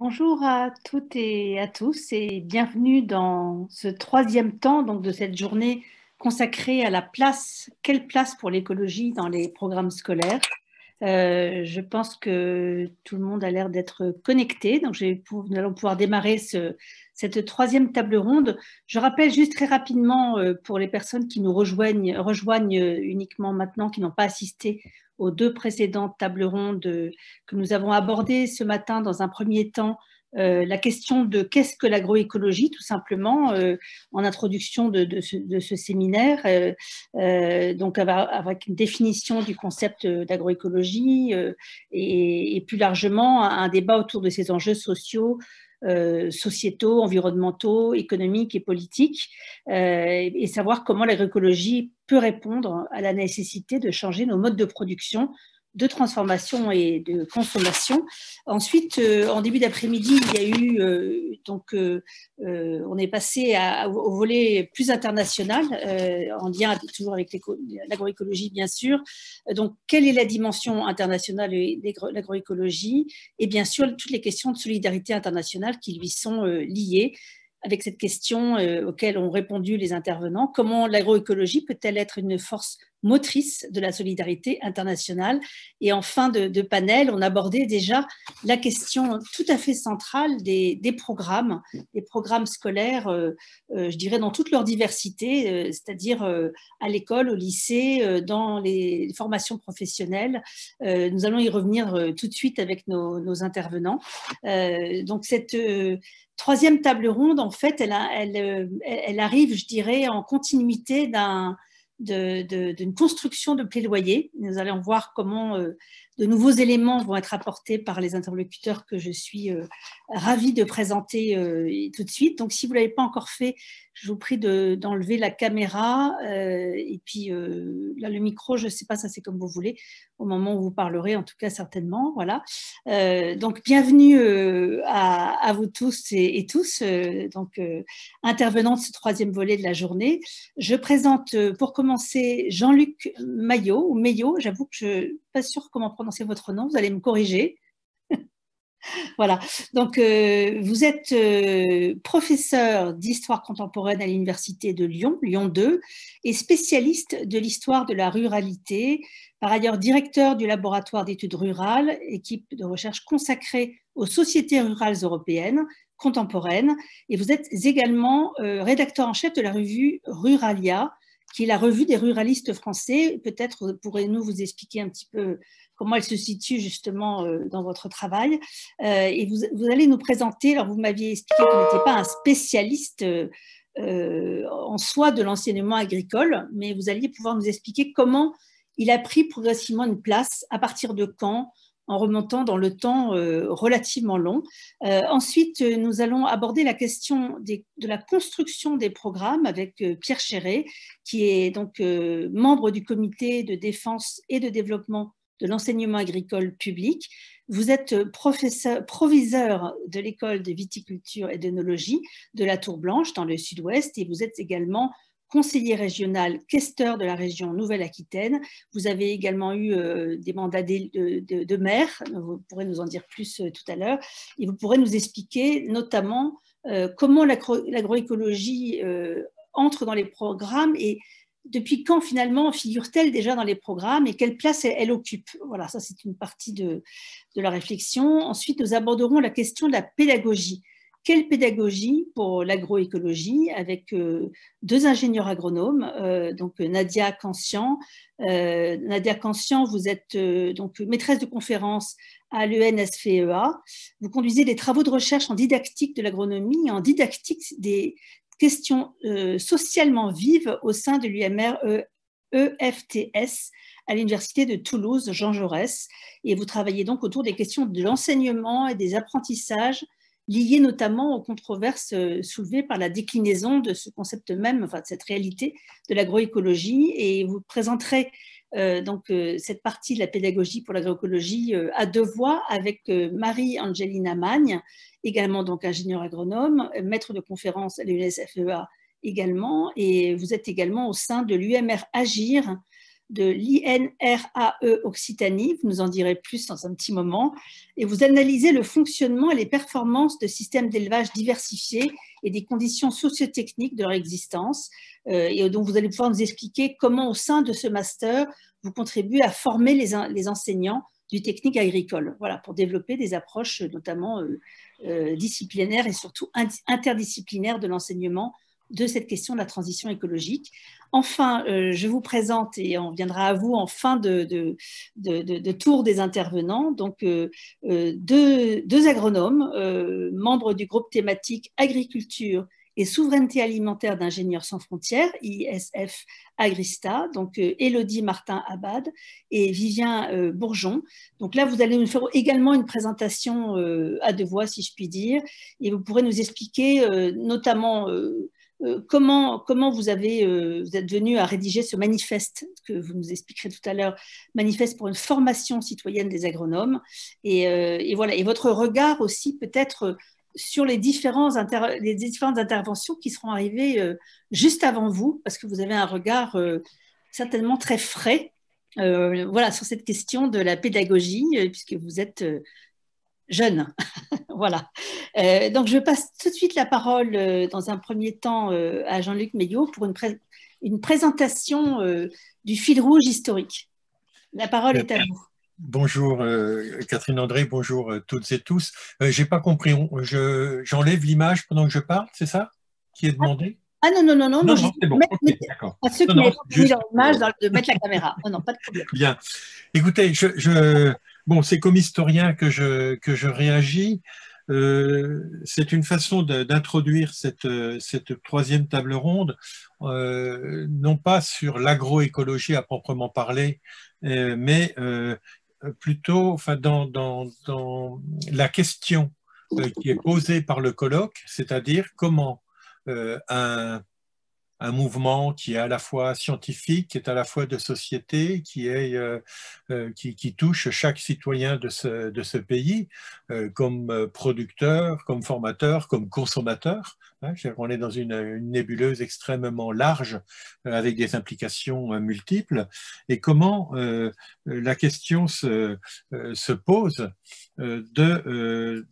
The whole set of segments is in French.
Bonjour à toutes et à tous et bienvenue dans ce troisième temps donc, de cette journée consacrée à la place, quelle place pour l'écologie dans les programmes scolaires. Euh, je pense que tout le monde a l'air d'être connecté, donc nous allons pouvoir démarrer cette troisième table ronde. Je rappelle juste très rapidement euh, pour les personnes qui nous rejoignent, rejoignent uniquement maintenant, qui n'ont pas assisté aux deux précédentes tables rondes que nous avons abordées ce matin dans un premier temps euh, la question de qu'est-ce que l'agroécologie, tout simplement, euh, en introduction de, ce, séminaire, euh, donc avec une définition du concept d'agroécologie et, plus largement un débat autour de ces enjeux sociaux euh, sociétaux, environnementaux, économiques et politiques, euh, et savoir comment l'agroécologie peut répondre à la nécessité de changer nos modes de production de transformation et de consommation. Ensuite, euh, en début d'après-midi, il y a eu, euh, donc, euh, on est passé au volet plus international, en lien toujours avec l'agroécologie, bien sûr. Donc, quelle est la dimension internationale de l'agroécologie? Et bien sûr, toutes les questions de solidarité internationale qui lui sont liées avec cette question auxquelles ont répondu les intervenants. Comment l'agroécologie peut-elle être une force motrice de la solidarité internationale? Et en fin de, panel, on abordait déjà la question tout à fait centrale des, programmes, des programmes scolaires, euh, euh, je dirais dans toute leur diversité, euh, c'est-à-dire à l'école, au lycée, dans les formations professionnelles. nous allons y revenir tout de suite avec nos, nos intervenants. donc cette troisième table ronde, en fait, elle, elle arrive, je dirais, en continuité d'un d'une construction de plaidoyer. Nous allons voir comment euh, de nouveaux éléments vont être apportés par les interlocuteurs que je suis euh, ravie de présenter euh, tout de suite. Donc, si vous ne l'avez pas encore fait, je vous prie d'enlever la caméra euh, et puis là, le micro, je ne sais pas, ça c'est comme vous voulez, au moment où vous parlerez, en tout cas certainement. Voilà. donc, bienvenue à, vous tous et, et tous, donc intervenants de ce troisième volet de la journée. Je présente pour commencer Jean-Luc Maillot, ou Maillot, j'avoue que je pas sûre comment prononcer votre nom, vous allez me corriger. voilà, donc euh, vous êtes euh, professeur d'histoire contemporaine à l'Université de Lyon, Lyon 2, et spécialiste de l'histoire de la ruralité, par ailleurs directeur du laboratoire d'études rurales, équipe de recherche consacrée aux sociétés rurales européennes contemporaines, et vous êtes également euh, rédacteur en chef de la revue Ruralia, qui est la revue des ruralistes français. Peut-être pourrez-nous vous expliquer un petit peu comment elle se situe justement euh, dans votre travail. Euh, et vous, allez nous présenter, alors vous m'aviez expliqué que vous n'étiez pas un spécialiste euh, en soi de l'enseignement agricole, mais vous alliez pouvoir nous expliquer comment il a pris progressivement une place, à partir de quand, en remontant dans le temps euh, relativement long. Euh, ensuite, nous allons aborder la question de la construction des programmes avec euh, Pierre Chéret, qui est donc membre du comité de défense et de développement de l'enseignement agricole public. Vous êtes professeur, proviseur de l'école de viticulture et d'œnologie de la Tour Blanche dans le sud-ouest et vous êtes également conseiller régional, questeur de la région Nouvelle-Aquitaine. Vous avez également eu euh, des mandats de, maire, vous pourrez nous en dire plus euh, tout à l'heure, et vous pourrez nous expliquer notamment euh, comment l'agroécologie entre dans les programmes et depuis quand finalement figure-t-elle déjà dans les programmes et quelle place elle, occupe? Voilà, ça c'est une partie de, de la réflexion. Ensuite, nous aborderons la question de la pédagogie quelle pédagogie pour l'agroécologie avec euh, deux ingénieurs agronomes, euh, donc Nadia Cancian. Euh, Nadia Cancian, vous êtes donc maîtresse de conférence à l'ENSFEA. Vous conduisez des travaux de recherche en didactique de l'agronomie et en didactique des questions socialement vives au sein de l'UMR EFTS à l'Université de Toulouse, Jean Jaurès. Et vous travaillez donc autour des questions de l'enseignement et des apprentissages lié notamment aux controverses euh, soulevées par la déclinaison de ce concept même, enfin de cette réalité de l'agroécologie. Et vous présenterez euh, donc euh, cette partie de la pédagogie pour l'agroécologie à deux voix avec Marie-Angelina Magne, également donc ingénieure agronome, maître de conférence à l'UNSFEA également, et vous êtes également au sein de l'UMR Agir, de l'INRAE Occitanie. Vous nous en direz plus dans un petit moment. Et vous analysez le fonctionnement et les performances de systèmes d'élevage diversifiés et des conditions sociotechniques de leur existence. Euh, et donc, vous allez pouvoir nous expliquer comment, au sein de ce master, vous contribuez à former les, les enseignants du technique agricole, voilà, pour développer des approches notamment euh, euh, disciplinaires et surtout interdisciplinaires de l'enseignement de cette question de la transition écologique. Enfin, euh, je vous présente, et on viendra à vous en fin de, tour des intervenants, donc euh, euh, deux, agronomes, membres du groupe thématique agriculture et souveraineté alimentaire d'ingénieurs sans frontières, ISF Agrista, donc Elodie Martin-Abad et Vivien Bourgeon. Donc là, vous allez nous faire également une présentation à deux voix, si je puis dire, et vous pourrez nous expliquer notamment comment, comment vous, avez, euh, êtes venu à rédiger ce manifeste que vous nous expliquerez tout à l'heure, manifeste pour une formation citoyenne des agronomes. Et, euh, voilà, et votre regard aussi peut-être sur les différentes interventions qui seront arrivées juste avant vous, parce que vous avez un regard certainement très frais voilà, sur cette question de la pédagogie, puisque vous êtes jeune. voilà. Euh, donc, je passe tout de suite la parole euh, dans un premier temps euh, à Jean-Luc Meillot pour une, une présentation du fil rouge historique. La parole est à vous. Bonjour Catherine André, bonjour toutes et tous. J'ai pas compris, j'enlève l'image pendant que je parle, c'est ça qui est demandé? Ah non, non, non, non, non, non c'est bon. à ceux qui n'avaient pas l'image, de mettre la caméra. Non, non, pas de problème. Bien. Écoutez, je, je, Bon, c'est comme historien que je, que je réagis. Euh, c'est une façon d'introduire cette, cette, troisième table ronde, euh, non pas sur l'agroécologie à proprement parler, euh, mais plutôt enfin, dans, dans, dans, la question qui est posée par le colloque, c'est-à-dire comment un, un mouvement qui est à la fois scientifique, qui est à la fois de société, qui, est, euh, euh, qui, touche chaque citoyen de ce, de ce pays, euh, comme producteur, comme formateur, comme consommateur. Hein, on est dans une, nébuleuse extrêmement large avec des implications multiples. Et comment la question se, se pose de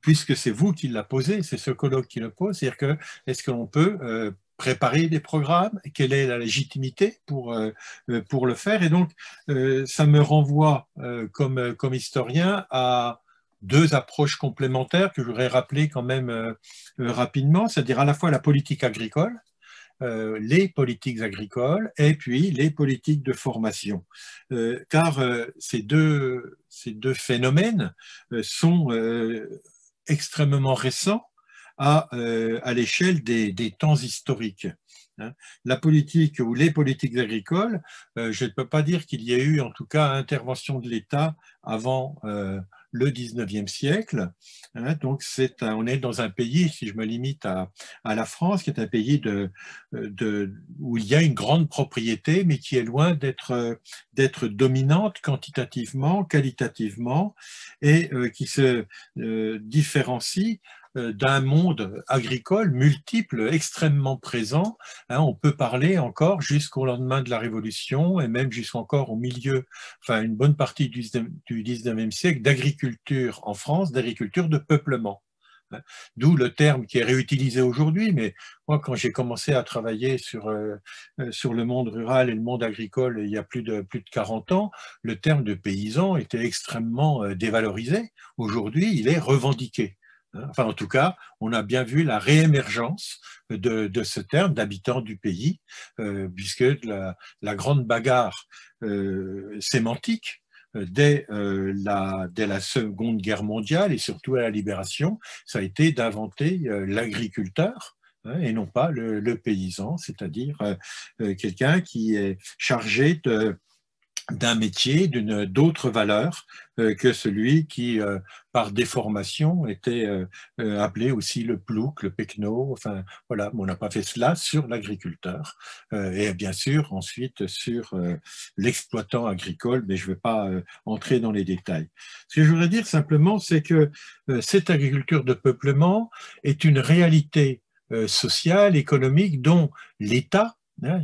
puisque c'est vous qui l'a posé, c'est ce colloque qui le pose, c'est-à-dire que est-ce qu'on peut préparer des programmes, quelle est la légitimité pour, euh, euh, pour le faire. Et donc, euh, ça me renvoie comme, comme historien à deux approches complémentaires que je voudrais rappeler quand même rapidement, c'est-à-dire à la fois la politique agricole, les politiques agricoles et puis les politiques de formation. car ces, deux, ces deux phénomènes sont extrêmement récents à, euh, à l'échelle des, temps historiques. Hein. La politique ou les politiques agricoles, euh, je ne peux pas dire qu'il y ait eu en tout cas intervention de l'État avant euh, le 19e siècle. Hein. donc c'est on est dans un pays, si je me limite à, la France, qui est un pays où il y a une grande propriété, mais qui est loin d'être dominante quantitativement, qualitativement, et qui se différencie d'un monde agricole multiple, extrêmement présent. Hein, on peut parler encore jusqu'au lendemain de la Révolution et même jusqu'encore au milieu, enfin une bonne partie du 19e siècle, d'agriculture en France, d'agriculture de peuplement. Hein. D'où le terme qui est réutilisé aujourd'hui, mais moi, quand j'ai commencé à travailler sur, euh, euh, sur le monde rural et le monde agricole il y a plus de, plus de 40 ans, le terme de paysan était extrêmement dévalorisé. Aujourd'hui, il est revendiqué. Hein. Enfin, en tout cas, on a bien vu la réémergence de, ce terme d'habitant du pays, euh, puisque la, grande bagarre euh, sémantique euh, dès, la, dès la Seconde Guerre mondiale et surtout à la Libération, ça a été d'inventer l'agriculteur hein, et non pas le paysan, c'est-à-dire quelqu'un qui est chargé de d'un métier, d'une d'autres valeurs euh, que celui qui, euh, par déformation, était euh, appelé aussi le plouc, le pecno. Enfin, voilà, on n'a pas fait cela sur l'agriculteur et bien sûr ensuite sur l'exploitant agricole, mais je ne vais pas entrer dans les détails. Ce que je voudrais dire simplement, c'est que cette agriculture de peuplement est une réalité sociale, économique, dont l'État Hein,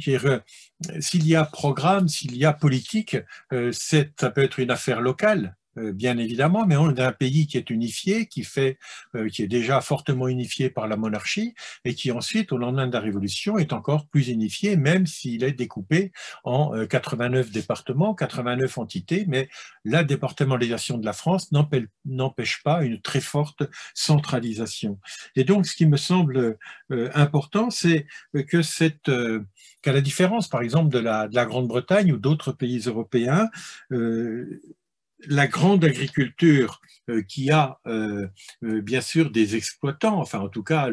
s'il y a programme, s'il y a politique, ça peut être une affaire locale, euh, bien évidemment, mais on est un pays qui est unifié, qui, fait, euh, qui est déjà fortement unifié par la monarchie, et qui ensuite, au lendemain de la Révolution, est encore plus unifié, même s'il est découpé en 89 euh, départements, 89 entités, mais la départementalisation de la France n'empêche pas une très forte centralisation. Et donc, ce qui me semble important, c'est que cette qu'à la différence, par exemple, de la, de la Grande-Bretagne ou d'autres pays européens, la grande agriculture euh, qui a euh, euh, bien sûr des exploitants, enfin en tout cas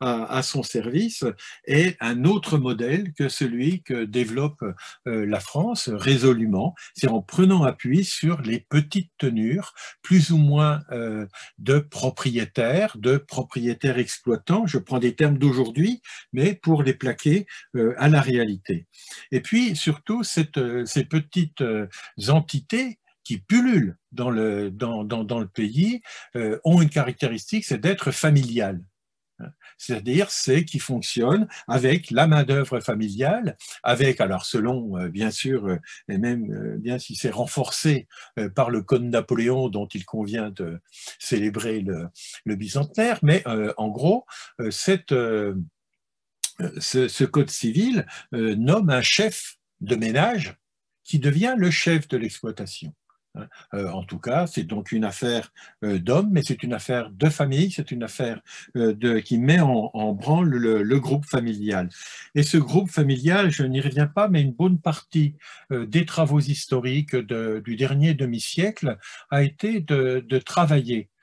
à, son service, est un autre modèle que celui que développe la France résolument, c'est en prenant appui sur les petites tenures, plus ou moins de propriétaires, de propriétaires exploitants, je prends des termes d'aujourd'hui, mais pour les plaquer à la réalité. Et puis surtout, ces petites entités qui pullulent dans le, dans, dans, le pays euh, ont une caractéristique, c'est d'être familiales. C'est-à-dire, c'est qui fonctionne avec la main-d'œuvre familiale, avec, alors selon, euh, bien sûr, euh, et même bien si c'est renforcé par le Code Napoléon dont il convient de célébrer le, le bicentenaire, mais en gros, ce, Code civil nomme un chef de ménage qui devient le chef de l'exploitation. Hein. Euh, en tout cas, c'est donc une affaire euh, d'homme, mais c'est une affaire de famille, c'est une affaire euh, qui met en, branle le, groupe familial. Et ce groupe familial, je n'y reviens pas, mais une bonne partie des travaux historiques du dernier demi-siècle a été de travailler euh,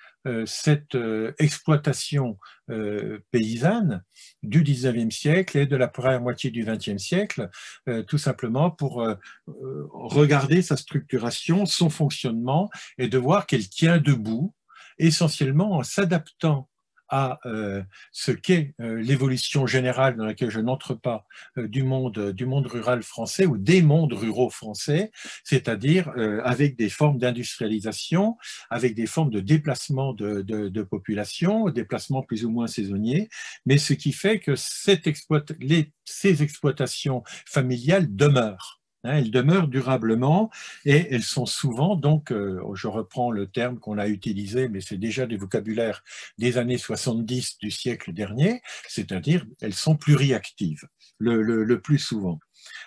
cette euh, exploitation euh, paysanne du 19e siècle et de la première moitié du 20e siècle, tout simplement pour regarder sa structuration, son fonctionnement et de voir qu'elle tient debout, essentiellement en s'adaptant à euh, ce qu'est euh, l'évolution générale dans laquelle je n'entre pas euh, du monde du monde rural français ou des mondes ruraux français, c'est-à-dire avec des formes d'industrialisation, avec des formes de déplacement de, de, de, population, déplacement plus ou moins saisonnier, mais ce qui fait que ces exploitations familiales demeurent. Hein, elles demeurent durablement et elles sont souvent, donc, euh, je reprends le terme qu'on a utilisé, mais c'est déjà des vocabulaires des années 70 du siècle dernier, c'est-à-dire elles sont pluriactives, le, le plus souvent.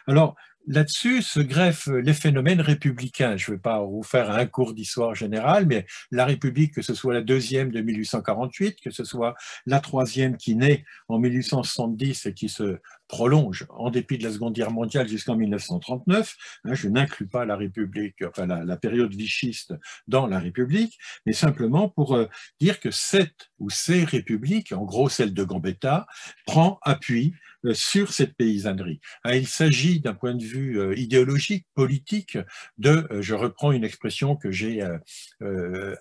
Alors, Là-dessus se greffent les phénomènes républicains. Je ne vais pas vous faire un cours d'histoire générale, mais la République, que ce soit la deuxième de 1848, que ce soit la troisième qui naît en 1870 et qui se prolonge en dépit de la Seconde Guerre mondiale jusqu'en 1939. Hein, je n'inclus pas la République, enfin la, période vichiste dans la République, mais simplement pour euh, dire que cette ou ces républiques, en gros celle de Gambetta, prend appui euh, sur cette paysannerie. Hein, il s'agit d'un point de vue euh, idéologique, politique, de, je reprends une expression que j'ai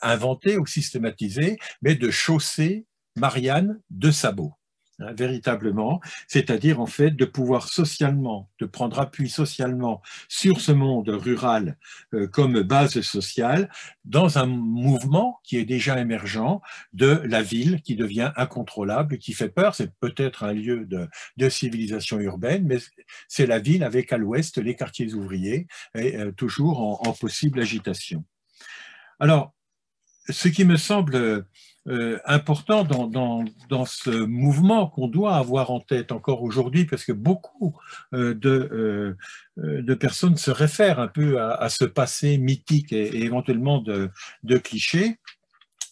inventée ou systématisée, mais de chausser Marianne de sabots. Hein, véritablement, c'est-à-dire en fait de pouvoir socialement, de prendre appui socialement sur ce monde rural euh, comme base sociale dans un mouvement qui est déjà émergent de la ville qui devient incontrôlable, qui fait peur. C'est peut-être un lieu de, civilisation urbaine, mais c'est la ville avec à l'ouest les quartiers ouvriers et euh, toujours en possible agitation. Alors, ce qui me semble euh, important dans, dans, dans, ce mouvement qu'on doit avoir en tête encore aujourd'hui, parce que beaucoup euh, de, euh, de, personnes se réfèrent un peu à, ce passé mythique et, et éventuellement de, de clichés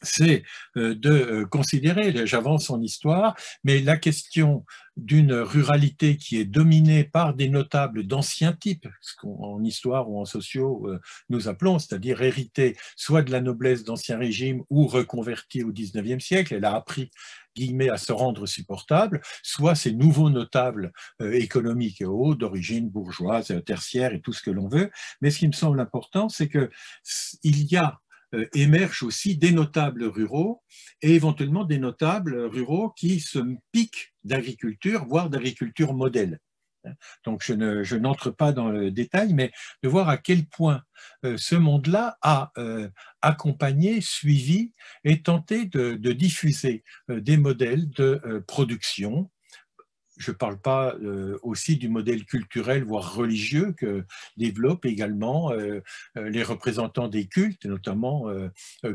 c'est euh, de euh, considérer, j'avance en histoire, mais la question d'une ruralité qui est dominée par des notables d'anciens types, ce qu'en histoire ou en sociaux euh, nous appelons, c'est-à-dire hérités soit de la noblesse d'ancien régime ou reconvertis au XIXe siècle, elle a appris guillemets à se rendre supportable, soit ces nouveaux notables économiques et hauts d'origine bourgeoise, tertiaire et tout ce que l'on veut. Mais ce qui me semble important, c'est que il y a émergent aussi des notables ruraux et éventuellement des notables ruraux qui se piquent d'agriculture, voire d'agriculture modèle. Donc je n'entre pas dans le détail, mais de voir à quel point euh, ce monde-là a euh, accompagné, suivi et tenté de, diffuser des modèles de production je ne parle pas euh, aussi du modèle culturel, voire religieux, que développent également euh, euh, les représentants des cultes, notamment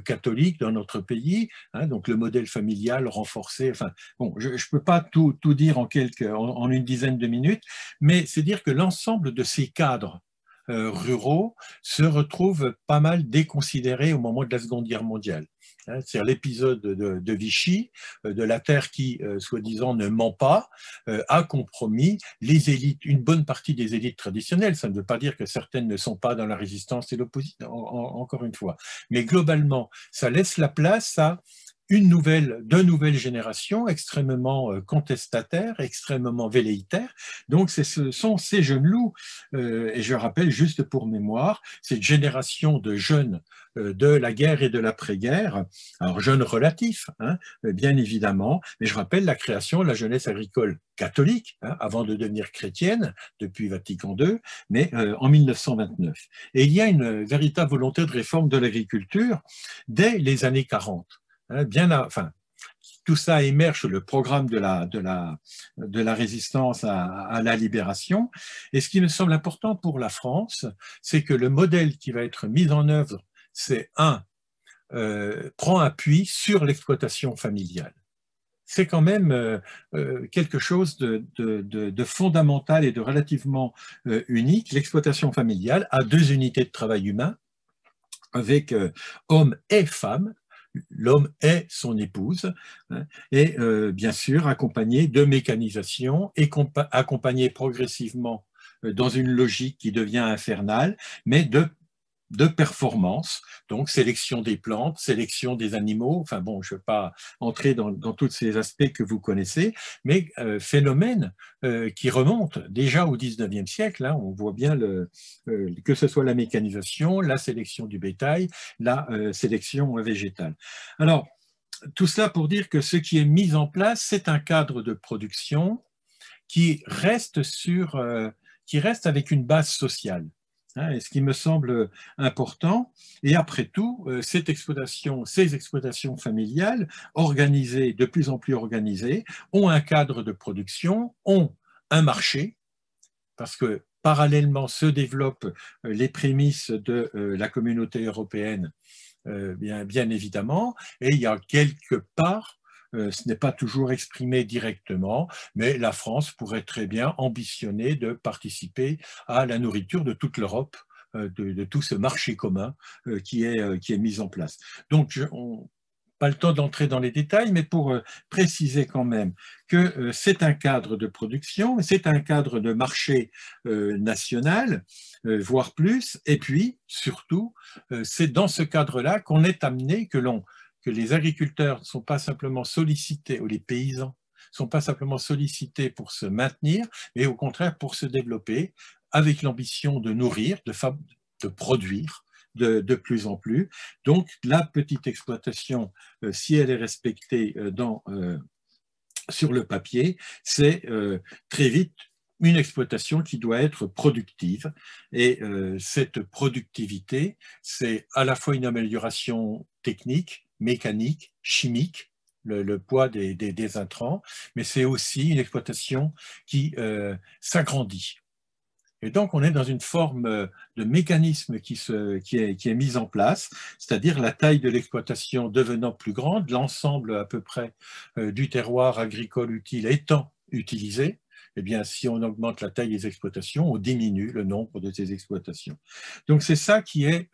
catholiques dans notre pays. Hein, donc le modèle familial renforcé. Enfin, bon, je ne peux pas tout, dire en, quelques, en, une dizaine de minutes, mais c'est dire que l'ensemble de ces cadres ruraux se retrouvent pas mal déconsidérés au moment de la Seconde Guerre mondiale. Hein, c'est l'épisode de, Vichy, euh, de la Terre qui, euh, soi-disant, ne ment pas, euh, a compromis les élites, une bonne partie des élites traditionnelles. Ça ne veut pas dire que certaines ne sont pas dans la résistance et l'opposition, encore une fois. Mais globalement, ça laisse la place à une nouvelle, deux nouvelles générations extrêmement contestataires, extrêmement velléitaires. Donc, ce sont ces jeunes loups, et je rappelle juste pour mémoire, cette génération de jeunes de la guerre et de l'après-guerre, alors jeunes relatifs, hein, bien évidemment, mais je rappelle la création de la jeunesse agricole catholique, hein, avant de devenir chrétienne, depuis Vatican II, mais en 1929. Et il y a une véritable volonté de réforme de l'agriculture dès les années 40. Hein, bien, enfin, tout ça émerge le programme de la résistance à, la libération. Et ce qui me semble important pour la France, c'est que le modèle qui va être mis en œuvre, c'est un, euh, prend appui sur l'exploitation familiale. C'est quand même euh, euh, quelque chose de, fondamental et de relativement unique. L'exploitation familiale a deux unités de travail humain, avec hommes et femmes, l'homme est son épouse, hein, et bien sûr accompagné de mécanisation et accompagné progressivement dans une logique qui devient infernale, mais de de performance, donc sélection des plantes, sélection des animaux, enfin bon, je ne vais pas entrer dans, tous ces aspects que vous connaissez, mais euh, phénomène euh, qui remonte déjà au 19e siècle, hein, on voit bien euh, que ce soit la mécanisation, la sélection du bétail, la sélection végétale. Alors, tout cela pour dire que ce qui est mis en place, c'est un cadre de production qui reste, sur, qui reste avec une base sociale. Hein, et ce qui me semble important. Et après tout, euh, ces exploitations familiales, organisées, de plus en plus organisées, ont un cadre de production, ont un marché, parce que parallèlement se développent euh, les prémices de euh, la communauté européenne, bien, évidemment, et il y a quelque part ce n'est pas toujours exprimé directement, mais la France pourrait très bien ambitionner de participer à la nourriture de toute l'Europe, euh, de, tout ce marché commun euh, qui, est, qui est mis en place. Donc, je, pas le temps d'entrer dans les détails, mais pour préciser quand même que c'est un cadre de production, c'est un cadre de marché national, voire plus, et puis surtout, c'est dans ce cadre-là qu'on est amené, que l'on que les agriculteurs ne sont pas simplement sollicités, ou les paysans ne sont pas simplement sollicités pour se maintenir, mais au contraire pour se développer avec l'ambition de nourrir, de, de produire, de, plus en plus. Donc, la petite exploitation, euh, si elle est respectée euh, euh, sur le papier, c'est très vite une exploitation qui doit être productive. Et cette productivité, c'est à la fois une amélioration technique, mécanique, chimique, le, poids des, intrants, mais c'est aussi une exploitation qui euh, s'agrandit. Et donc, on est dans une forme euh, de mécanisme qui, se, qui, est, qui est mise en place, c'est-à-dire la taille de l'exploitation devenant plus grande, l'ensemble à peu près euh, du terroir agricole utile étant utilisé, eh bien, si on augmente la taille des exploitations, on diminue le nombre de ces exploitations. Donc, c'est ça qui est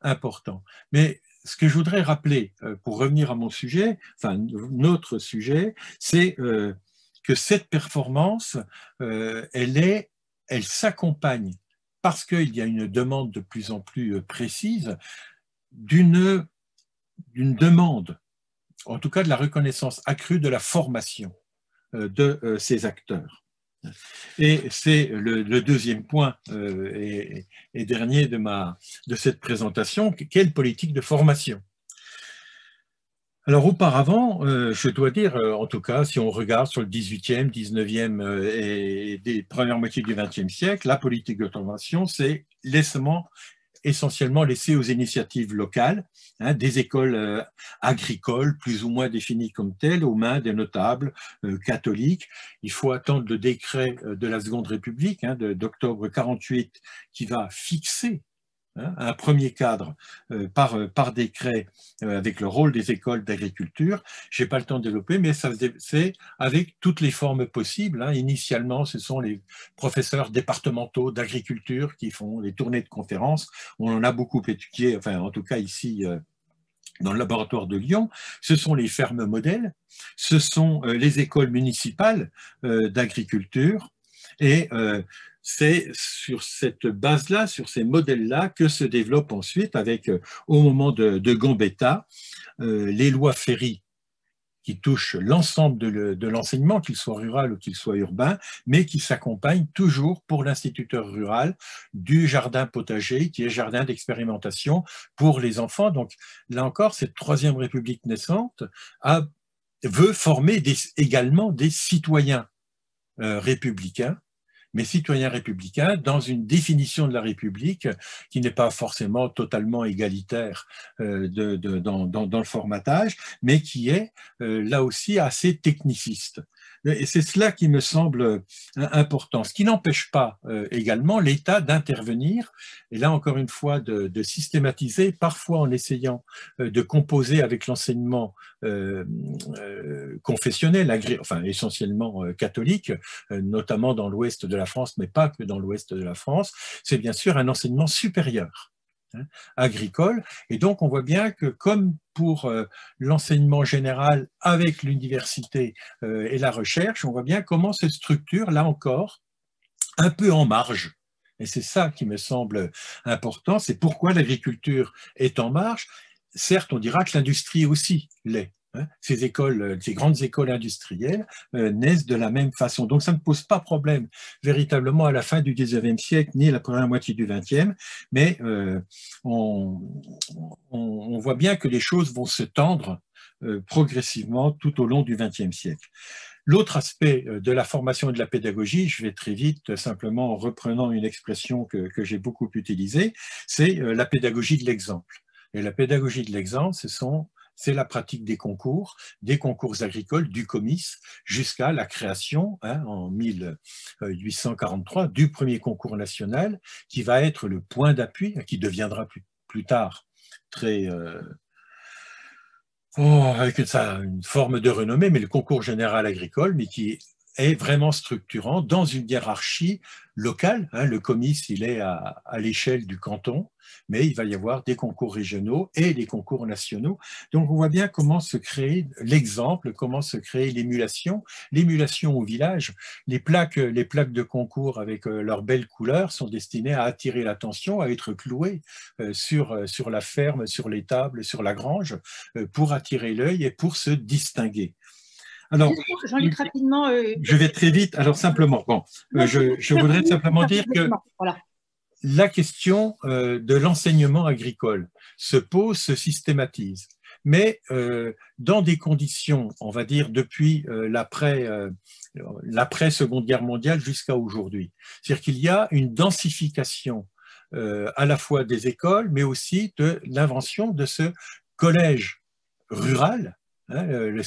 important. Mais ce que je voudrais rappeler, euh, pour revenir à mon sujet, enfin notre sujet, c'est euh, que cette performance, euh, elle est, elle s'accompagne parce qu'il y a une demande de plus en plus précise d'une d'une demande, en tout cas de la reconnaissance accrue de la formation de ces acteurs. Et c'est le, deuxième point euh, et, dernier de, ma, de cette présentation, quelle politique de formation? Alors auparavant, euh, je dois dire, euh, en tout cas, si on regarde sur le 18e, 19e et des premières moitiés du 20e siècle, la politique de formation, c'est essentiellement laissé aux initiatives locales, hein, des écoles euh, agricoles plus ou moins définies comme telles, aux mains des notables euh, catholiques. Il faut attendre le décret de la Seconde République hein, d'octobre 48 qui va fixer un premier cadre euh, par, euh, par décret euh, avec le rôle des écoles d'agriculture. Je n'ai pas le temps de développer, mais c'est avec toutes les formes possibles. Hein. Initialement, ce sont les professeurs départementaux d'agriculture qui font les tournées de conférences. On en a beaucoup étudié, enfin en tout cas ici dans le laboratoire de Lyon, ce sont les fermes modèles, ce sont les écoles municipales d'agriculture, et c'est sur cette base-là, sur ces modèles-là, que se développent ensuite, avec, euh, au moment de, Gambetta, euh, les lois Ferry qui touchent l'ensemble de l'enseignement, qu'il soit rural ou qu'il soit urbain, mais qui s'accompagnent toujours pour l'instituteur rural du jardin potager, qui est jardin d'expérimentation pour les enfants. Donc là encore, cette troisième république naissante veut former également des citoyens euh, républicains mais citoyen républicain dans une définition de la République qui n'est pas forcément totalement égalitaire euh, dans, le formatage, mais qui est euh, là aussi assez techniciste. Et c'est cela qui me semble euh, important. Ce qui n'empêche pas euh, également l'État d'intervenir, et là encore une fois de, systématiser, parfois en essayant euh, de composer avec l'enseignement confessionnel, enfin essentiellement catholique, notamment dans l'ouest de la France, mais pas que dans l'ouest de la France, c'est bien sûr un enseignement supérieur. Hein, agricole. Et donc, on voit bien que comme pour euh, l'enseignement général avec l'université euh, et la recherche, on voit bien comment se structure, là encore, un peu en marge. Et c'est ça qui me semble important, c'est pourquoi l'agriculture est en marge. Certes, on dira que l'industrie aussi l'est. Hein, ces écoles, euh, ces grandes écoles industrielles euh, naissent de la même façon. Donc ça ne pose pas problème véritablement à la fin du 19e siècle ni à la première moitié du 20e, mais euh, on, voit bien que les choses vont se tendre progressivement tout au long du 20e siècle. L'autre aspect de la formation et de la pédagogie, je vais très vite, simplement en reprenant une expression que, que j'ai beaucoup utilisée, c'est la pédagogie de l'exemple. Et la pédagogie de l'exemple, ce sont c'est la pratique des concours, des concours agricoles, du comice, jusqu'à la création hein, en 1843 du premier concours national qui va être le point d'appui, qui deviendra plus, tard très... Euh, oh, avec une forme de renommée, mais le concours général agricole, mais qui est vraiment structurant dans une hiérarchie locale. Hein. le comice, il est à l'échelle du canton, mais il va y avoir des concours régionaux et des concours nationaux. Donc on voit bien comment se crée l'exemple, comment se crée l'émulation, l'émulation au village. Les plaques, les plaques de concours avec euh, leurs belles couleurs sont destinées à attirer l'attention, à être clouées euh, sur, euh, sur la ferme, sur les tables, sur la grange, pour attirer l'œil et pour se distinguer. Alors, Jean-Luc, rapidement. Je vais très vite. Alors, simplement, bon, je, je, voudrais simplement dire que voilà la question euh, de l'enseignement agricole se pose, se systématise, mais euh, dans des conditions, on va dire, depuis euh, l'après-seconde guerre mondiale jusqu'à aujourd'hui. C'est-à-dire qu'il y a une densification à la fois des écoles, mais aussi de l'invention de ce collège rural, hein, le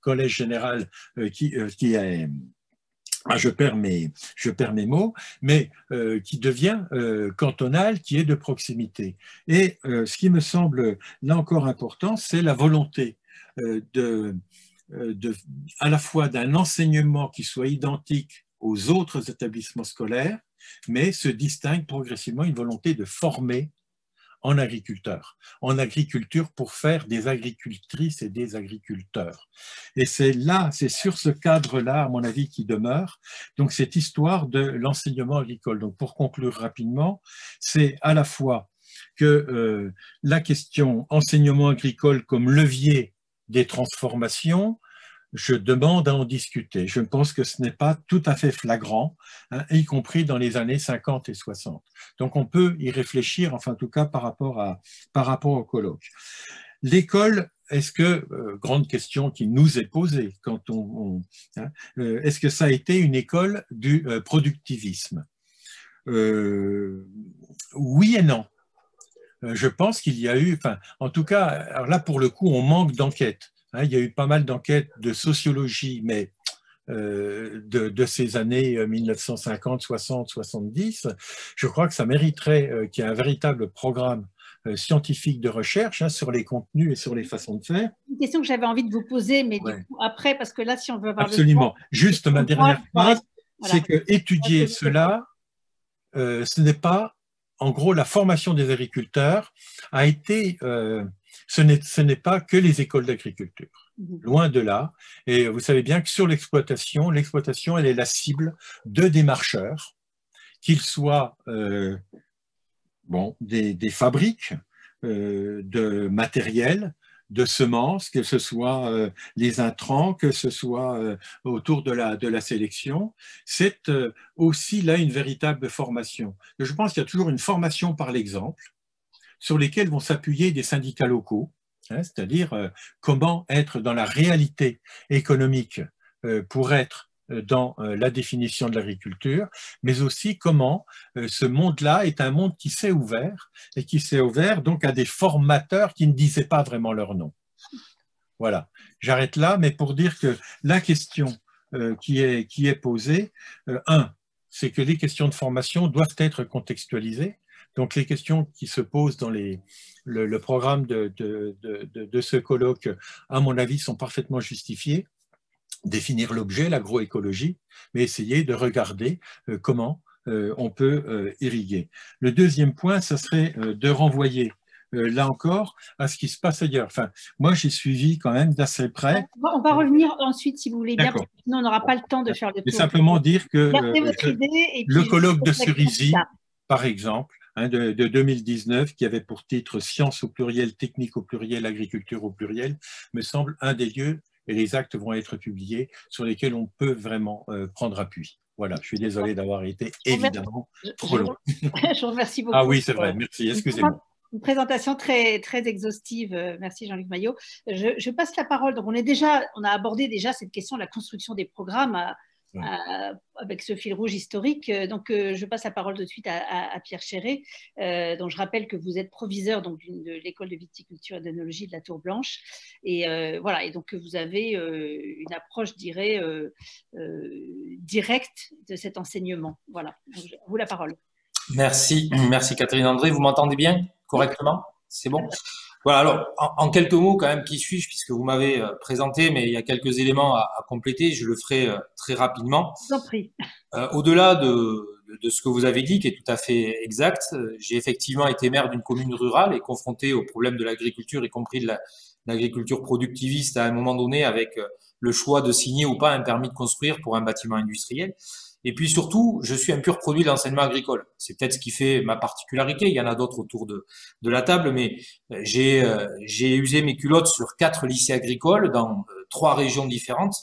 collège général qui, qui est ah, je, perds mes, je perds mes mots, mais euh, qui devient euh, cantonal, qui est de proximité. Et euh, ce qui me semble là encore important, c'est la volonté de, de, à la fois d'un enseignement qui soit identique aux autres établissements scolaires, mais se distingue progressivement une volonté de former en agriculteur, en agriculture pour faire des agricultrices et des agriculteurs. Et c'est là, c'est sur ce cadre-là, à mon avis, qui demeure. Donc cette histoire de l'enseignement agricole. Donc pour conclure rapidement, c'est à la fois que euh, la question enseignement agricole comme levier des transformations, je demande à en discuter. Je pense que ce n'est pas tout à fait flagrant, hein, y compris dans les années 50 et 60. Donc on peut y réfléchir, enfin en tout cas par rapport, au colloque. L'école, est-ce que, euh, grande question qui nous est posée, quand on, hein, euh, est-ce que ça a été une école du euh, productivisme? Oui et non. je pense qu'il y a eu, enfin, en tout cas, là pour le coup, on manque d'enquêtes. Hein. il y a eu pas mal d'enquêtes de sociologie, mais de, de, ces années 1950, 60, 70, je crois que ça mériterait qu'il y ait un véritable programme euh, scientifique de recherche hein, sur les contenus et sur les façons de faire. Une question que j'avais envie de vous poser, mais du coup, après, parce que là, si on veut avoir Absolument. Juste ma dernière phrase, c'est que étudier cela, euh, ce n'est pas, en gros, la formation des agriculteurs a été, euh, ce n'est pas que les écoles d'agriculture. Mhm. Loin de là. Et vous savez bien que sur l'exploitation, l'exploitation, elle est la cible de démarcheurs, qu'ils soient bon, des, fabriques euh, de matériel, de semences, que ce soit euh, les intrants, que ce soit euh, autour de la, de la sélection. C'est aussi là une véritable formation. Je pense qu'il y a toujours une formation par l'exemple sur lesquelles vont s'appuyer des syndicats locaux, hein, c'est-à-dire comment être dans la réalité économique pour être euh, dans euh, la définition de l'agriculture, mais aussi comment euh, ce monde-là est un monde qui s'est ouvert et qui s'est ouvert donc à des formateurs qui ne disaient pas vraiment leur nom. Voilà, j'arrête là, mais pour dire que la question qui, est, qui est posée, un, c'est que les questions de formation doivent être contextualisées. Donc les questions qui se posent dans les, le, programme de, de, de, de, ce colloque, à mon avis, sont parfaitement justifiées définir l'objet, l'agroécologie, mais essayer de regarder euh, comment euh, on peut euh, irriguer. Le deuxième point, ce serait de renvoyer là encore à ce qui se passe ailleurs. Enfin, moi, j'ai suivi quand même d'assez près. On va, revenir ensuite, si vous voulez bien, parce que sinon on n'aura pas le temps de faire le tour. Mais simplement dire que le colloque de Cerisy, par exemple, hein, de, de, 2019, qui avait pour titre Science au pluriel, technique au pluriel, agriculture au pluriel, me semble un des lieux et les actes vont être publiés sur lesquels on peut vraiment euh, prendre appui. Voilà, je suis désolé d'avoir été évidemment trop long. Je vous remercie beaucoup. Ah oui, c'est vrai, merci, excusez-moi. Une présentation très, très exhaustive. Euh, merci Jean-Luc Maillot. Je, je, passe la parole. Donc, on, est déjà, on a abordé déjà cette question de la construction des programmes à, euh, avec ce fil rouge historique. Euh, donc, euh, je passe la parole tout de suite à, Pierre Chéré. dont je rappelle que vous êtes proviseur donc, de l'école de viticulture et d'œnologie de la Tour Blanche. Et voilà, et donc vous avez une approche, je dirais, directe de cet enseignement. Voilà, vous la parole. Merci, merci Catherine André. Vous m'entendez bien correctement? C'est bon? Voilà, alors en, quelques mots quand même, qui suis-je, puisque vous m'avez euh, présenté, mais il y a quelques éléments à, compléter, je le ferai euh, très rapidement. Je prie. Euh, au-delà de, de, ce que vous avez dit, qui est tout à fait exact, j'ai effectivement été maire d'une commune rurale et confronté au problème de l'agriculture, y compris de l'agriculture productiviste à un moment donné, avec le choix de signer ou pas un permis de construire pour un bâtiment industriel. Et puis surtout, je suis un pur produit de l'enseignement agricole. C'est peut-être ce qui fait ma particularité. Il y en a d'autres autour de, la table, mais euh, j'ai euh, usé mes culottes sur quatre lycées agricoles dans euh, trois régions différentes.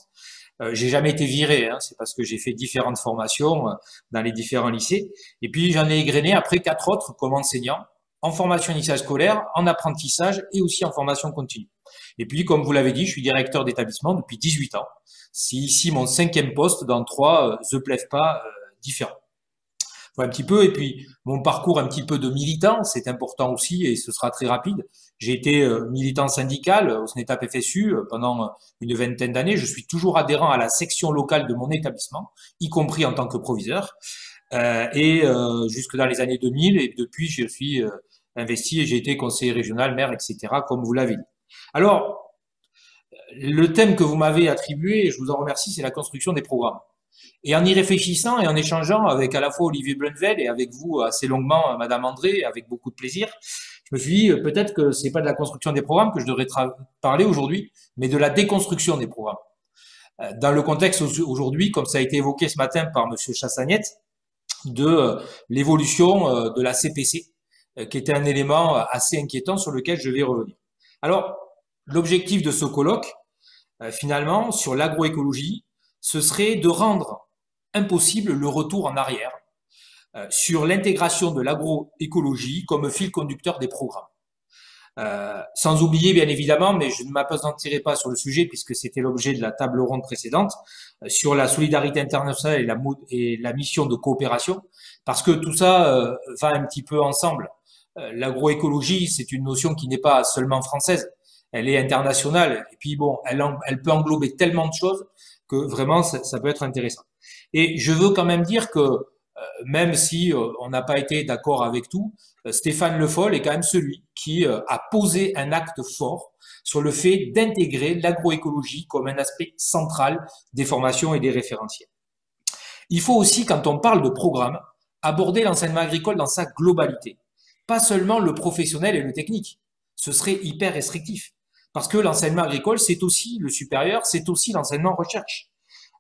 j'ai jamais été viré, hein, c'est parce que j'ai fait différentes formations dans les différents lycées. Et puis j'en ai égrené après quatre autres comme enseignant en formation initiale scolaire, en apprentissage et aussi en formation continue. Et puis, comme vous l'avez dit, je suis directeur d'établissement depuis 18 ans. C'est ici mon cinquième poste dans trois euh, The Plève pas euh, différents. Voilà un petit peu. Et puis, mon parcours un petit peu de militant, c'est important aussi et ce sera très rapide. J'ai été euh, militant syndical au SNETAP FSU pendant une vingtaine d'années. Je suis toujours adhérent à la section locale de mon établissement, y compris en tant que proviseur. Et jusque dans les années 2000, et depuis, je suis investi et j'ai été conseiller régional, maire, etc., comme vous l'avez dit. Alors, le thème que vous m'avez attribué, et je vous en remercie, c'est la construction des programmes. Et en y réfléchissant et en échangeant avec à la fois Olivier Blunvel et avec vous assez longuement, Madame André, avec beaucoup de plaisir, je me suis dit peut-être que c'est pas de la construction des programmes que je devrais parler aujourd'hui, mais de la déconstruction des programmes. Dans le contexte aujourd'hui, comme ça a été évoqué ce matin par Monsieur Chassagnette, de euh, l'évolution euh, de la CPC, qui était un élément assez inquiétant sur lequel je vais revenir. Alors, l'objectif de ce colloque, euh, finalement, sur l'agroécologie, ce serait de rendre impossible le retour en arrière euh, sur l'intégration de l'agroécologie comme fil conducteur des programmes. Euh, sans oublier, bien évidemment, mais je ne m'apesantirai pas sur le sujet puisque c'était l'objet de la table ronde précédente, sur la solidarité internationale et la, mission de coopération, parce que tout ça va un petit peu ensemble. L'agroécologie, c'est une notion qui n'est pas seulement française, elle est internationale. Et puis bon, elle, peut englober tellement de choses que vraiment, ça, peut être intéressant. Et je veux quand même dire que même si on n'a pas été d'accord avec tout, Stéphane Le Foll est quand même celui qui a posé un acte fort sur le fait d'intégrer l'agroécologie comme un aspect central des formations et des référentiels. Il faut aussi, quand on parle de programme, aborder l'enseignement agricole dans sa globalité. Pas seulement le professionnel et le technique. Ce serait hyper restrictif. Parce que l'enseignement agricole, c'est aussi le supérieur, c'est aussi l'enseignement recherche.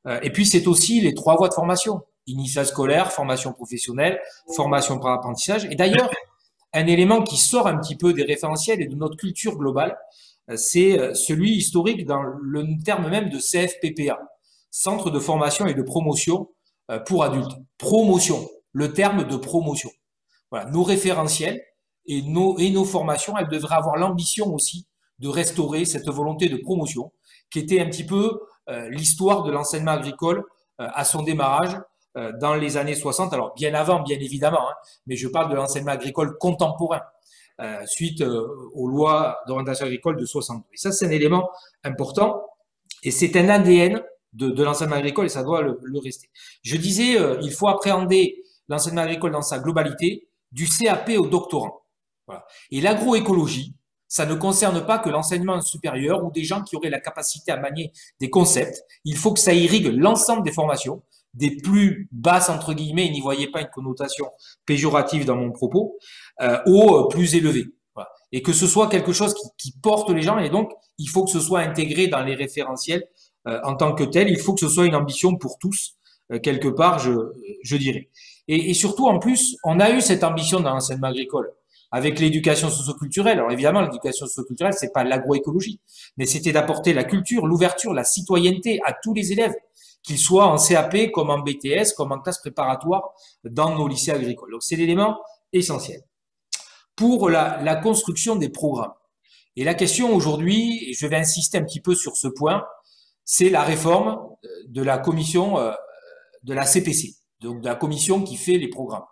Euh, et puis, c'est aussi les trois voies de formation. Initial scolaire, formation professionnelle, formation par apprentissage. Et d'ailleurs, un élément qui sort un petit peu des référentiels et de notre culture globale, euh, c'est euh, celui historique dans le terme même de CFPPA, Centre de formation et de promotion pour adultes. Promotion, le terme de promotion. Voilà, nos référentiels et nos, et nos formations, elles devraient avoir l'ambition aussi de restaurer cette volonté de promotion qui était un petit peu l'histoire de l'enseignement agricole à son démarrage dans les années 60. Alors bien avant, bien évidemment, hein, mais je parle de l'enseignement agricole contemporain. Euh, suite euh, aux lois d'orientation agricole de 62. Et ça, c'est un élément important et c'est un ADN de, de l'enseignement agricole et ça doit le, rester. Je disais, euh, il faut appréhender l'enseignement agricole dans sa globalité, du CAP au doctorant. Voilà. Et l'agroécologie, ça ne concerne pas que l'enseignement supérieur ou des gens qui auraient la capacité à manier des concepts. Il faut que ça irrigue l'ensemble des formations, des plus basses entre guillemets, n'y voyez pas une connotation péjorative dans mon propos, euh, aux plus élevés. Voilà. Et que ce soit quelque chose qui, qui, porte les gens, et donc il faut que ce soit intégré dans les référentiels euh, en tant que tel. Il faut que ce soit une ambition pour tous, euh, quelque part, je, je dirais. Et, surtout, en plus, on a eu cette ambition dans l'enseignement agricole avec l'éducation socioculturelle. Alors évidemment, l'éducation socioculturelle, c'est pas l'agroécologie, mais c'était d'apporter la culture, l'ouverture, la citoyenneté à tous les élèves qu'ils soient en CAP comme en BTS, comme en classe préparatoire dans nos lycées agricoles. Donc c'est l'élément essentiel. Pour la, la, construction des programmes. Et la question aujourd'hui, et je vais insister un petit peu sur ce point, c'est la réforme euh, de la commission euh, de la CPC, donc de la commission qui fait les programmes.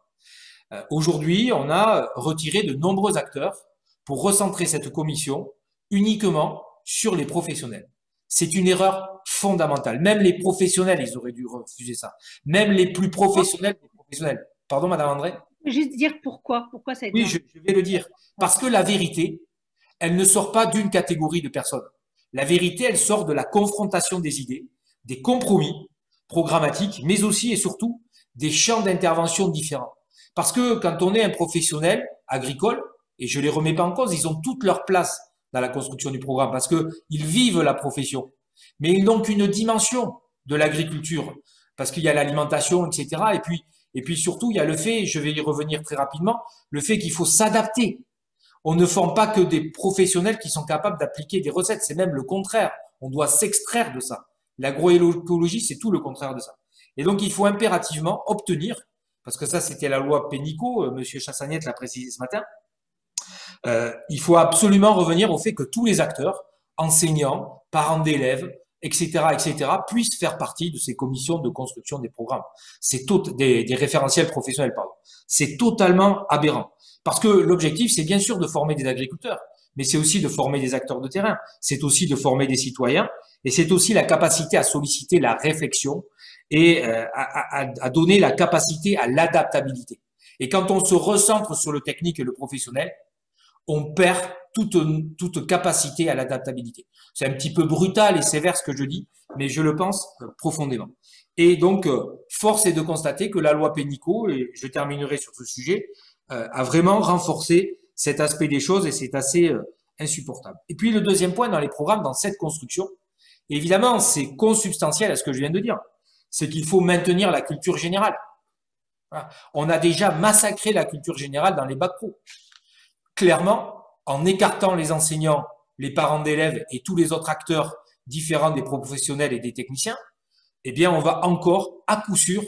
Euh, aujourd'hui, on a retiré de nombreux acteurs pour recentrer cette commission uniquement sur les professionnels. C'est une erreur fondamentale. Même les professionnels, ils auraient dû refuser ça. Même les plus professionnels professionnels. Pardon, Madame André? Juste dire pourquoi. Pourquoi ça a été... Oui, je, je vais le dire. Parce que la vérité, elle ne sort pas d'une catégorie de personnes. La vérité, elle sort de la confrontation des idées, des compromis programmatiques, mais aussi et surtout des champs d'intervention différents. Parce que quand on est un professionnel agricole, et je les remets pas en cause, ils ont toute leur place dans la construction du programme parce que ils vivent la profession. Mais ils n'ont qu'une dimension de l'agriculture parce qu'il y a l'alimentation, etc. Et puis, et puis surtout, il y a le fait, je vais y revenir très rapidement, le fait qu'il faut s'adapter. On ne forme pas que des professionnels qui sont capables d'appliquer des recettes. C'est même le contraire. On doit s'extraire de ça. L'agroécologie, c'est tout le contraire de ça. Et donc, il faut impérativement obtenir, parce que ça, c'était la loi Pénicaud, euh, Monsieur Chassagnette l'a précisé ce matin, euh, il faut absolument revenir au fait que tous les acteurs, enseignants, parents d'élèves, etc., etc., puissent faire partie de ces commissions de construction des programmes. Des, des référentiels professionnels, pardon. C'est totalement aberrant. Parce que l'objectif, c'est bien sûr de former des agriculteurs, mais c'est aussi de former des acteurs de terrain. C'est aussi de former des citoyens, et c'est aussi la capacité à solliciter la réflexion et euh, à, à, à donner la capacité à l'adaptabilité. Et quand on se recentre sur le technique et le professionnel, on perd toute, toute capacité à l'adaptabilité. C'est un petit peu brutal et sévère ce que je dis, mais je le pense profondément. Et donc, euh, force est de constater que la loi Pénicaud, et je terminerai sur ce sujet, euh, a vraiment renforcé cet aspect des choses et c'est assez euh, insupportable. Et puis le deuxième point dans les programmes, dans cette construction, évidemment, c'est consubstantiel à ce que je viens de dire, c'est qu'il faut maintenir la culture générale. On a déjà massacré la culture générale dans les bacs pro clairement, en écartant les enseignants, les parents d'élèves et tous les autres acteurs différents des professionnels et des techniciens, eh bien, on va encore, à coup sûr,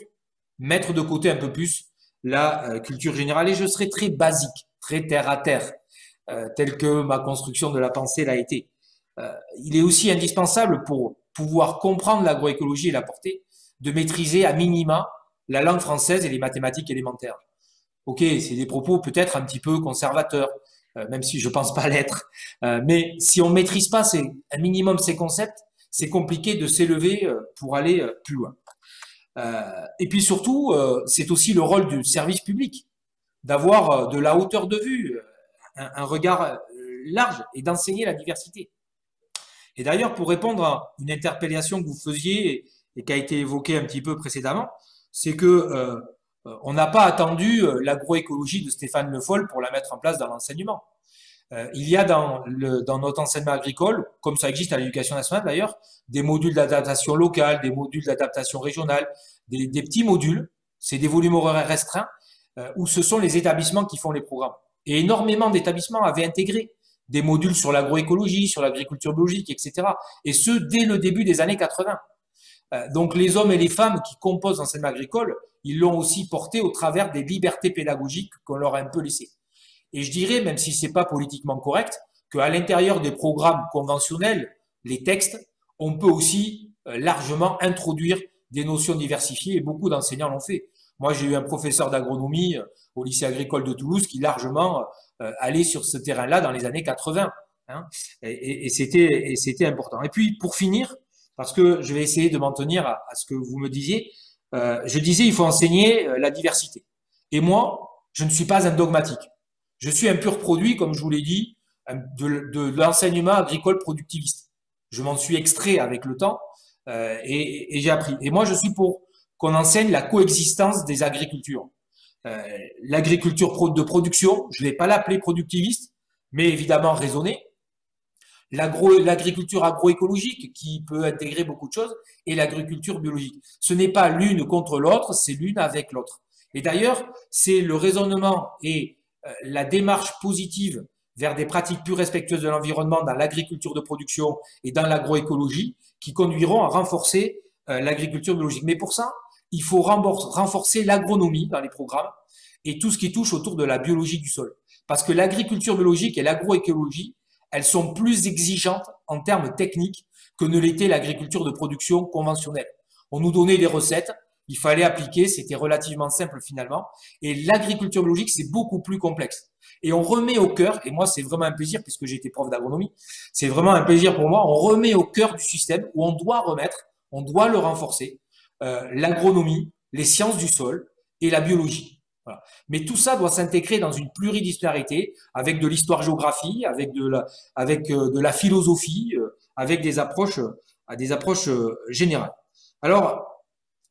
mettre de côté un peu plus la euh, culture générale. Et je serai très basique, très terre à terre, euh, tel que ma construction de la pensée l'a été. Euh, il est aussi indispensable pour pouvoir comprendre l'agroécologie et la portée, de maîtriser à minima la langue française et les mathématiques élémentaires. Ok, c'est des propos peut-être un petit peu conservateurs, euh, même si je pense pas l'être. Euh, mais si on maîtrise pas ces, un minimum ces concepts, c'est compliqué de s'élever euh, pour aller plus loin. et puis surtout, c'est aussi le rôle du service public d'avoir de la hauteur de vue, un regard large et d'enseigner la diversité. Et d'ailleurs, pour répondre à une interpellation que vous faisiez et qui a été évoquée un petit peu précédemment, c'est que euh, on n'a pas attendu euh, l'agroécologie de Stéphane Le Foll pour la mettre en place dans l'enseignement. Euh, il y a dans, le, dans notre enseignement agricole, comme ça existe à l'éducation nationale d'ailleurs, des modules d'adaptation locale, des modules d'adaptation régionale, des, petits modules, c'est des volumes horaires restreints, où ce sont les établissements qui font les programmes. Et énormément d'établissements avaient intégré des modules sur l'agroécologie, sur l'agriculture biologique, etc. Et ce, dès le début des années 80. Donc les hommes et les femmes qui composent l'enseignement agricole ils l'ont aussi porté au travers des libertés pédagogiques qu'on leur a un peu laissées. Et je dirais, même si c'est pas politiquement correct, qu'à l'intérieur des programmes conventionnels, les textes, on peut aussi euh, largement introduire des notions diversifiées et beaucoup d'enseignants l'ont fait. Moi, j'ai eu un professeur d'agronomie euh, au lycée agricole de Toulouse qui largement euh, allait sur ce terrain-là dans les années 80. Hein, et, et c'était important. Et puis, pour finir, parce que je vais essayer de m'en tenir à, ce que vous me disiez, euh, je disais, il faut enseigner euh, la diversité. Et moi, je ne suis pas un dogmatique. Je suis un pur produit, comme je vous l'ai dit, de, l'enseignement agricole productiviste. Je m'en suis extrait avec le temps euh, et, j'ai appris. Et moi, je suis pour qu'on enseigne la coexistence des agricultures. L'agriculture de production, je ne vais pas l'appeler productiviste, mais évidemment raisonnée l'agriculture agroécologique qui peut intégrer beaucoup de choses et l'agriculture biologique. Ce n'est pas l'une contre l'autre, c'est l'une avec l'autre. Et d'ailleurs, c'est le raisonnement et euh, la démarche positive vers des pratiques plus respectueuses de l'environnement dans l'agriculture de production et dans l'agroécologie qui conduiront à renforcer euh, l'agriculture biologique. Mais pour ça, il faut renforcer l'agronomie dans les programmes et tout ce qui touche autour de la biologie du sol. Parce que l'agriculture biologique et l'agroécologie elles sont plus exigeantes en termes techniques que ne l'était l'agriculture de production conventionnelle. On nous donnait des recettes, il fallait appliquer, c'était relativement simple finalement. Et l'agriculture biologique, c'est beaucoup plus complexe. Et on remet au cœur, et moi c'est vraiment un plaisir puisque j'ai été prof d'agronomie, c'est vraiment un plaisir pour moi, on remet au cœur du système où on doit remettre, on doit le renforcer, euh, l'agronomie, les sciences du sol et la biologie. Mais tout ça doit s'intégrer dans une pluridisciplinarité, avec de l'histoire-géographie, avec de la, euh, philosophie, euh, avec des approches, euh, générales. Alors,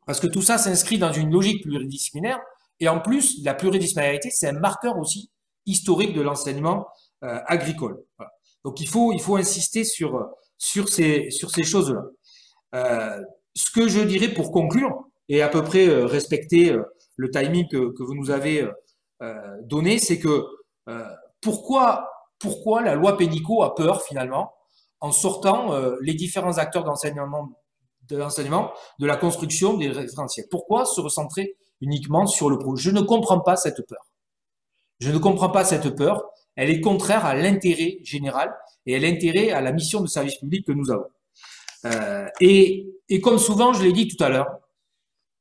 parce que tout ça s'inscrit dans une logique pluridisciplinaire, et en plus, la pluridisciplinarité, c'est un marqueur aussi historique de l'enseignement agricole. Donc, il faut, insister sur, ces, choses-là. Ce que je dirais pour conclure, et à peu près respecter le timing que, vous nous avez euh, euh, donné, c'est que euh, pourquoi, pourquoi la loi Pénicaud a peur finalement en sortant les différents acteurs d'enseignement de de la construction des référentiels? Pourquoi se recentrer uniquement sur le projet Je ne comprends pas cette peur. Je ne comprends pas cette peur. Elle est contraire à l'intérêt général et à l'intérêt à la mission de service public que nous avons. et, comme souvent, je l'ai dit tout à l'heure,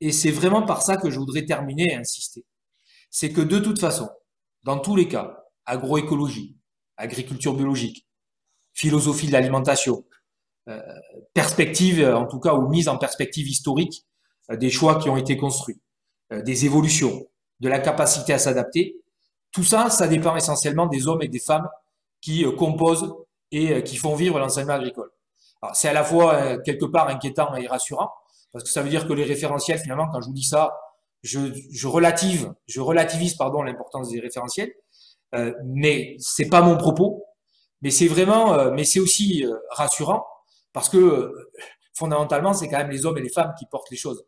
et c'est vraiment par ça que je voudrais terminer et insister. C'est que de toute façon, dans tous les cas, agroécologie, agriculture biologique, philosophie de l'alimentation, euh, perspective, en tout cas, ou mise en perspective historique euh, des choix qui ont été construits, euh, des évolutions, de la capacité à s'adapter, tout ça, ça dépend essentiellement des hommes et des femmes qui composent et qui font vivre l'enseignement agricole. C'est à la fois quelque part inquiétant et rassurant, parce que ça veut dire que les référentiels, finalement, quand je vous dis ça, je, je relative, je relativise pardon l'importance des référentiels, euh, mais c'est pas mon propos, mais c'est vraiment, euh, mais c'est aussi euh, rassurant parce que euh, fondamentalement, c'est quand même les hommes et les femmes qui portent les choses.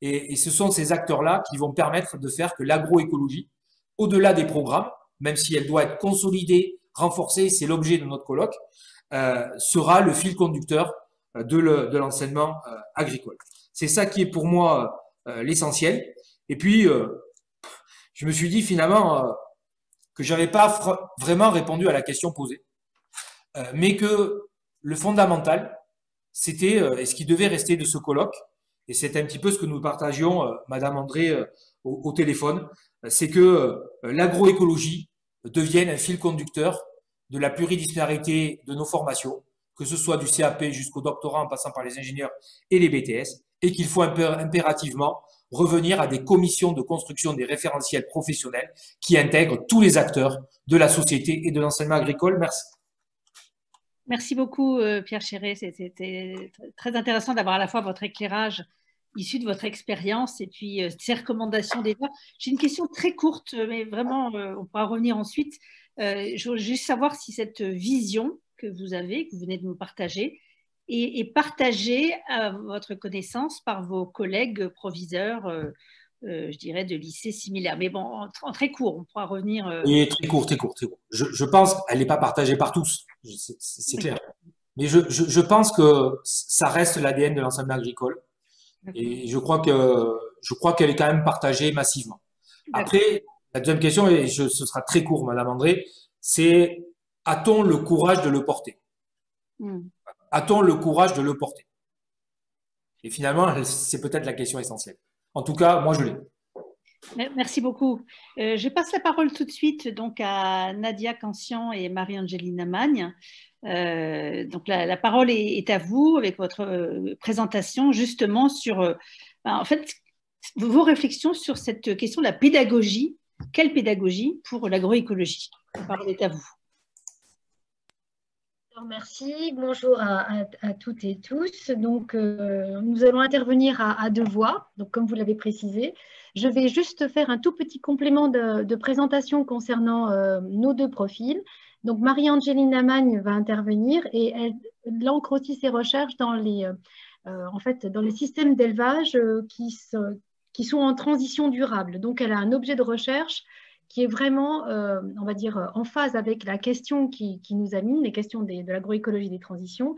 Et, et ce sont ces acteurs-là qui vont permettre de faire que l'agroécologie, au-delà des programmes, même si elle doit être consolidée, renforcée, c'est l'objet de notre colloque, sera le fil conducteur de l'enseignement agricole. C'est ça qui est pour moi euh, l'essentiel. Et puis, euh, je me suis dit finalement euh, que j'avais pas vraiment répondu à la question posée, mais que le fondamental, c'était, et ce qui devait rester de ce colloque, et c'est un petit peu ce que nous partagions, Madame André, au, téléphone, c'est que l'agroécologie devienne un fil conducteur de la pluridisciplinarité de nos formations, que ce soit du CAP jusqu'au doctorat en passant par les ingénieurs et les BTS, et qu'il faut impérativement revenir à des commissions de construction des référentiels professionnels qui intègrent tous les acteurs de la société et de l'enseignement agricole. Merci. Merci beaucoup, euh, Pierre Chéret. C'était très intéressant d'avoir à la fois votre éclairage issu de votre expérience et puis euh, ces recommandations déjà. J'ai une question très courte, mais vraiment, euh, on pourra revenir ensuite. je veux juste savoir si cette vision que vous avez, que vous venez de nous partager, et, partagé à votre connaissance par vos collègues proviseurs, euh, euh, je dirais, de lycées similaires. Mais bon, en, très court, on pourra revenir. Euh, oui, très court, très court, très court. Je, je pense qu'elle n'est pas partagée par tous, c'est clair. Mais je, je, pense que ça reste l'ADN de l'enseignement agricole. Et je crois que je crois qu'elle est quand même partagée massivement. Après, la deuxième question, et ce sera très court, Madame André, c'est a-t-on le courage de le porter? Hmm a-t-on le courage de le porter? Et finalement, c'est peut-être la question essentielle. En tout cas, moi, je l'ai. Merci beaucoup. Euh, je passe la parole tout de suite donc à Nadia Cancian et Marie-Angelina Magne. Euh, donc la, parole est, à vous avec votre euh, présentation justement sur ben, en fait vos réflexions sur cette question de la pédagogie. Quelle pédagogie pour l'agroécologie? La parole est à vous merci. Bonjour à, toutes et tous. Donc, euh, nous allons intervenir à, deux voix, donc comme vous l'avez précisé. Je vais juste faire un tout petit complément de, présentation concernant euh, nos deux profils. Donc, Marie-Angeline Lamagne va intervenir et elle, ancre aussi ses recherches dans les, euh, en fait, dans les systèmes d'élevage qui, qui sont en transition durable. Donc, elle a un objet de recherche qui est vraiment, euh, on va dire, en phase avec la question qui, nous anime, les questions de l'agroécologie des transitions.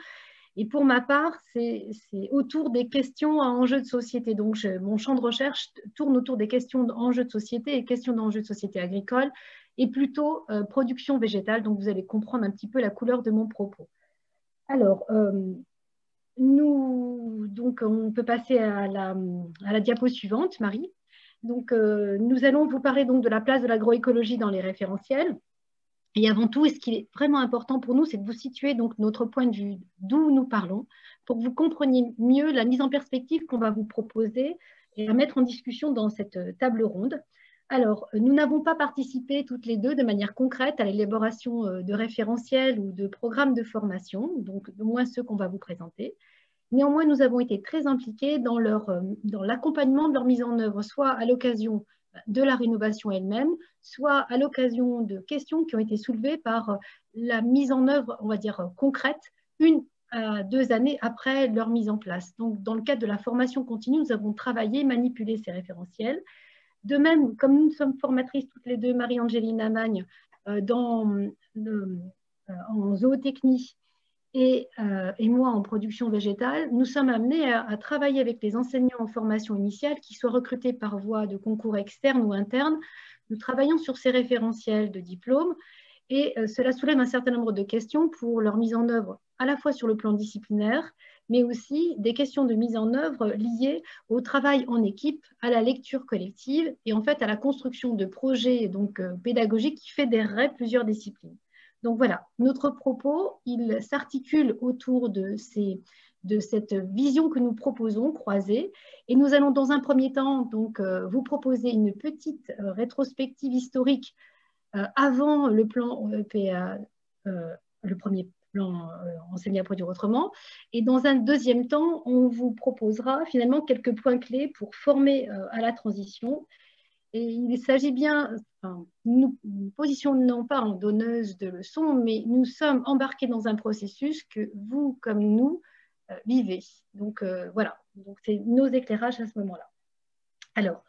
Et pour ma part, c'est autour des questions à enjeux de société. Donc, mon champ de recherche tourne autour des questions d'enjeux de société et questions d'enjeux de société agricole et plutôt euh, production végétale. Donc, vous allez comprendre un petit peu la couleur de mon propos. Alors, euh, nous, donc, on peut passer à la, à la diapo suivante, Marie. Donc, euh, nous allons vous parler donc de la place de l'agroécologie dans les référentiels. Et avant tout, ce qui est vraiment important pour nous, c'est de vous situer donc notre point de vue d'où nous parlons, pour que vous compreniez mieux la mise en perspective qu'on va vous proposer et à mettre en discussion dans cette table ronde. Alors, nous n'avons pas participé toutes les deux de manière concrète à l'élaboration euh, de référentiels ou de programmes de formation, donc au moins ceux qu'on va vous présenter. Néanmoins, nous avons été très impliqués dans, euh, dans l'accompagnement de leur mise en œuvre, soit à l'occasion de la rénovation elle-même, soit à l'occasion de questions qui ont été soulevées par euh, la mise en œuvre, on va dire, concrète, une à deux années après leur mise en place. Donc, dans le cadre de la formation continue, nous avons travaillé, manipulé ces référentiels. De même, comme nous sommes formatrices toutes les deux, Marie-Angéline Amagne, euh, dans, en zootechnie euh, et, moi en production végétale, nous sommes amenés à, travailler avec les enseignants en formation initiale, qui soient recrutés par voie de concours externe ou interne. Nous travaillons sur ces référentiels de diplôme et euh, cela soulève un certain nombre de questions pour leur mise en œuvre à la fois sur le plan disciplinaire, mais aussi des questions de mise en œuvre liées au travail en équipe, à la lecture collective et en fait à la construction de projets donc, euh, pédagogiques qui fédéreraient plusieurs disciplines. Donc voilà, notre propos, il s'articule autour de, cette vision que nous proposons, croisée. Et nous allons dans un premier temps donc, euh, vous proposer une petite euh, rétrospective historique euh, avant le plan EPA, le premier plan enseigner à produire autrement. Et dans un deuxième temps, on vous proposera finalement quelques points clés pour former à la transition et il s'agit bien, nous ne positionnons pas en donneuse de leçons, mais nous sommes embarqués dans un processus que vous, comme nous, euh, vivez. Donc euh, voilà, donc c'est nos éclairages à ce moment-là. Alors,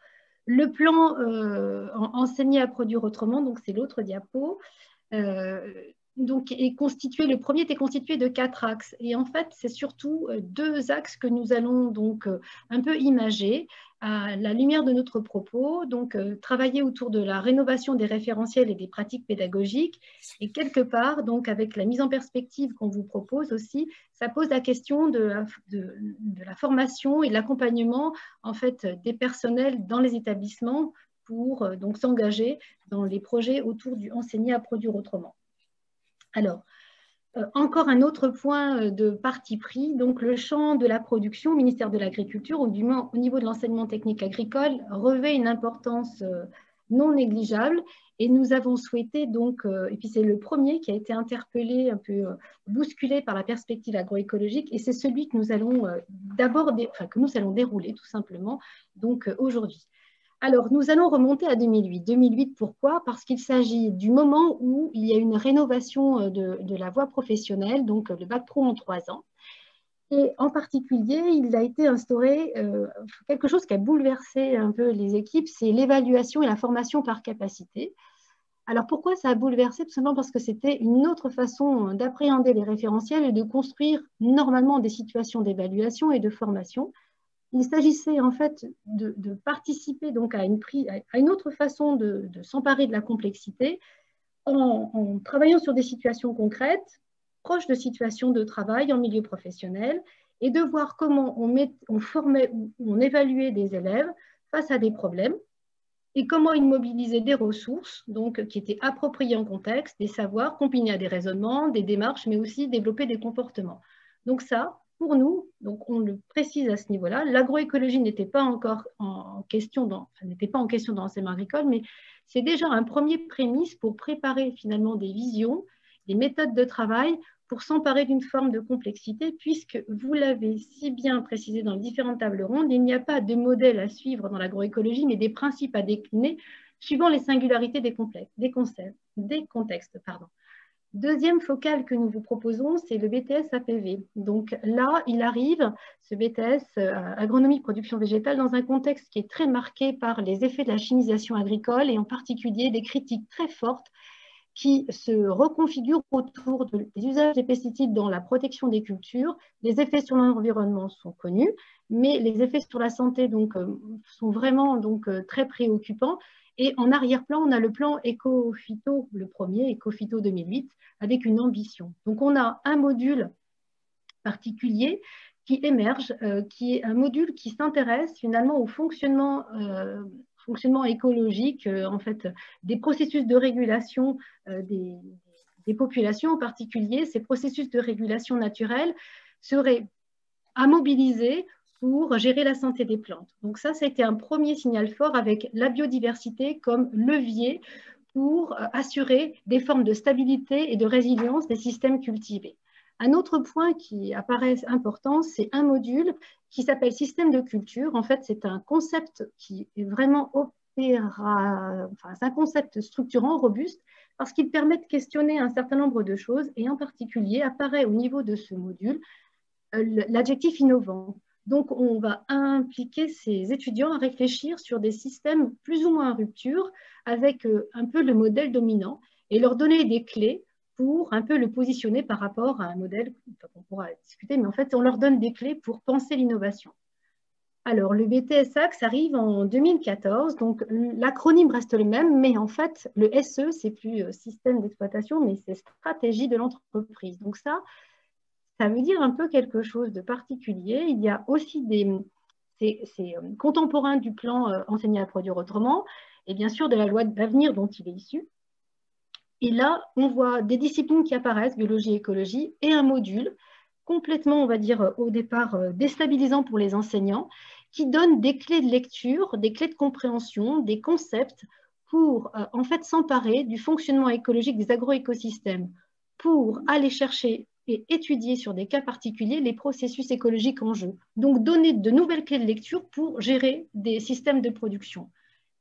le plan euh, enseigner à produire autrement, donc c'est l'autre diapo. Donc, est constitué, le premier est constitué de quatre axes. Et en fait, c'est surtout deux axes que nous allons donc un peu imager à la lumière de notre propos, donc euh, travailler autour de la rénovation des référentiels et des pratiques pédagogiques. Et quelque part, donc avec la mise en perspective qu'on vous propose aussi, ça pose la question de la, de, la formation et de l'accompagnement en fait des personnels dans les établissements pour donc s'engager dans les projets autour du enseigner à produire autrement. Alors, euh, encore un autre point euh, de parti pris, donc le champ de la production au ministère de l'Agriculture, au niveau de l'enseignement technique agricole, revêt une importance euh, non négligeable. Et nous avons souhaité donc, et puis c'est le premier qui a été interpellé, un peu bousculé par la perspective agroécologique, et c'est celui que nous allons d'abord, enfin, que nous allons dérouler tout simplement donc aujourd'hui. Alors, nous allons remonter à 2008. 2008, pourquoi? Parce qu'il s'agit du moment où il y a une rénovation euh, de, la voie professionnelle, donc euh, le bac pro en trois ans. Et en particulier, il a été instauré euh, quelque chose qui a bouleversé un peu les équipes, c'est l'évaluation et la formation par capacité. Alors pourquoi ça a bouleversé? Tout simplement parce que c'était une autre façon d'appréhender les référentiels et de construire normalement des situations d'évaluation et de formation il s'agissait en fait de, participer donc à une, autre façon de, s'emparer de la complexité en, travaillant sur des situations concrètes, proches de situations de travail en milieu professionnel, et de voir comment on formait ou on évaluait des élèves face à des problèmes et comment ils mobilisaient des ressources donc, qui étaient appropriées en contexte, des savoirs combinés à des raisonnements, des démarches, mais aussi développer des comportements. Donc ça, pour nous, donc on le précise à ce niveau-là, l'agroécologie n'était pas encore en question dans, l'enseignement agricole, mais c'est déjà un premier prémisse pour préparer finalement des visions, des méthodes de travail pour s'emparer d'une forme de complexité, puisque vous l'avez si bien précisé dans les différentes tables rondes, il n'y a pas de modèle à suivre dans l'agroécologie, mais des principes à décliner suivant les singularités des, concepts, des contextes. Deuxième focale que nous vous proposons, c'est le BTS APV. Donc là, il arrive, ce BTS euh, agronomie production végétale, dans un contexte qui est très marqué par les effets de la chimisation agricole et en particulier des critiques très fortes qui se reconfigurent autour des usages des pesticides dans la protection des cultures. Les effets sur l'environnement sont connus, mais les effets sur la santé euh, sont vraiment euh, très préoccupants. Et en arrière-plan, on a le plan EcoPhyto, le premier, EcoPhyto 2008, avec une ambition. Donc on a un module particulier qui émerge, euh, qui est un module qui s'intéresse finalement au fonctionnement, euh, écologique, euh, en fait, des processus de régulation des, populations, en particulier ces processus de régulation naturelle seraient à mobiliser pour gérer la santé des plantes. Donc ça, ça a été un premier signal fort avec la biodiversité comme levier pour euh, assurer des formes de stabilité et de résilience des systèmes cultivés. Un autre point qui apparaît important, c'est un module qui s'appelle système de culture. En fait, c'est un concept qui est vraiment opéra... enfin, c'est un concept structurant, robuste, parce qu'il permet de questionner un certain nombre de choses et en particulier apparaît au niveau de ce module euh, l'adjectif innovant. Donc, on va impliquer ces étudiants à réfléchir sur des systèmes plus ou moins en rupture avec euh, un peu le modèle dominant et leur donner des clés pour un peu le positionner par rapport à un modèle qu'on pourra discuter, mais en fait, on leur donne des clés pour penser l'innovation. Alors, le BTSAX arrive en 2014, donc l'acronyme reste le même, mais en fait, le SE, c'est plus euh, système d'exploitation, mais c'est stratégie de l'entreprise. Donc ça, ça veut dire un peu quelque chose de particulier. Il y a aussi des, c'est euh, contemporain du plan euh, enseigner à produire autrement et bien sûr de la loi d'avenir dont il est issu. Et là, on voit des disciplines qui apparaissent, biologie, écologie, et un module complètement, on va dire, au départ euh, déstabilisant pour les enseignants, qui donne des clés de lecture, des clés de compréhension, des concepts pour en fait s'emparer du fonctionnement écologique des agroécosystèmes, pour aller chercher et étudier sur des cas particuliers les processus écologiques en jeu. Donc donner de nouvelles clés de lecture pour gérer des systèmes de production.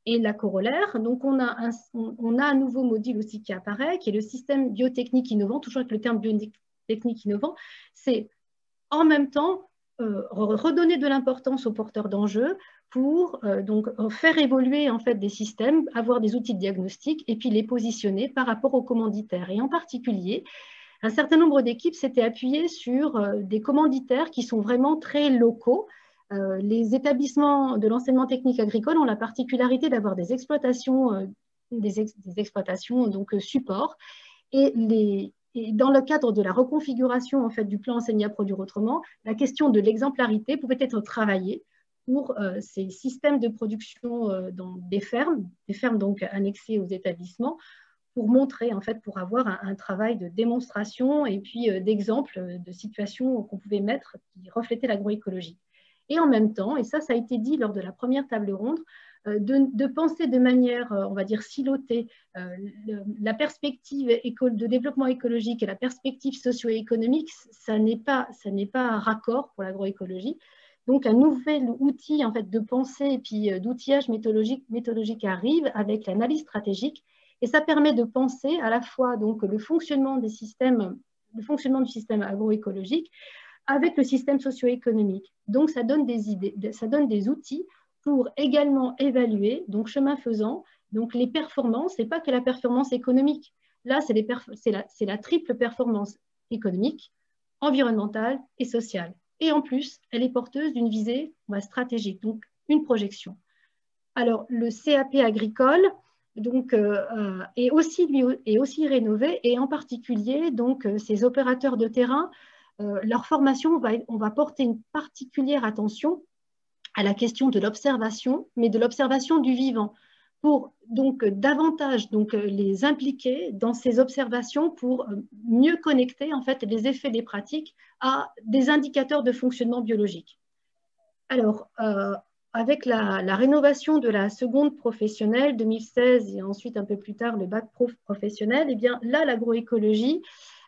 Et la corollaire, donc on a, un, on a un nouveau module aussi qui apparaît, qui est le système biotechnique innovant, toujours avec le terme biotechnique innovant, c'est en même temps euh, redonner de l'importance aux porteurs d'enjeux pour euh, donc faire évoluer en fait des systèmes, avoir des outils de diagnostic et puis les positionner par rapport aux commanditaires. Et en particulier, un certain nombre d'équipes s'étaient appuyées sur euh, des commanditaires qui sont vraiment très locaux. Euh, les établissements de l'enseignement technique agricole ont la particularité d'avoir des exploitations, euh, des, exploitations donc support. Et, dans le cadre de la reconfiguration en fait, du plan enseigné à produire autrement, la question de l'exemplarité pouvait être travaillée pour ces systèmes de production des fermes, des fermes donc annexées aux établissements, pour montrer, en fait, pour avoir un, travail de démonstration et puis d'exemple de situations qu'on pouvait mettre qui reflétaient l'agroécologie. Et en même temps, et ça, ça a été dit lors de la première table ronde, euh, de, penser de manière, euh, on va dire, silotée euh, la perspective de développement écologique et la perspective socio-économique, ça n'est pas, pas un raccord pour l'agroécologie. Donc, un nouvel outil en fait, de pensée et puis d'outillage méthodologique, méthodologique arrive avec l'analyse stratégique et ça permet de penser à la fois donc, le fonctionnement des systèmes, le fonctionnement du système agroécologique avec le système socio-économique. Donc, ça donne des idées, ça donne des outils pour également évaluer, donc chemin faisant, donc les performances, et pas que la performance économique. Là, c'est la, la triple performance économique, environnementale et sociale. Et en plus, elle est porteuse d'une visée stratégique, donc une projection. Alors, le CAP agricole donc, euh, euh, est, aussi, lui, est aussi rénové, et en particulier, donc, euh, ces opérateurs de terrain, leur formation, va, on va porter une particulière attention à la question de l'observation, mais de l'observation du vivant, pour donc davantage donc, les impliquer dans ces observations pour mieux connecter en fait les effets des pratiques à des indicateurs de fonctionnement biologique. Alors, avec la, rénovation de la seconde professionnelle 2016 et ensuite un peu plus tard le bac prof professionnel, eh bien là l'agroécologie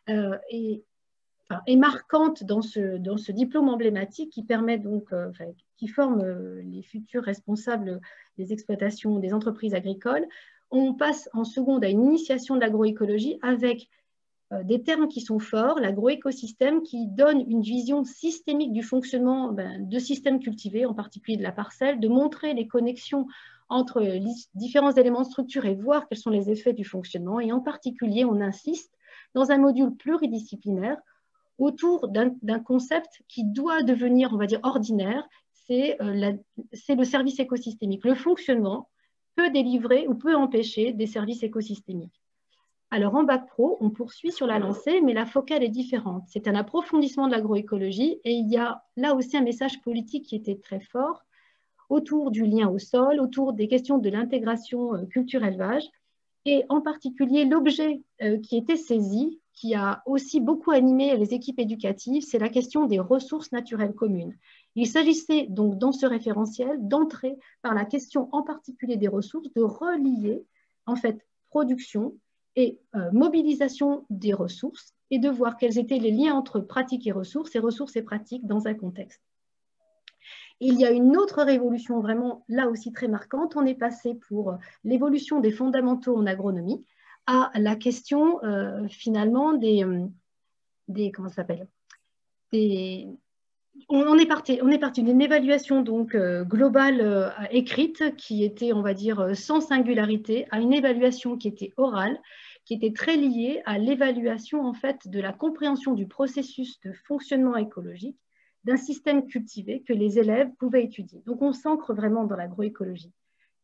euh, est marquante dans ce, diplôme emblématique qui permet donc, euh, qui forme euh, les futurs responsables des exploitations des entreprises agricoles. On passe en seconde à une initiation de l'agroécologie avec des termes qui sont forts, l'agroécosystème qui donne une vision systémique du fonctionnement ben, de systèmes cultivés, en particulier de la parcelle, de montrer les connexions entre différents éléments de structure et voir quels sont les effets du fonctionnement. Et en particulier, on insiste dans un module pluridisciplinaire autour d'un concept qui doit devenir, on va dire, ordinaire, c'est euh, le service écosystémique. Le fonctionnement peut délivrer ou peut empêcher des services écosystémiques. Alors en bac pro, on poursuit sur la lancée, mais la focale est différente. C'est un approfondissement de l'agroécologie et il y a là aussi un message politique qui était très fort autour du lien au sol, autour des questions de l'intégration euh, culture-élevage et en particulier l'objet euh, qui était saisi qui a aussi beaucoup animé les équipes éducatives, c'est la question des ressources naturelles communes. Il s'agissait donc dans ce référentiel d'entrer par la question en particulier des ressources, de relier en fait production et euh, mobilisation des ressources et de voir quels étaient les liens entre pratique et ressources et ressources et pratiques dans un contexte. Il y a une autre révolution vraiment là aussi très marquante. On est passé pour l'évolution des fondamentaux en agronomie à la question euh, finalement des, euh, des comment s'appelle? Des on, est parti, on est parti d'une évaluation donc euh, globale écrite qui était, on va dire, sans singularité, à une évaluation qui était orale, qui était très liée à l'évaluation en fait de la compréhension du processus de fonctionnement écologique d'un système cultivé que les élèves pouvaient étudier. Donc on s'ancre vraiment dans l'agroécologie.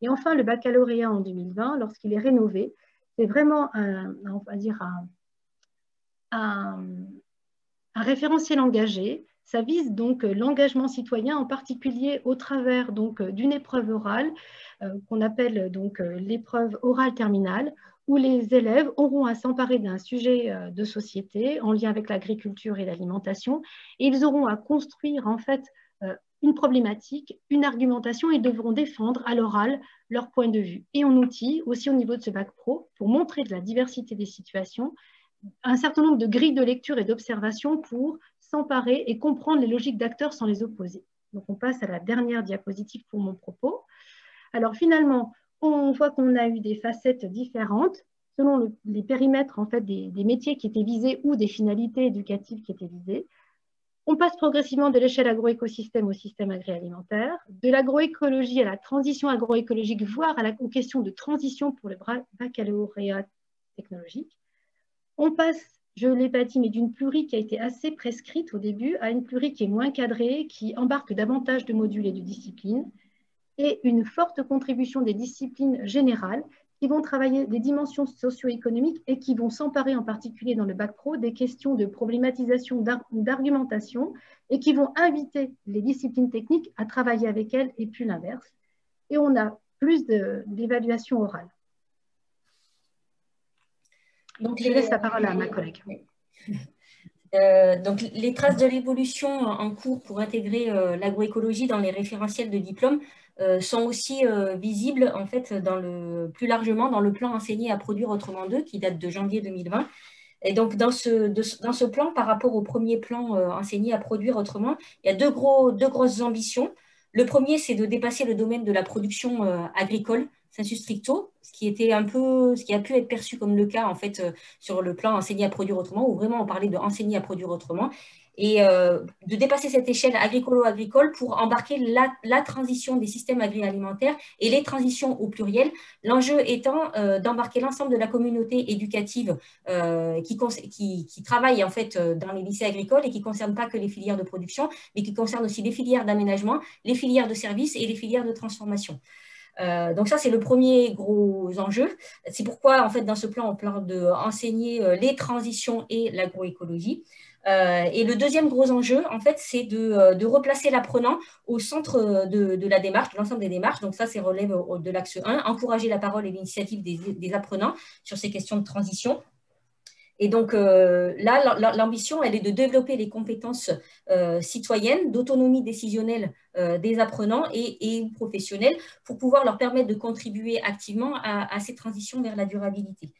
Et enfin, le baccalauréat en 2020, lorsqu'il est rénové, c'est vraiment on va dire un, référentiel engagé. Ça vise donc l'engagement citoyen, en particulier au travers donc d'une épreuve orale euh, qu'on appelle donc l'épreuve orale terminale, où les élèves auront à s'emparer d'un sujet euh, de société en lien avec l'agriculture et l'alimentation, et ils auront à construire en fait euh, une problématique, une argumentation et devront défendre à l'oral leur point de vue. Et on outille aussi au niveau de ce bac pro pour montrer de la diversité des situations, un certain nombre de grilles de lecture et d'observation pour s'emparer et comprendre les logiques d'acteurs sans les opposer. Donc on passe à la dernière diapositive pour mon propos. Alors finalement, on voit qu'on a eu des facettes différentes selon les périmètres en fait, des, métiers qui étaient visés ou des finalités éducatives qui étaient visées. On passe progressivement de l'échelle agroécosystème au système agroalimentaire, de l'agroécologie à la transition agroécologique, voire à la, aux questions de transition pour le baccalauréat technologique. On passe, je dit, mais d'une plurie qui a été assez prescrite au début à une plurie qui est moins cadrée, qui embarque davantage de modules et de disciplines, et une forte contribution des disciplines générales qui vont travailler des dimensions socio-économiques et qui vont s'emparer en particulier dans le bac pro des questions de problématisation, d'argumentation et qui vont inviter les disciplines techniques à travailler avec elles et plus l'inverse. Et on a plus d'évaluation orale. Donc, je laisse la parole à ma collègue. Euh, donc, les traces de l'évolution en cours pour intégrer euh, l'agroécologie dans les référentiels de diplôme euh, sont aussi visibles en fait dans le, plus largement dans le plan enseigné à produire autrement 2 qui date de janvier 2020. Et donc dans ce, dans ce plan, par rapport au premier plan enseigné à produire autrement, il y a deux, gros, deux grosses ambitions. Le premier, c'est de dépasser le domaine de la production agricole sensu stricto, ce qui était un peu, ce qui a pu être perçu comme le cas en fait euh, sur le plan enseigner à produire autrement, où vraiment on parlait de enseigner à produire autrement, et euh, de dépasser cette échelle agricolo-agricole pour embarquer la, transition des systèmes agroalimentaires et les transitions au pluriel. L'enjeu étant euh, d'embarquer l'ensemble de la communauté éducative qui, qui, qui, travaille en fait dans les lycées agricoles et qui ne concerne pas que les filières de production, mais qui concerne aussi les filières d'aménagement, les filières de services et les filières de transformation. Euh, donc ça, c'est le premier gros enjeu. C'est pourquoi, en fait, dans ce plan, on parle d'enseigner euh, les transitions et l'agroécologie. Euh, et le deuxième gros enjeu, en fait, c'est de, replacer l'apprenant au centre de, la démarche, de l'ensemble des démarches. Donc ça, c'est relève de l'axe 1, encourager la parole et l'initiative des, apprenants sur ces questions de transition. Et donc euh, là, l'ambition, elle est de développer les compétences euh, citoyennes, d'autonomie décisionnelle euh, des apprenants et, professionnels pour pouvoir leur permettre de contribuer activement à ces transitions vers la durabilité.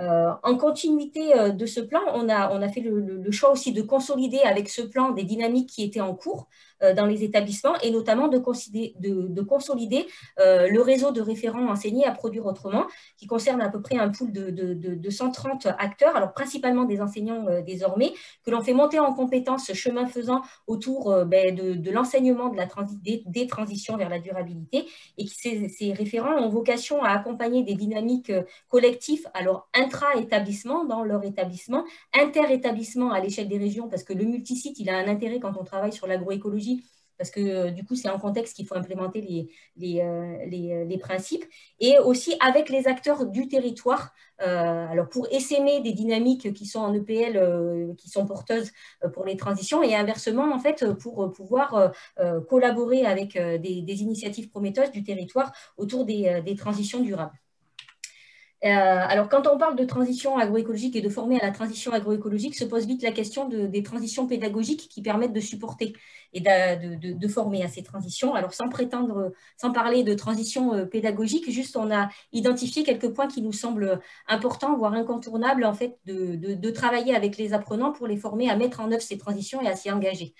Euh, en continuité euh, de ce plan, on a, on a fait le, choix aussi de consolider avec ce plan des dynamiques qui étaient en cours euh, dans les établissements et notamment de, de, consolider le réseau de référents enseignés à produire autrement, qui concerne à peu près un pool de, de 130 acteurs, alors principalement des enseignants désormais, que l'on fait monter en compétences chemin faisant autour ben, de, l'enseignement de des, transitions vers la durabilité et qui ces, ces, référents ont vocation à accompagner des dynamiques collectives, alors intra-établissement dans leur établissement, inter-établissement à l'échelle des régions, parce que le multisite, il a un intérêt quand on travaille sur l'agroécologie, parce que euh, du coup, c'est en contexte qu'il faut implémenter les, les, euh, euh, les, principes, et aussi avec les acteurs du territoire, alors pour essaimer des dynamiques qui sont en EPL, qui sont porteuses pour les transitions, et inversement, en fait, pour pouvoir collaborer avec des, des, initiatives prometteuses du territoire autour des, des transitions durables. Euh, alors, quand on parle de transition agroécologique et de former à la transition agroécologique, se pose vite la question des transitions pédagogiques qui permettent de supporter et de, former à ces transitions. Alors, sans prétendre, sans parler de transition euh, pédagogique, juste on a identifié quelques points qui nous semblent importants, voire incontournables, en fait, de travailler avec les apprenants pour les former à mettre en œuvre ces transitions et à s'y engager.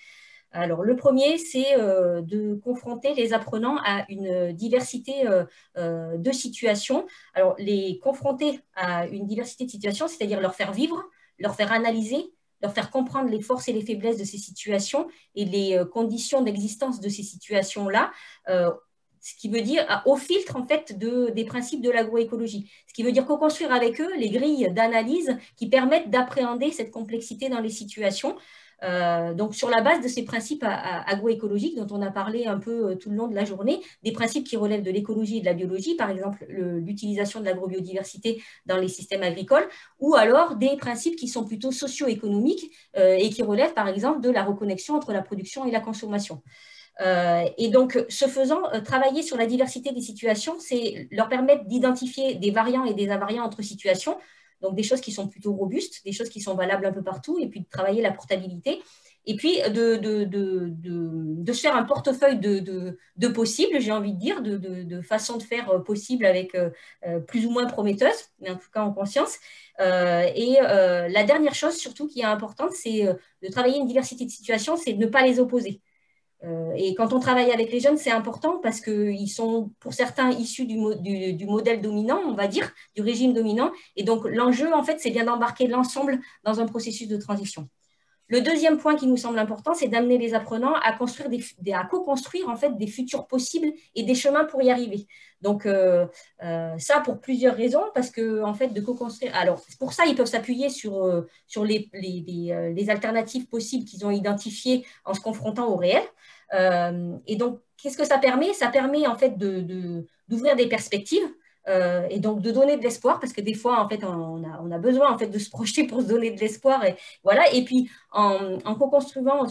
Alors, le premier, c'est euh, de confronter les apprenants à une diversité euh, euh, de situations. Alors, les confronter à une diversité de situations, c'est-à-dire leur faire vivre, leur faire analyser, leur faire comprendre les forces et les faiblesses de ces situations et les conditions d'existence de ces situations-là, ce qui veut dire au filtre en fait des principes de l'agroécologie. Ce qui veut dire co-construire avec eux les grilles d'analyse qui permettent d'appréhender cette complexité dans les situations. Euh, donc, sur la base de ces principes agroécologiques dont on a parlé un peu euh, tout le long de la journée, des principes qui relèvent de l'écologie et de la biologie, par exemple l'utilisation de l'agrobiodiversité dans les systèmes agricoles, ou alors des principes qui sont plutôt socio-économiques euh, et qui relèvent, par exemple, de la reconnexion entre la production et la consommation. et donc, ce faisant, travailler sur la diversité des situations, c'est leur permettre d'identifier des variants et des invariants entre situations, donc des choses qui sont plutôt robustes, des choses qui sont valables un peu partout, et puis de travailler la portabilité. Et puis de, de, faire un portefeuille de, possibles, j'ai envie de dire, de, façon de faire possible avec euh, euh, plus ou moins prometteuse, mais en tout cas en conscience. Euh, et la dernière chose surtout qui est importante, c'est de travailler une diversité de situations, c'est de ne pas les opposer. Euh, et quand on travaille avec les jeunes, c'est important parce qu'ils sont, pour certains, issus du, du, modèle dominant, on va dire, du régime dominant. Et donc, l'enjeu, en fait, c'est bien d'embarquer l'ensemble dans un processus de transition. Le deuxième point qui nous semble important, c'est d'amener les apprenants à construire co-construire en fait des futurs possibles et des chemins pour y arriver. Donc euh, euh, ça pour plusieurs raisons, parce que fait de co-construire. Alors pour ça, ils peuvent s'appuyer sur sur les, alternatives possibles qu'ils ont identifiées en se confrontant au réel. Euh, et donc, qu'est-ce que ça permet? Ça permet en fait d'ouvrir des perspectives euh, et donc de donner de l'espoir parce que des fois en fait on a, on a, besoin en fait de se projeter pour se donner de l'espoir et voilà. Et puis en, co-construisant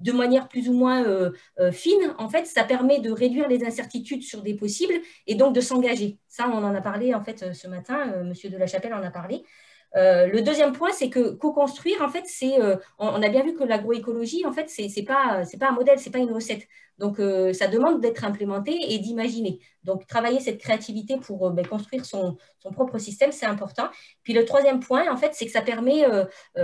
de manière plus ou moins euh, euh, fine en fait ça permet de réduire les incertitudes sur des possibles et donc de s'engager. Ça on en a parlé en fait ce matin monsieur de la Chapelle en a parlé euh, le deuxième point, c'est que co-construire, en fait, c'est, euh, on, a bien vu que l'agroécologie, en fait, c'est, c'est pas un modèle, c'est pas une recette. Donc, euh, ça demande d'être implémenté et d'imaginer. Donc, travailler cette créativité pour ben, construire son, son, propre système, c'est important. Puis le troisième point, en fait, c'est que ça permet,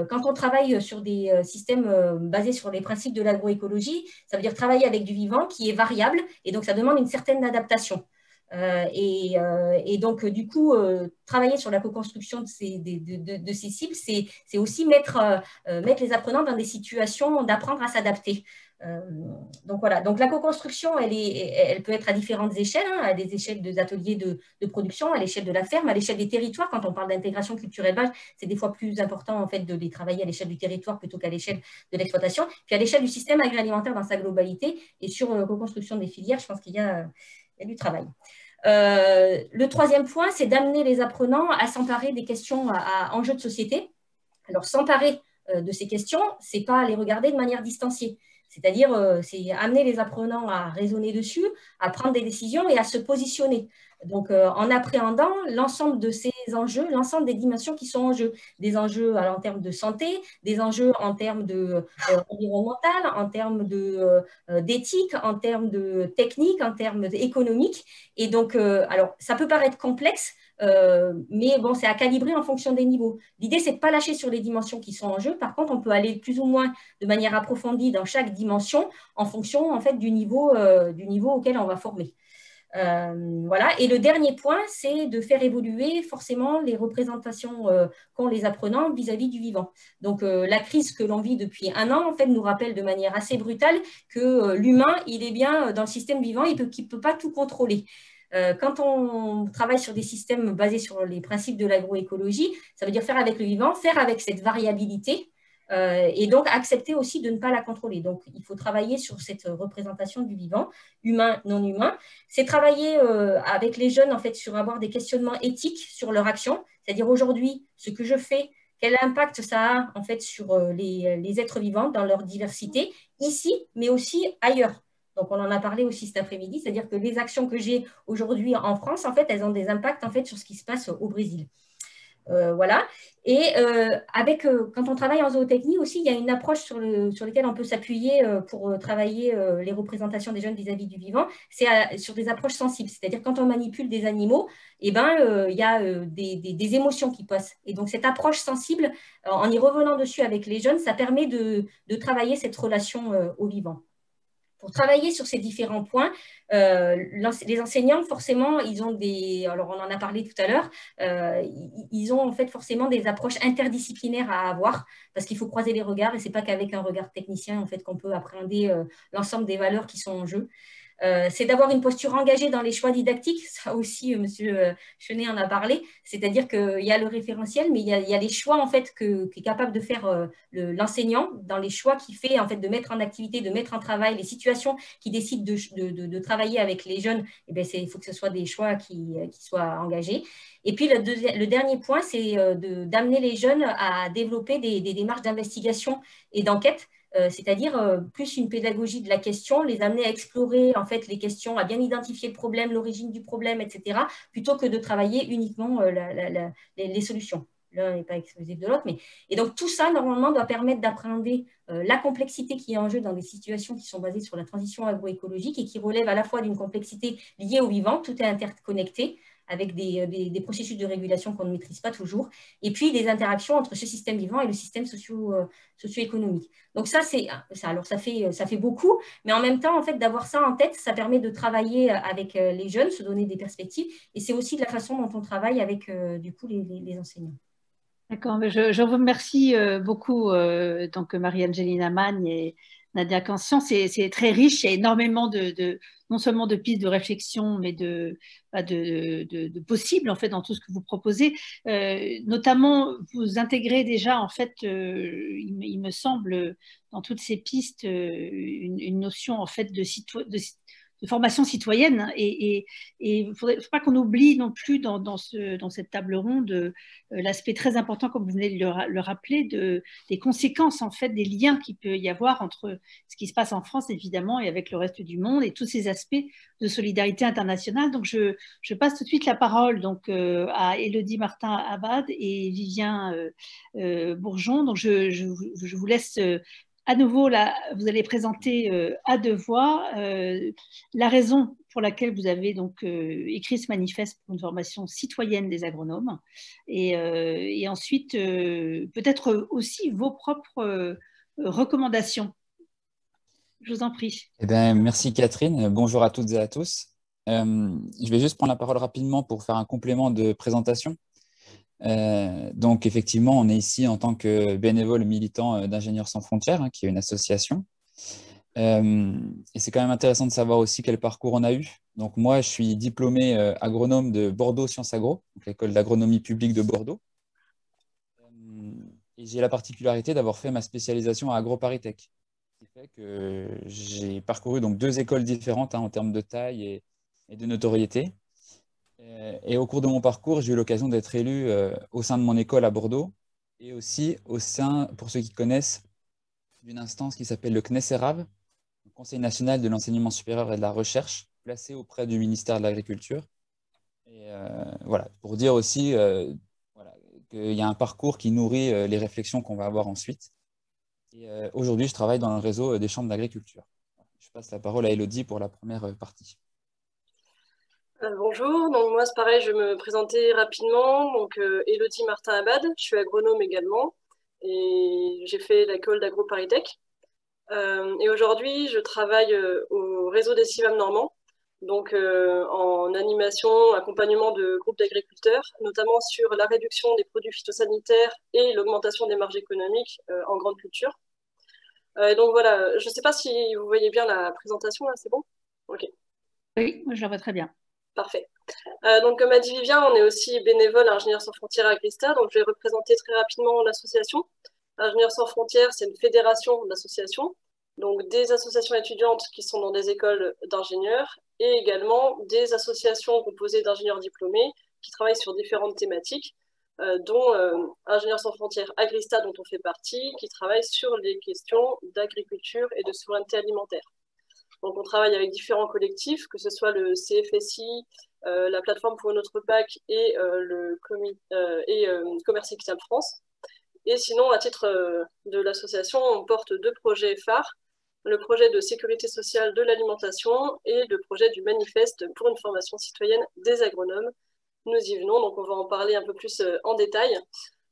quand on travaille sur des systèmes basés sur les principes de l'agroécologie, ça veut dire travailler avec du vivant qui est variable et donc ça demande une certaine adaptation. Euh, euh, et, donc, du coup, euh, travailler sur la co-construction de ces, cibles, c'est aussi mettre, les apprenants dans des situations d'apprendre à s'adapter. donc voilà, donc la co-construction, elle, peut être à différentes échelles, hein, à des échelles des ateliers de, production, à l'échelle de la ferme, à l'échelle des territoires. Quand on parle d'intégration culturelle c'est des fois plus important en fait de les travailler à l'échelle du territoire plutôt qu'à l'échelle de l'exploitation. Puis à l'échelle du système agroalimentaire dans sa globalité et sur la co-construction des filières, je pense qu'il y a du travail. Euh, le troisième point, c'est d'amener les apprenants à s'emparer des questions à, enjeux de société. Alors, s'emparer euh, de ces questions, c'est pas les regarder de manière distanciée. C'est-à-dire, euh, c'est amener les apprenants à raisonner dessus, à prendre des décisions et à se positionner. Donc, euh, en appréhendant l'ensemble de ces enjeux, l'ensemble des dimensions qui sont en jeu, des enjeux en termes de santé, des enjeux en termes de euh, environnemental, en termes euh, d'éthique, en termes de technique, en termes économiques. Et donc, alors, ça peut paraître complexe, mais bon, c'est à calibrer en fonction des niveaux. L'idée, c'est de ne pas lâcher sur les dimensions qui sont en jeu. Par contre, on peut aller plus ou moins de manière approfondie dans chaque dimension en fonction en fait du niveau, du niveau auquel on va former. Euh, voilà. Et le dernier point, c'est de faire évoluer forcément les représentations euh, qu'ont les apprenants vis-à-vis du vivant. Donc, euh, la crise que l'on vit depuis un an, en fait, nous rappelle de manière assez brutale que l'humain, il est bien dans le système vivant, il ne peut, peut pas tout contrôler. Quand on travaille sur des systèmes basés sur les principes de l'agroécologie, ça veut dire faire avec le vivant, faire avec cette variabilité, euh, et donc accepter aussi de ne pas la contrôler. Donc il faut travailler sur cette représentation du vivant, humain, non humain. C'est travailler euh, avec les jeunes en fait sur avoir des questionnements éthiques sur leur action, c'est-à-dire aujourd'hui ce que je fais, quel impact ça a en fait sur euh, les, êtres vivants dans leur diversité ici, mais aussi ailleurs. Donc on en a parlé aussi cet après-midi, c'est-à-dire que les actions que j'ai aujourd'hui en France, en fait, elles ont des impacts sur ce qui se passe au Brésil. Euh, voilà. Et euh, avec, euh, quand on travaille en zootechnie aussi, il y a une approche sur, le, laquelle on peut s'appuyer pour travailler les représentations des jeunes vis-à-vis du vivant. C'est sur des approches sensibles. C'est-à-dire quand on manipule des animaux, eh ben, il y a des, émotions qui passent. Et donc cette approche sensible, en y revenant dessus avec les jeunes, ça permet de travailler cette relation au vivant pour travailler sur ces différents points, euh, les enseignants, forcément, ils ont des, alors on en a parlé tout à l'heure, euh, ils ont en fait forcément des approches interdisciplinaires à avoir parce qu'il faut croiser les regards et c'est pas qu'avec un regard technicien en fait qu'on peut appréhender euh, l'ensemble des valeurs qui sont en jeu. Euh, c'est d'avoir une posture engagée dans les choix didactiques. Ça aussi, M. Euh, Chenet en a parlé. C'est-à-dire qu'il y a le référentiel, mais il y a, les choix en fait qu'est capable de faire euh, l'enseignant dans les choix qu'il fait en fait de mettre en activité, de mettre en travail, les situations qui décident de, travailler avec les jeunes. Eh il faut que ce soit des choix qui, soient engagés. Et puis le, dernier point, c'est d'amener les jeunes à développer des démarches d'investigation et d'enquête euh, c'est-à-dire euh, plus une pédagogie de la question, les amener à explorer en fait les questions, à bien identifier le problème, l'origine du problème, etc., plutôt que de travailler uniquement euh, les, solutions. L'un n'est pas exclusif de l'autre, mais et donc tout ça normalement doit permettre d'appréhender la complexité qui est en jeu dans des situations qui sont basées sur la transition agroécologique et qui relèvent à la fois d'une complexité liée au vivant, tout est interconnecté, avec euh, des, processus de régulation qu'on ne maîtrise pas toujours, et puis des interactions entre ce système vivant et le système socio, euh, socio-économique. Donc ça, c'est ça, alors ça fait, ça fait beaucoup, mais en même temps, en fait, d'avoir ça en tête, ça permet de travailler avec euh, les jeunes, se donner des perspectives, et c'est aussi de la façon dont on travaille avec, du coup, les, enseignants. D'accord, je, je, vous remercie beaucoup, donc Marie-Angelina Magne et Nadia Conscience, c'est très riche, il y a énormément de, non seulement de pistes de réflexion, mais de, bah, de, possibles en fait dans tout ce que vous proposez. Euh, notamment, vous intégrez déjà en fait, euh, il, me semble, dans toutes ces pistes, euh, une, notion en fait de, formation citoyenne. Et il ne faudrait pas qu'on oublie non plus dans, ce, dans cette table ronde euh, l'aspect très important, comme vous venez de le, rappeler, de, des conséquences, en fait, des liens qu'il peut y avoir entre ce qui se passe en France, évidemment, et avec le reste du monde, et tous ces aspects de solidarité internationale. Donc, je, passe tout de suite la parole donc, euh, à Elodie Martin-Abad et Vivien euh, Bourgeon. Donc, je vous laisse à nouveau, là, vous allez présenter euh, à deux voix euh, la raison pour laquelle vous avez donc euh, écrit ce manifeste pour une formation citoyenne des agronomes, et, ensuite peut-être aussi vos propres recommandations. Je vous en prie. Eh bien, merci Catherine. Bonjour à toutes et à tous. je vais juste prendre la parole rapidement pour faire un complément de présentation. Euh, donc, effectivement, on est ici en tant que bénévole militant euh, d'Ingénieurs sans frontières, hein, qui est une association. Euh, et c'est quand même intéressant de savoir aussi quel parcours on a eu. Donc, moi, je suis diplômé agronome de Bordeaux Sciences Agro, l'école d'agronomie publique de Bordeaux. et j'ai la particularité d'avoir fait ma spécialisation à AgroParisTech, ce qui fait que j'ai parcouru donc deux écoles différentes hein, en termes de taille et, et de notoriété. Euh, et au cours de mon parcours, j'ai eu l'occasion d'être élu euh, au sein de mon école à Bordeaux et aussi au sein, pour ceux qui connaissent, d'une instance qui s'appelle le CNESERAV, le Conseil national de l'enseignement supérieur et de la recherche, placé auprès du ministère de l'Agriculture. Et euh, voilà, pour dire aussi qu'il y a un parcours qui nourrit les réflexions qu'on va avoir ensuite. Et aujourd'hui, je travaille dans le réseau des chambres d'agriculture. Je passe la parole à Elodie pour la première partie. Euh, bonjour, donc moi c'est pareil, je vais me présenter rapidement. Donc euh, Elodie Martin Abad, je suis agronome également et j'ai fait l'école d'AgroParisTech. Euh, et aujourd'hui, je travaille euh, au réseau des CIVAM normands, donc en animation, accompagnement de groupes d'agriculteurs, notamment sur la réduction des produits phytosanitaires et l'augmentation des marges économiques en grande culture. donc voilà, je ne sais pas si vous voyez bien la présentation c'est bon? Oui, je la vois très bien. Parfait. Euh, donc, comme a dit Vivien, on est aussi bénévole à Ingénieurs sans frontières à Grista. Donc, je vais représenter très rapidement l'association. Ingénieurs sans frontières, c'est une fédération d'associations, donc des associations étudiantes qui sont dans des écoles d'ingénieurs et également des associations composées d'ingénieurs diplômés qui travaillent sur différentes thématiques, euh, dont euh, Ingénieurs sans frontières Agrista, dont on fait partie, qui travaille sur les questions d'agriculture et de souveraineté alimentaire. Donc, on travaille avec différents collectifs, que ce soit le CFSI, euh, la plateforme pour notre PAC et euh, le euh, et, Commerce Équitable France. Et sinon, à titre de l'association, on porte deux projets phares le projet de sécurité sociale de l'alimentation et le projet du manifeste pour une formation citoyenne des agronomes. Nous y venons, donc on va en parler un peu plus en détail.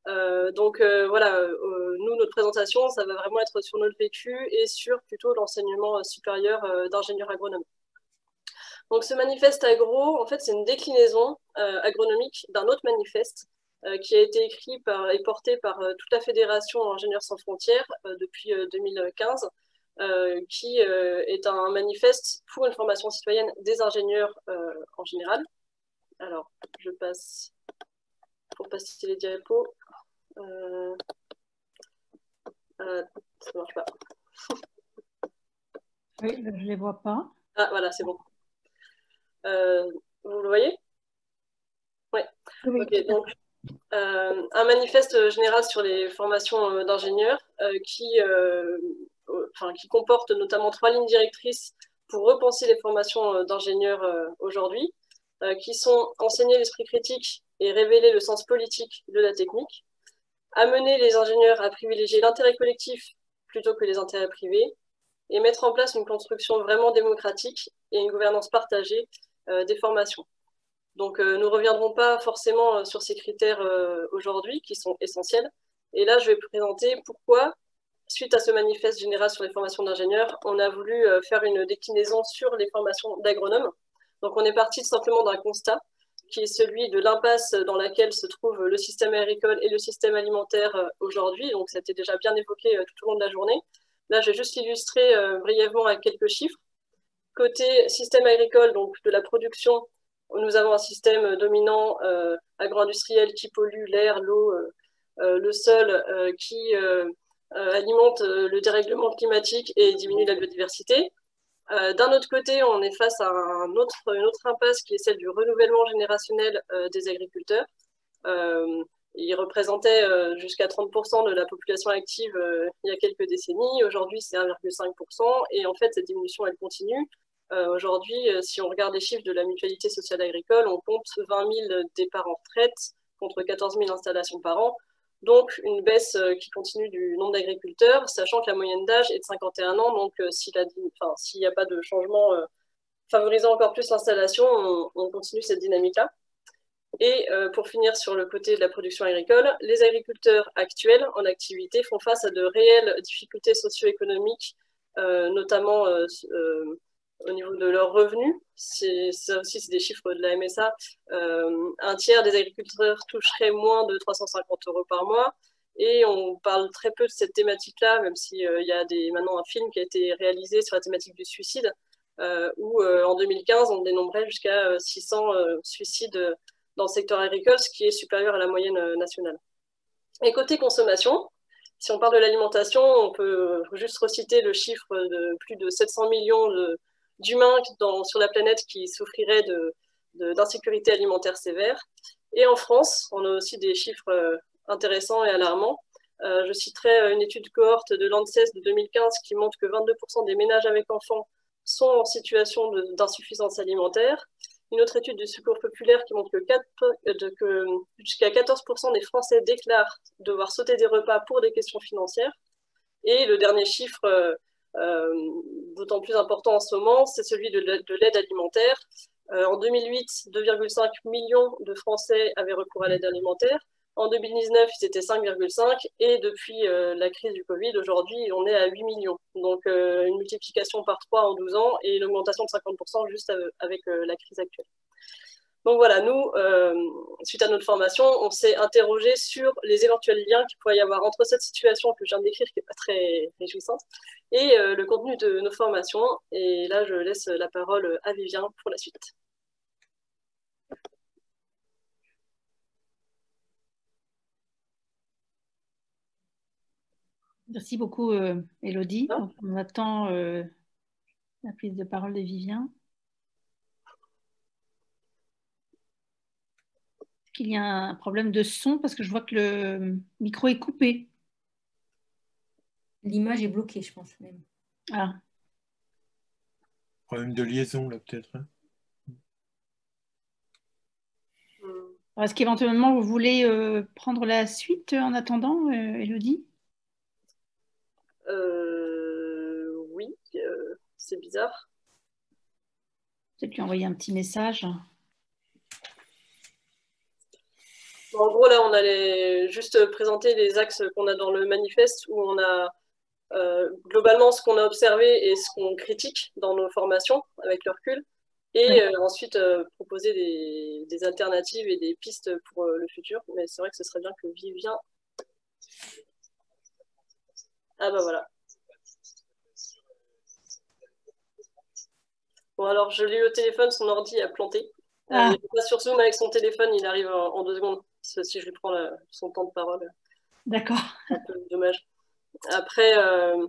Euh, donc euh, voilà, euh, nous, notre présentation, ça va vraiment être sur notre vécu et sur plutôt l'enseignement supérieur d'ingénieurs agronomes. Donc ce manifeste agro, en fait, c'est une déclinaison agronomique d'un autre manifeste qui a été écrit et porté par toute la Fédération Ingénieurs sans frontières depuis 2015, qui est un manifeste pour une formation citoyenne des ingénieurs en général. Alors, je passe pour passer les diapos. Euh, euh, ça marche pas. oui, je ne les vois pas. Ah, voilà, c'est bon. Euh, vous le voyez? Oui. Ok, donc, un manifeste général sur les formations d'ingénieurs qui, enfin, qui comporte notamment trois lignes directrices pour repenser les formations d'ingénieurs aujourd'hui, qui sont enseigner l'esprit critique et révéler le sens politique de la technique, amener les ingénieurs à privilégier l'intérêt collectif plutôt que les intérêts privés et mettre en place une construction vraiment démocratique et une gouvernance partagée euh, des formations. Donc, euh, nous ne reviendrons pas forcément euh, sur ces critères aujourd'hui qui sont essentiels. Et là, je vais présenter pourquoi, suite à ce manifeste général sur les formations d'ingénieurs, on a voulu faire une déclinaison sur les formations d'agronomes. Donc, on est parti simplement d'un constat qui est celui de l'impasse dans laquelle se trouve le système agricole et le système alimentaire euh, aujourd'hui. Donc, ça a été déjà bien évoqué euh, tout au long de la journée. Là, je vais juste illustrer euh, brièvement avec quelques chiffres. Côté système agricole, donc de la production, nous avons un système dominant agro-industriel qui pollue l'air, l'eau, le sol, qui alimente le dérèglement climatique et diminue la biodiversité. D'un autre côté, on est face à une autre impasse qui est celle du renouvellement générationnel des agriculteurs. Ils représentaient jusqu'à 30% de la population active il y a quelques décennies. Aujourd'hui, c'est 1,5%. Et en fait, cette diminution, elle continue. Aujourd'hui, si on regarde les chiffres de la mutualité sociale agricole, on compte 20 000 départs en retraite contre 14 000 installations par an. Donc, une baisse euh, qui continue du nombre d'agriculteurs, sachant que la moyenne d'âge est de 51 ans. Donc, euh, s'il n'y a pas de changement euh, favorisant encore plus l'installation, on, continue cette dynamique-là. Et pour finir sur le côté de la production agricole, les agriculteurs actuels en activité font face à de réelles difficultés socio-économiques, notamment au niveau de leurs revenus. Ça aussi, c'est des chiffres de la MSA. Euh, un tiers des agriculteurs toucherait moins de 350 euros par mois. Et on parle très peu de cette thématique-là, même s'il euh, y a des, maintenant un film qui a été réalisé sur la thématique du suicide, euh, où en 2015, on dénombrait jusqu'à 600 suicides dans le secteur agricole, ce qui est supérieur à la moyenne nationale. Et côté consommation, si on parle de l'alimentation, on peut juste reciter le chiffre de plus de 700 millions de, d'humains sur la planète qui souffriraient d'insécurité de, alimentaire sévère. Et en France, on a aussi des chiffres euh, intéressants et alarmants. Euh, je citerai euh, une étude cohorte de l'ANSES de 2015 qui montre que 22% des ménages avec enfants sont en situation d'insuffisance alimentaire. Une autre étude du Secours populaire qui montre que, jusqu'à 14% des Français déclarent devoir sauter des repas pour des questions financières. Et le dernier chiffre d'autant plus important en ce moment, c'est celui de l'aide alimentaire. Euh, en 2008, 2,5 millions de Français avaient recours à l'aide alimentaire. En 2019, c'était 5,5 et depuis euh, la crise du Covid, aujourd'hui, on est à 8 millions. Donc une multiplication par 3 en 12 ans et une augmentation de 50% juste avec la crise actuelle. Donc voilà, nous, euh, suite à notre formation, on s'est interrogé sur les éventuels liens qu'il pourrait y avoir entre cette situation que je viens de décrire, qui n'est pas très réjouissante, et euh, le contenu de nos formations. Et là, je laisse la parole à Vivien pour la suite. Merci beaucoup, euh, Elodie. on attend la prise de parole de Vivien. Qu'il y a un problème de son parce que je vois que le micro est coupé. L'image est bloquée, je pense même. Ah. Problème de liaison, là, peut-être. Hein. Est-ce qu'éventuellement vous voulez euh, prendre la suite en attendant, euh, Elodie? Euh, Oui, c'est bizarre. Peut-être lui envoyer un petit message. En gros, là, on allait juste présenter les axes qu'on a dans le manifeste où on a euh, globalement ce qu'on a observé et ce qu'on critique dans nos formations avec le recul. Et euh, ensuite, euh, proposer des, alternatives et des pistes pour le futur. Mais c'est vrai que ce serait bien que Vivien. Ah bah voilà. Bon, alors je l'ai eu au téléphone, son ordi a planté. Ah. il pas sur Zoom avec son téléphone, il arrive en deux secondes si je lui prends son temps de parole. D'accord. Un peu dommage. Après, euh,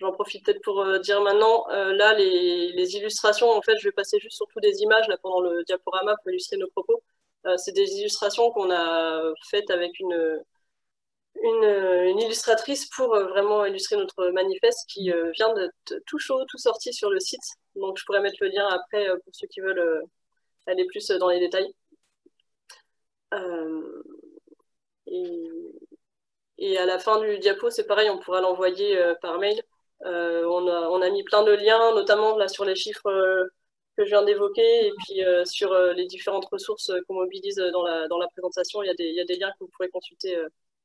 j'en profite peut-être pour euh, dire maintenant, euh, là, les, illustrations, en fait, je vais passer juste surtout des images là, pendant le diaporama pour illustrer nos propos. c'est des illustrations qu'on a faites avec une, une, illustratrice pour vraiment illustrer notre manifeste qui vient d'être tout chaud, tout sorti sur le site. Donc, je pourrais mettre le lien après pour ceux qui veulent aller plus dans les détails. Euh, et, à la fin du diapo, c'est pareil, on pourra l'envoyer euh, par mail. Euh, on, a, on, a, mis plein de liens, notamment là sur les chiffres que je viens d'évoquer, et puis sur les différentes ressources qu'on mobilise dans la, dans la présentation. Il y, a des, il y, a des, liens que vous pourrez consulter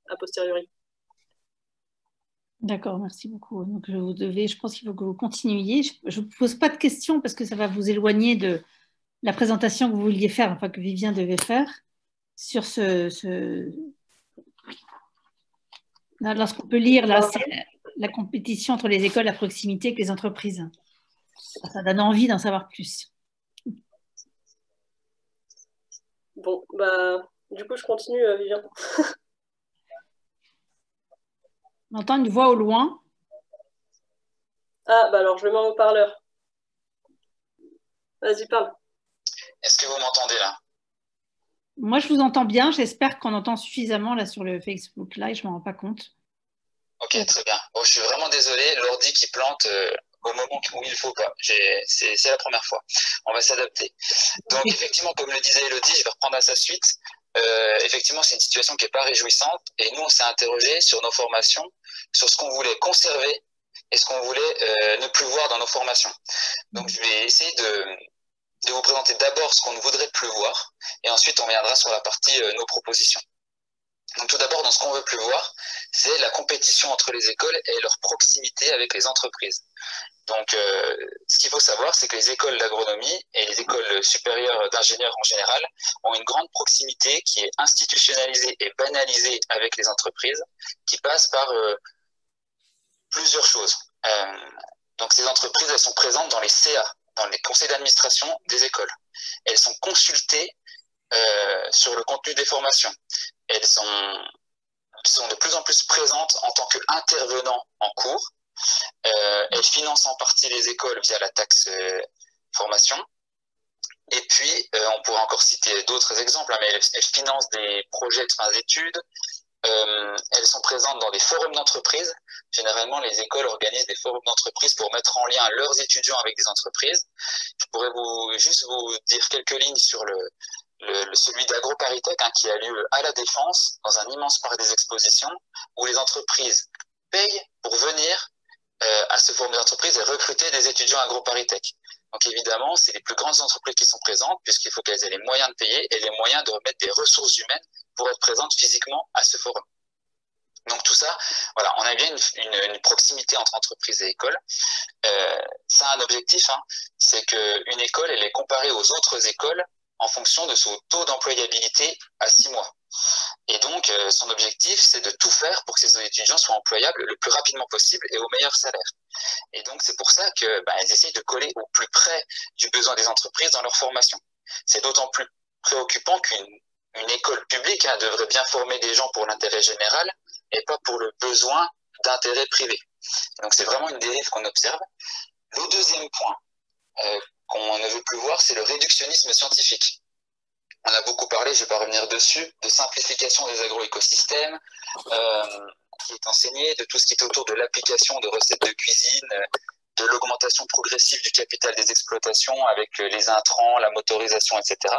a posteriori. D'accord, merci beaucoup. Donc, vous devais, je pense qu'il faut que vous continuiez. Je ne vous pose pas de questions parce que ça va vous éloigner de la présentation que vous vouliez faire, enfin que Vivien devait faire sur ce. Lorsqu'on peut lire là, la compétition entre les écoles à proximité avec les entreprises. Ça donne envie d'en savoir plus. Bon, bah, du coup, je continue, euh, Vivien. On entend une voix au loin. Ah, bah alors je le mets en haut-parleur. Vas-y, parle. Est-ce que vous m'entendez là? Moi, je vous entends bien. J'espère qu'on entend suffisamment là sur le Facebook Live. Je ne m'en rends pas compte. Ok, très bien. Bon, je suis vraiment désolé. L'ordi qui plante euh, au moment où il faut pas. C'est la première fois. On va s'adapter. Donc, effectivement, comme le disait Elodie, je vais reprendre à sa suite. Euh, effectivement, c'est une situation qui n'est pas réjouissante. Et nous, on s'est interrogé sur nos formations, sur ce qu'on voulait conserver et ce qu'on voulait euh, ne plus voir dans nos formations. Donc, je vais essayer de, de vous présenter d'abord ce qu'on ne voudrait plus voir, et ensuite on viendra sur la partie euh, nos propositions. Donc tout d'abord, dans ce qu'on veut plus voir, c'est la compétition entre les écoles et leur proximité avec les entreprises. Donc, euh, ce qu'il faut savoir, c'est que les écoles d'agronomie et les écoles supérieures d'ingénieurs en général ont une grande proximité qui est institutionnalisée et banalisée avec les entreprises, qui passe par euh, plusieurs choses. Donc, ces entreprises, elles sont présentes dans les CA, dans les conseils d'administration des écoles. Elles sont consultées euh, sur le contenu des formations. Elles sont, de plus en plus présentes en tant qu'intervenants en cours. Euh, elles financent en partie les écoles via la taxe euh, formation. Et puis, on pourrait encore citer d'autres exemples, hein, mais elles, elles, financent des projets de fin d'études, elles sont présentes dans des forums d'entreprise. Généralement, les écoles organisent des forums d'entreprise pour mettre en lien leurs étudiants avec des entreprises. Je pourrais vous juste vous dire quelques lignes sur le, le celui d'AgroParisTech hein, qui a lieu à la Défense, dans un immense parc des expositions, où les entreprises payent pour venir euh, à ce forum d'entreprise et recruter des étudiants AgroParisTech. Donc évidemment, c'est les plus grandes entreprises qui sont présentes, puisqu'il faut qu'elles aient les moyens de payer et les moyens de remettre des ressources humaines pour être présentes physiquement à ce forum. Voilà, on a bien une, proximité entre entreprises et écoles. Euh, ça a un objectif, hein, c'est qu'une école, elle est comparée aux autres écoles en fonction de son taux d'employabilité à six mois. Et donc, euh, son objectif, c'est de tout faire pour que ces étudiants soient employables le plus rapidement possible et au meilleur salaire. Et donc, c'est pour ça qu'elles bah, essayent de coller au plus près du besoin des entreprises dans leur formation. C'est d'autant plus préoccupant qu'une une école publique hein, devrait bien former des gens pour l'intérêt général et pas pour le besoin d'intérêt privé. Donc, c'est vraiment une dérive qu'on observe. Le deuxième point euh, qu'on ne veut plus voir, c'est le réductionnisme scientifique. On a beaucoup parlé, je ne vais pas revenir dessus, de simplification des agroécosystèmes, euh, qui est enseigné, de tout ce qui est autour de l'application de recettes de cuisine, de l'augmentation progressive du capital des exploitations avec les intrants, la motorisation, etc.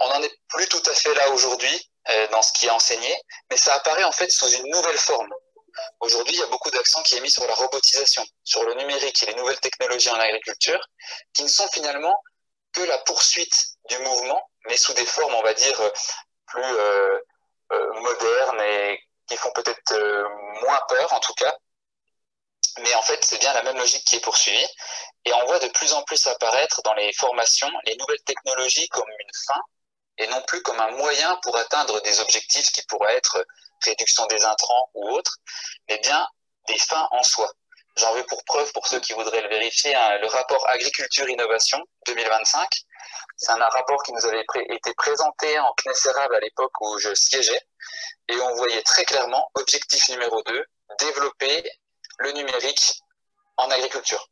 On n'en est plus tout à fait là aujourd'hui euh, dans ce qui est enseigné, mais ça apparaît en fait sous une nouvelle forme. Aujourd'hui, il y a beaucoup d'accent qui est mis sur la robotisation, sur le numérique et les nouvelles technologies en agriculture, qui ne sont finalement que la poursuite du mouvement, mais sous des formes, on va dire, plus euh, euh, modernes et qui font peut-être moins peur, en tout cas. Mais en fait, c'est bien la même logique qui est poursuivie. Et on voit de plus en plus apparaître dans les formations les nouvelles technologies comme une fin et non plus comme un moyen pour atteindre des objectifs qui pourraient être réduction des intrants ou autres, mais bien des fins en soi. J'en veux pour preuve, pour ceux qui voudraient le vérifier, hein, le rapport Agriculture-Innovation 2025. C'est un rapport qui nous avait été présenté en Knesserab à l'époque où je siégeais. Et on voyait très clairement, objectif numéro 2, développer le numérique en agriculture.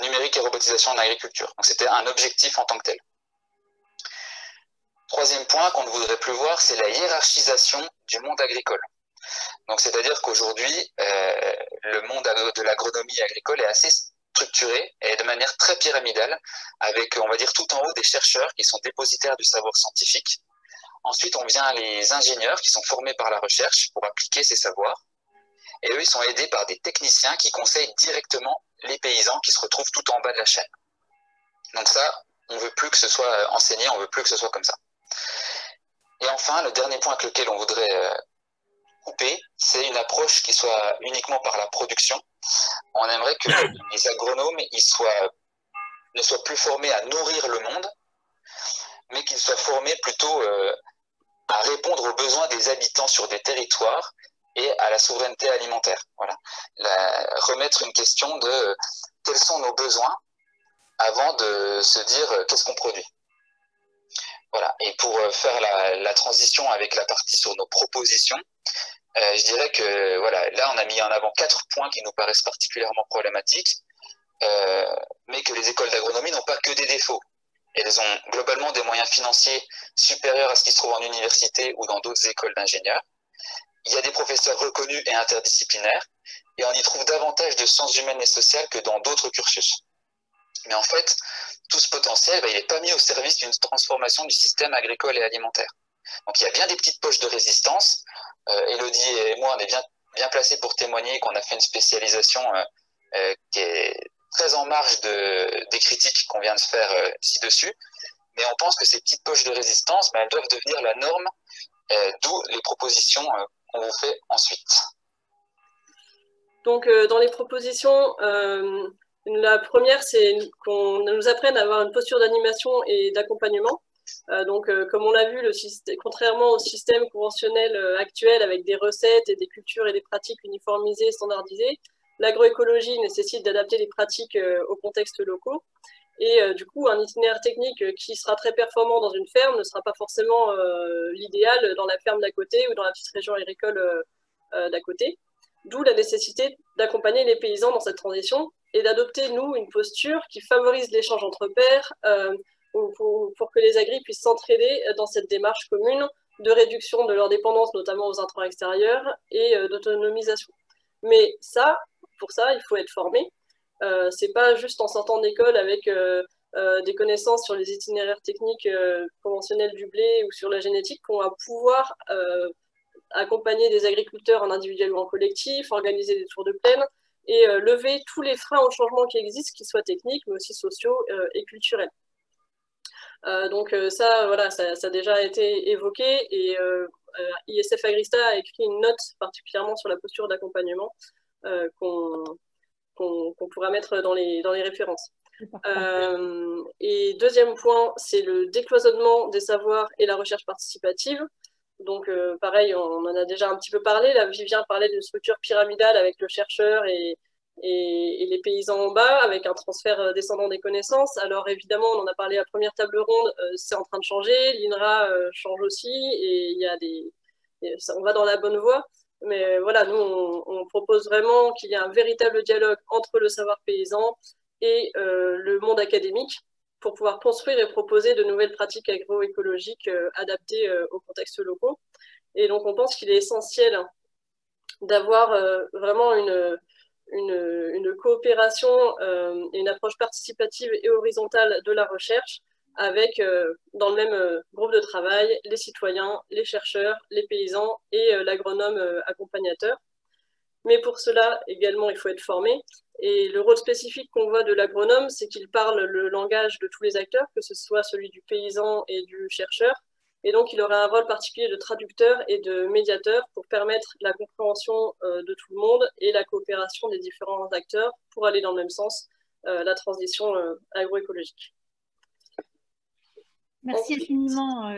Numérique et robotisation en agriculture. Donc c'était un objectif en tant que tel. Troisième point qu'on ne voudrait plus voir, c'est la hiérarchisation du monde agricole. Donc, c'est-à-dire qu'aujourd'hui, euh, le monde de l'agronomie agricole est assez structuré et de manière très pyramidale, avec, on va dire, tout en haut des chercheurs qui sont dépositaires du savoir scientifique. Ensuite, on vient les ingénieurs qui sont formés par la recherche pour appliquer ces savoirs. Et eux, ils sont aidés par des techniciens qui conseillent directement les paysans qui se retrouvent tout en bas de la chaîne. Donc ça, on veut plus que ce soit enseigné, on veut plus que ce soit comme ça. Et enfin, le dernier point avec lequel on voudrait euh, couper, c'est une approche qui soit uniquement par la production. On aimerait que les agronomes ils soient, ne soient plus formés à nourrir le monde, mais qu'ils soient formés plutôt euh, à répondre aux besoins des habitants sur des territoires et à la souveraineté alimentaire. Voilà. La, remettre une question de euh, quels sont nos besoins avant de se dire qu'est-ce qu'on produit? Voilà. Et pour euh, faire la, transition avec la partie sur nos propositions, euh, je dirais que voilà, là on a mis en avant quatre points qui nous paraissent particulièrement problématiques. mais que les écoles d'agronomie n'ont pas que des défauts. Elles ont globalement des moyens financiers supérieurs à ce qui se trouve en université ou dans d'autres écoles d'ingénieurs. Il y a des professeurs reconnus et interdisciplinaires, et on y trouve davantage de sciences humaines et sociales que dans d'autres cursus. Mais en fait, tout ce potentiel, ben, il n'est pas mis au service d'une transformation du système agricole et alimentaire. Donc il y a bien des petites poches de résistance. Euh, Elodie et moi, on est bien, placés pour témoigner qu'on a fait une spécialisation euh, euh, qui est très en marge de, des critiques qu'on vient de faire ci-dessus. Mais on pense que ces petites poches de résistance, ben, elles doivent devenir la norme, d'où les propositions qu'on vous fait ensuite. Donc, dans les propositions, la première, c'est qu'on nous apprenne à avoir une posture d'animation et d'accompagnement. Euh, donc, euh, comme on l'a vu, contrairement au système conventionnel euh, actuel avec des recettes et des cultures et des pratiques uniformisées, standardisées, l'agroécologie nécessite d'adapter les pratiques aux contextes locaux. Et du coup, un itinéraire technique qui sera très performant dans une ferme ne sera pas forcément l'idéal dans la ferme d'à côté ou dans la petite région agricole d'à côté. D'où la nécessité d'accompagner les paysans dans cette transition et d'adopter, nous, une posture qui favorise l'échange entre pairs euh, pour, que les agris puissent s'entraider dans cette démarche commune de réduction de leur dépendance, notamment aux intrants extérieurs, et euh, d'autonomisation. Mais ça, pour ça, il faut être formé. Euh, c'est pas juste en sortant d'école avec euh, des connaissances sur les itinéraires techniques conventionnels du blé ou sur la génétique qu'on va pouvoir accompagner des agriculteurs en individuel ou en collectif, organiser des tours de plaine et euh, lever tous les freins au changement qui existent, qu'ils soient techniques, mais aussi sociaux euh, et culturels. Euh, donc ça, voilà, ça, ça, a déjà été évoqué et ISF Agrista a écrit une note particulièrement sur la posture d'accompagnement qu'on qu pourra mettre dans les, dans les références. Euh, et deuxième point, c'est le décloisonnement des savoirs et la recherche participative. Donc, euh, pareil, on, en a déjà un petit peu parlé. Là, Vivien parlait d'une structure pyramidale avec le chercheur et, les paysans en bas, avec un transfert euh, descendant des connaissances. Alors, évidemment, on en a parlé à la première table ronde, euh, c'est en train de changer. L'INRA change aussi et il y a des, on va dans la bonne voie. Mais voilà, nous, on, on propose vraiment qu'il y ait un véritable dialogue entre le savoir paysan et le monde académique pour pouvoir construire et proposer de nouvelles pratiques agroécologiques euh, adaptées euh, aux contextes locaux. Et donc, on pense qu'il est essentiel d'avoir euh, vraiment une, une, une coopération et une approche participative et horizontale de la recherche avec, dans le même groupe de travail, les citoyens, les chercheurs, les paysans et l'agronome accompagnateur. Mais pour cela, également, il faut être formé. Et le rôle spécifique qu'on voit de l'agronome, c'est qu'il parle le langage de tous les acteurs, que ce soit celui du paysan et du chercheur. Et donc, il aurait un rôle particulier de traducteur et de médiateur pour permettre la compréhension euh, de tout le monde et la coopération des différents acteurs pour aller dans le même sens, euh, la transition euh, agroécologique. Merci donc, infiniment.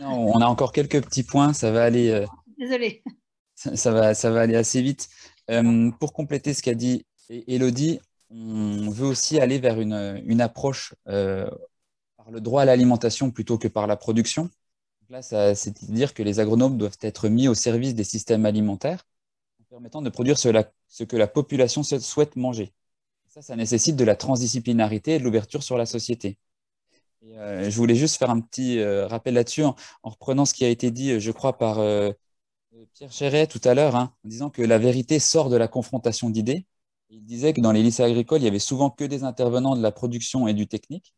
Non, on a encore quelques petits points, ça va aller. Désolée. Ça, ça, va, ça va aller assez vite. Euh, pour compléter ce qu'a dit Elodie, on veut aussi aller vers une, approche euh, par le droit à l'alimentation plutôt que par la production. Là, c'est-à-dire que les agronomes doivent être mis au service des systèmes alimentaires en permettant de produire ce, que la population souhaite manger. Ça, ça nécessite de la transdisciplinarité et de l'ouverture sur la société. Euh, je voulais juste faire un petit rappel là-dessus en, en, reprenant ce qui a été dit, je crois, par Pierre Chéret tout à l'heure, hein, en disant que la vérité sort de la confrontation d'idées. Il disait que dans les lycées agricoles, il y avait souvent que des intervenants de la production et du technique.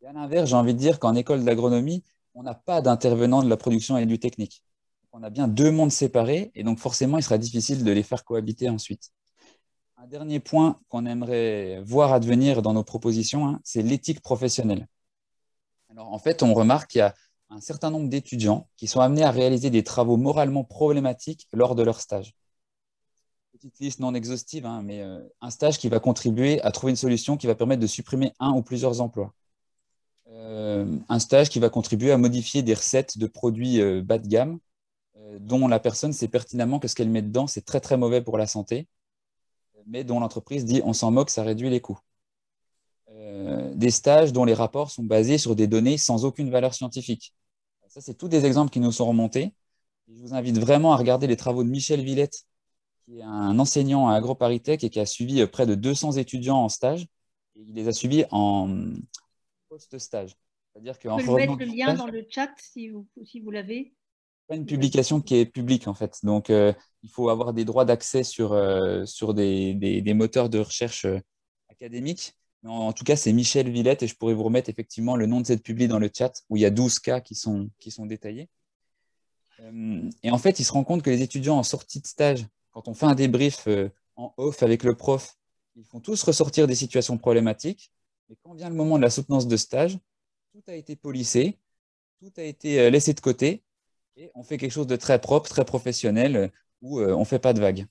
Et à l'inverse, j'ai envie de dire qu'en école d'agronomie, on n'a pas d'intervenants de la production et du technique. On a bien deux mondes séparés et donc forcément, il sera difficile de les faire cohabiter ensuite. Un dernier point qu'on aimerait voir advenir dans nos propositions, hein, c'est l'éthique professionnelle. Alors en fait, on remarque qu'il y a un certain nombre d'étudiants qui sont amenés à réaliser des travaux moralement problématiques lors de leur stage. Petite liste non exhaustive, hein, mais euh, un stage qui va contribuer à trouver une solution qui va permettre de supprimer un ou plusieurs emplois. Euh, un stage qui va contribuer à modifier des recettes de produits euh, bas de gamme dont la personne sait pertinemment que ce qu'elle met dedans, c'est très très mauvais pour la santé, mais dont l'entreprise dit on s'en moque, ça réduit les coûts. Des stages dont les rapports sont basés sur des données sans aucune valeur scientifique. Ça, c'est tous des exemples qui nous sont remontés. je vous invite vraiment à regarder les travaux de Michel Villette, qui est un enseignant à AgroParisTech et qui a suivi près de 200 étudiants en stage. Et il les a suivis en post-stage. C'est-à-dire qu'en Je peux mettre le lien dans le chat si vous, si vous l'avez? Pas une publication qui est publique en fait. Donc euh, il faut avoir des droits d'accès sur, euh, sur des, des, moteurs de recherche euh, académiques. En, tout cas, c'est Michel Villette et je pourrais vous remettre effectivement le nom de cette publi dans le chat où il y a 12 cas qui sont, qui sont détaillés. et en fait, il se rend compte que les étudiants en sortie de stage, quand on fait un débrief en off avec le prof, ils font tous ressortir des situations problématiques. Et quand vient le moment de la soutenance de stage, tout a été polissé, tout a été euh, laissé de côté et on fait quelque chose de très propre, très professionnel euh, où euh, on ne fait pas de vagues.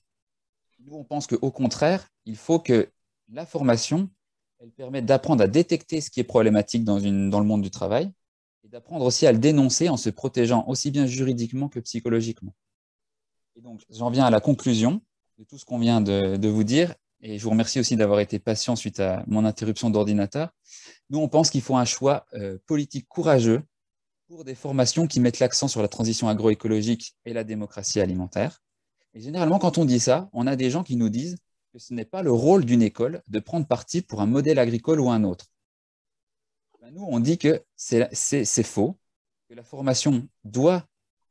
Nous, on pense qu'au contraire, il faut que la formation, elle permette d'apprendre à détecter ce qui est problématique dans, le monde du travail et d'apprendre aussi à le dénoncer en se protégeant aussi bien juridiquement que psychologiquement. Et donc, j'en viens à la conclusion de tout ce qu'on vient de, de vous dire et je vous remercie aussi d'avoir été patient suite à mon interruption d'ordinateur. Nous, on pense qu'il faut un choix euh, politique courageux pour des formations qui mettent l'accent sur la transition agroécologique et la démocratie alimentaire. Et généralement, quand on dit ça, on a des gens qui nous disent que ce n'est pas le rôle d'une école de prendre parti pour un modèle agricole ou un autre. Ben, nous, on dit que c'est faux, que la formation doit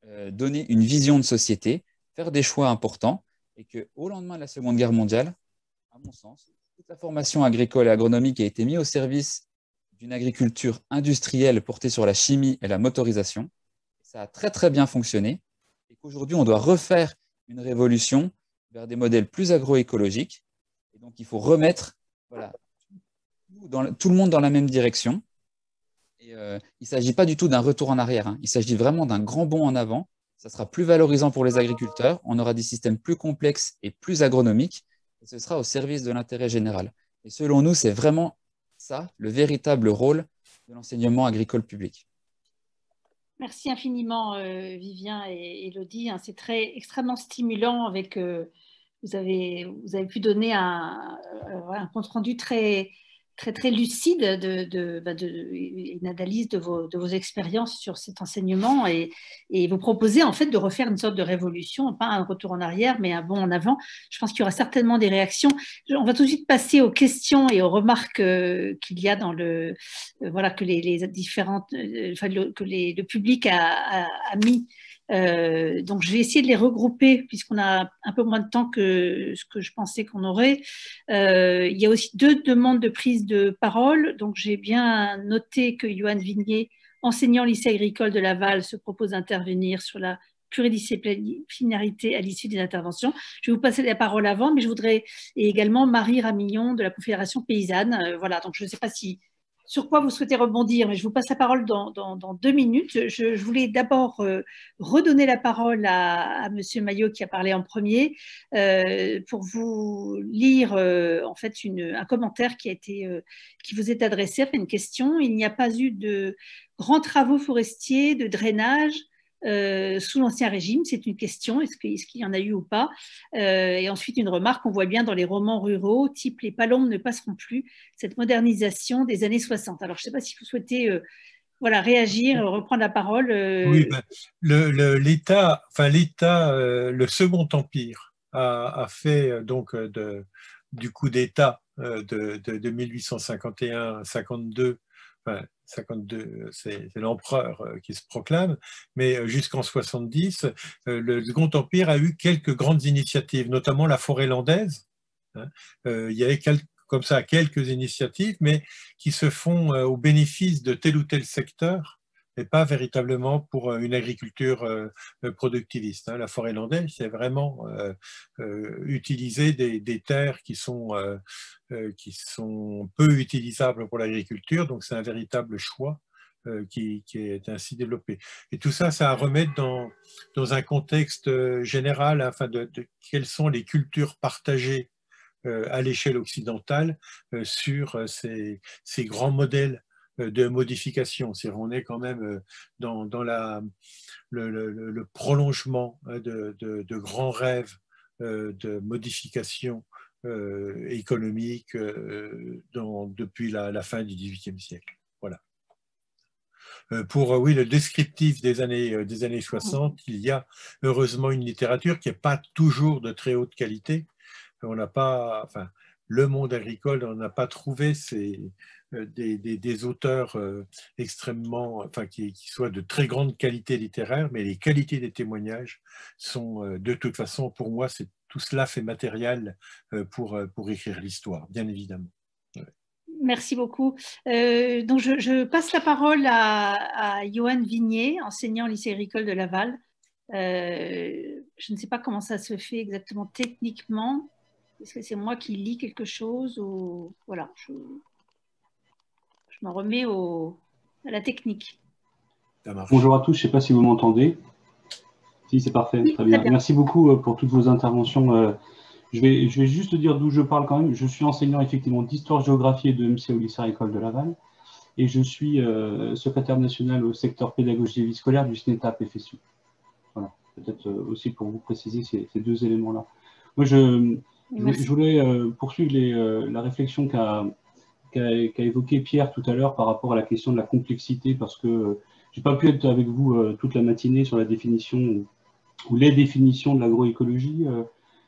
euh, donner une vision de société, faire des choix importants, et qu'au lendemain de la Seconde Guerre mondiale, à mon sens, toute la formation agricole et agronomique a été mise au service d'une agriculture industrielle portée sur la chimie et la motorisation. Ça a très très bien fonctionné et qu'aujourd'hui on doit refaire une révolution vers des modèles plus agroécologiques. Et donc il faut remettre tout le monde dans la même direction. Euh, il ne s'agit pas du tout d'un retour en arrière, hein. il s'agit vraiment d'un grand bond en avant. Ça sera plus valorisant pour les agriculteurs, on aura des systèmes plus complexes et plus agronomiques et ce sera au service de l'intérêt général. Et selon nous, c'est vraiment ça, le véritable rôle de l'enseignement agricole public. Merci infiniment, euh, Vivien et Elodie. Hein, c'est très extrêmement stimulant avec. Euh, vous, avez, pu donner un, euh, un compte rendu très, très, très lucide de, de, bah, de, une analyse de vos, expériences sur cet enseignement et, vous proposer en fait de refaire une sorte de révolution, pas un retour en arrière, mais un bond en avant. Je pense qu'il y aura certainement des réactions. On va tout de suite passer aux questions et aux remarques euh, qu'il y a dans le, euh, voilà, que les, différentes, euh, que le public a, a, a mis euh, donc, je vais essayer de les regrouper puisqu'on a un peu moins de temps que ce que je pensais qu'on aurait. Euh, il y a aussi deux demandes de prise de parole. Donc, j'ai bien noté que Johan Vignier, enseignant lycée agricole de Laval, se propose d'intervenir sur la pluridisciplinarité à l'issue des interventions. Je vais vous passer la parole avant, mais je voudrais également Marie Ramillon de la Confédération paysanne. Euh, voilà, donc je ne sais pas si sur quoi vous souhaitez rebondir, mais je vous passe la parole dans, deux minutes. Je, voulais d'abord euh, redonner la parole à. Monsieur Maillot qui a parlé en premier euh, pour vous lire euh, en fait un commentaire qui a été qui vous est adressé, une question. Il n'y a pas eu de grands travaux forestiers, de drainage euh, sous l'Ancien Régime C'est une question, est-ce qu'il y en a eu ou pas euh, Et ensuite, une remarque, on voit bien dans les romans ruraux, type Les palombes ne passeront plus, cette modernisation des années 60. Alors, je ne sais pas si vous souhaitez euh, voilà, réagir, reprendre la parole. Oui, ben, l'État, enfin, l'État, le Second Empire a, fait donc de, du coup d'État de, de, de 1851-52 52, c'est l'empereur euh, qui se proclame, mais euh, jusqu'en 70, euh, le Second Empire a eu quelques grandes initiatives, notamment la forêt landaise. Hein. Il y avait comme ça quelques initiatives, mais qui se font au bénéfice de tel ou tel secteur et pas véritablement pour euh, une agriculture euh, euh, productiviste. Hein. La forêt landaise, c'est vraiment utiliser des, terres qui sont, qui sont peu utilisables pour l'agriculture, donc c'est un véritable choix qui, est ainsi développé. Et tout ça, ça à remettre dans, dans un contexte général, afin de, quelles sont les cultures partagées à l'échelle occidentale sur ces, ces, grands modèles euh, de modification. On est quand même euh, dans, dans la, le, prolongement hein, de, de, grands rêves euh, de modification économique depuis la, fin du XVIIIe siècle. Voilà. pour oui, le descriptif des années, des années 60, il y a heureusement une littérature qui n'est pas toujours de très haute qualité. On n'a pas, enfin, le monde agricole, on n'a pas trouvé ces, des, des, auteurs extrêmement, enfin, qui, soient de très grande qualité littéraire, mais les qualités des témoignages sont, de toute façon, pour moi, c'est tout cela fait matériel pour, pour écrire l'histoire, bien évidemment. Merci beaucoup. Euh, donc je, passe la parole à, à Johan Vignier, enseignant au lycée agricole de Laval. Euh, je ne sais pas comment ça se fait exactement techniquement. Est-ce que c'est moi qui lis quelque chose ou voilà, je, je me remets au, à la technique. Bonjour à tous, je ne sais pas si vous m'entendez. Si, c'est parfait, très, bien. Merci beaucoup euh, pour toutes vos interventions je vais, je vais juste dire d'où je parle quand même. Je suis enseignant effectivement d'histoire-géographie et de MC au lycée École de Laval. Et je suis euh, secrétaire national au secteur pédagogie et vie scolaire du SNETAP FSU. Voilà, peut-être euh, aussi pour vous préciser ces, deux éléments-là. Moi, je, je, voulais euh, poursuivre les, la réflexion qu'a qu'a évoqué Pierre tout à l'heure par rapport à la question de la complexité, parce que je n'ai pas pu être avec vous toute la matinée sur la définition ou les définitions de l'agroécologie.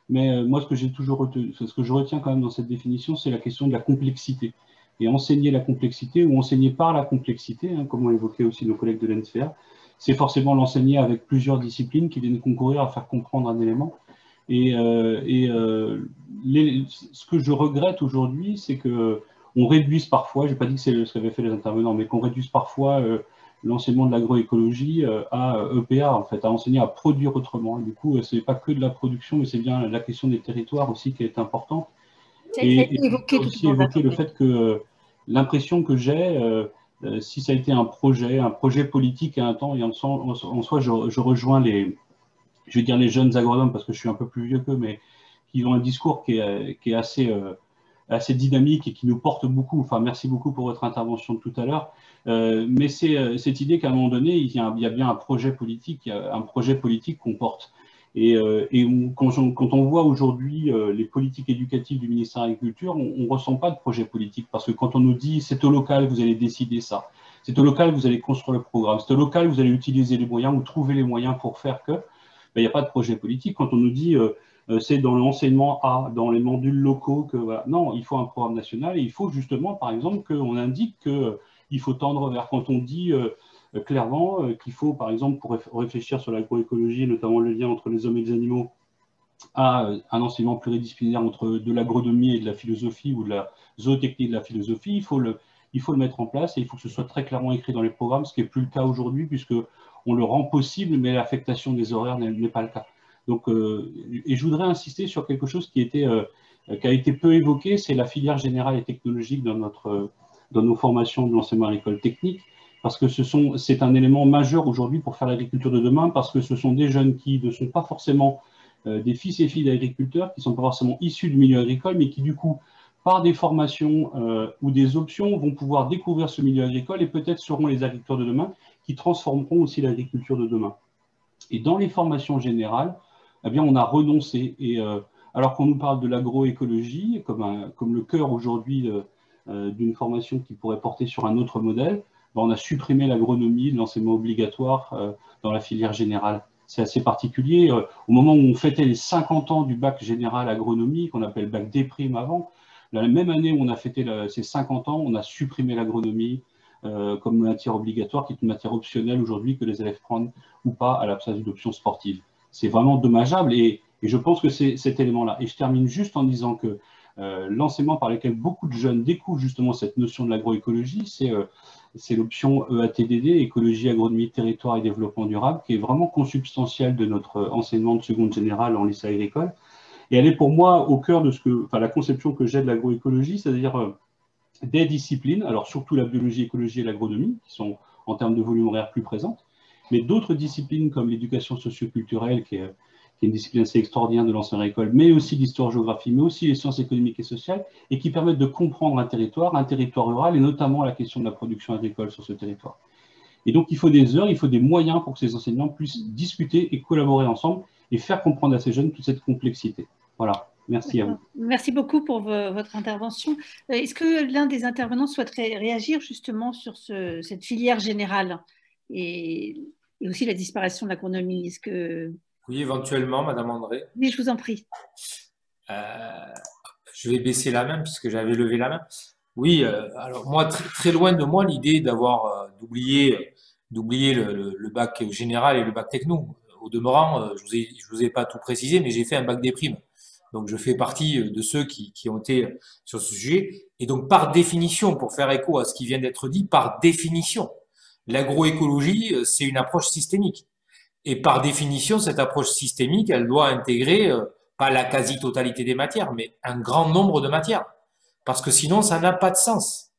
Mais euh, moi, ce que j'ai toujours retenu, ce que je retiens quand même dans cette définition, c'est la question de la complexité. Et enseigner la complexité ou enseigner par la complexité, hein, comme ont évoqué aussi nos collègues de l'NFR, c'est forcément l'enseigner avec plusieurs disciplines qui viennent concourir à faire comprendre un élément. Et, euh, euh, ce que je regrette aujourd'hui, c'est que on réduise parfois, je n'ai pas dit que c'est ce qu'avaient fait les intervenants, mais qu'on réduise parfois euh, l'enseignement de l'agroécologie euh, à EPA, en fait, à enseigner à produire autrement. du coup, euh, ce n'est pas que de la production, mais c'est bien la question des territoires aussi qui est importante. Et, évoqué aussi évoquer le fait que euh, l'impression que j'ai, si ça a été un projet, un projet politique à un temps, et en, en, soi, je, rejoins les, je vais dire les jeunes agronomes parce que je suis un peu plus vieux qu'eux, mais qui ont un discours qui est, qui est assez, assez dynamique et qui nous porte beaucoup. Enfin, merci beaucoup pour votre intervention de tout à l'heure. Euh, mais c'est euh, cette idée qu'à un moment donné, il y, a, bien un projet politique, un projet politique qu'on porte. Et, euh, quand, on, voit aujourd'hui les politiques éducatives du ministère de l'Agriculture, on ne ressent pas de projet politique parce que quand on nous dit c'est au local, vous allez décider ça, c'est au local, vous allez construire le programme, c'est au local, vous allez utiliser les moyens ou trouver les moyens pour faire que, ben, il n'y a pas de projet politique. Quand on nous dit c'est dans l'enseignement A, dans les modules locaux, que non, il faut un programme national et il faut justement, par exemple, qu'on indique que il faut tendre vers quand on dit euh, clairement euh, qu'il faut, par exemple, pour réfléchir sur l'agroécologie, notamment le lien entre les hommes et les animaux, à euh, un enseignement pluridisciplinaire entre de l'agronomie et de la philosophie ou de la zootechnie et de la philosophie, il faut le, il faut le mettre en place et il faut que ce soit très clairement écrit dans les programmes, ce qui n'est plus le cas aujourd'hui puisque on le rend possible, mais l'affectation des horaires n'est pas le cas. Donc, et je voudrais insister sur quelque chose qui, était, qui a été peu évoqué, c'est la filière générale et technologique dans notre, dans nos formations de l'enseignement agricole technique, parce que c'est un élément majeur aujourd'hui pour faire l'agriculture de demain, parce que ce sont des jeunes qui ne sont pas forcément euh, des fils et filles d'agriculteurs, qui ne sont pas forcément issus du milieu agricole, mais qui du coup, par des formations euh, ou des options, vont pouvoir découvrir ce milieu agricole et peut-être seront les agriculteurs de demain qui transformeront aussi l'agriculture de demain. Et dans les formations générales, eh bien, on a renoncé. Et euh, alors qu'on nous parle de l'agroécologie comme, le cœur aujourd'hui euh, d'une formation qui pourrait porter sur un autre modèle, ben, on a supprimé l'agronomie, l'enseignement obligatoire euh, dans la filière générale. C'est assez particulier. Euh, au moment où on fêtait les 50 ans du bac général agronomie, qu'on appelle bac déprime avant, la même année où on a fêté ces 50 ans, on a supprimé l'agronomie comme matière obligatoire, qui est une matière optionnelle aujourd'hui que les élèves prennent ou pas à l'absence d'option sportive. C'est vraiment dommageable et, je pense que c'est cet élément-là. Et je termine juste en disant que euh, l'enseignement par lequel beaucoup de jeunes découvrent justement cette notion de l'agroécologie, c'est euh, l'option EATDD, écologie, agronomie, territoire et développement durable, qui est vraiment consubstantielle de notre enseignement de seconde générale en lycée agricole. Et elle est pour moi au cœur de ce que, enfin, la conception que j'ai de l'agroécologie, c'est-à-dire euh, des disciplines, alors surtout la biologie, écologie et l'agronomie, qui sont en termes de volume horaire plus présentes, mais d'autres disciplines comme l'éducation socioculturelle, qui est qui est une discipline assez extraordinaire de l'ancienne école, mais aussi l'histoire-géographie, mais aussi les sciences économiques et sociales, et qui permettent de comprendre un territoire, un territoire rural, et notamment la question de la production agricole sur ce territoire. Et donc, il faut des heures, il faut des moyens pour que ces enseignants puissent discuter et collaborer ensemble et faire comprendre à ces jeunes toute cette complexité. Voilà. Merci à vous. Merci beaucoup pour votre intervention. Est-ce que l'un des intervenants souhaiterait réagir justement sur cette filière générale? Et, aussi la disparition de l'agronomie Est-ce que oui, éventuellement, Madame André. Oui, je vous en prie. Euh, je vais baisser la main puisque j'avais levé la main. Oui, euh, alors moi, très, loin de moi l'idée d'avoir euh, d'oublier d'oublier le, bac général et le bac techno. Au demeurant, je vous ai, je vous ai pas tout précisé, mais j'ai fait un bac des primes. Donc je fais partie de ceux qui, qui ont été sur ce sujet. Et donc par définition, pour faire écho à ce qui vient d'être dit, par définition, l'agroécologie, c'est une approche systémique. Et par définition, cette approche systémique, elle doit intégrer euh, pas la quasi-totalité des matières, mais un grand nombre de matières. Parce que sinon, ça n'a pas de sens.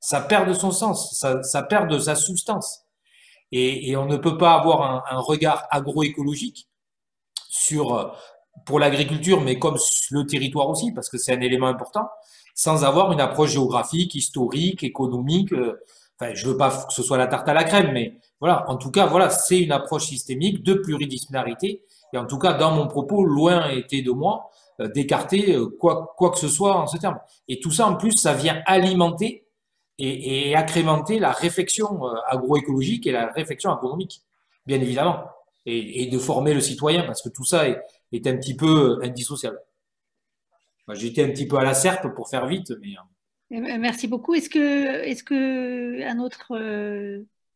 Ça perd de son sens, ça, perd de sa substance. Et, on ne peut pas avoir un, regard agroécologique sur euh, pour l'agriculture, mais comme le territoire aussi, parce que c'est un élément important, sans avoir une approche géographique, historique, économique. Euh, enfin, je veux pas que ce soit la tarte à la crème, mais voilà, en tout cas, voilà, c'est une approche systémique de pluridisciplinarité. Et en tout cas, dans mon propos, loin était de moi euh, d'écarter euh, quoi, quoi que ce soit en ce terme. Et tout ça, en plus, ça vient alimenter et, et accrémenter la réflexion euh, agroécologique et la réflexion agronomique, bien évidemment, et, et, de former le citoyen, parce que tout ça est, est un petit peu indissociable. J'étais un petit peu à la serpe pour faire vite, mais. Merci beaucoup. Est-ce que, est-ce que un autre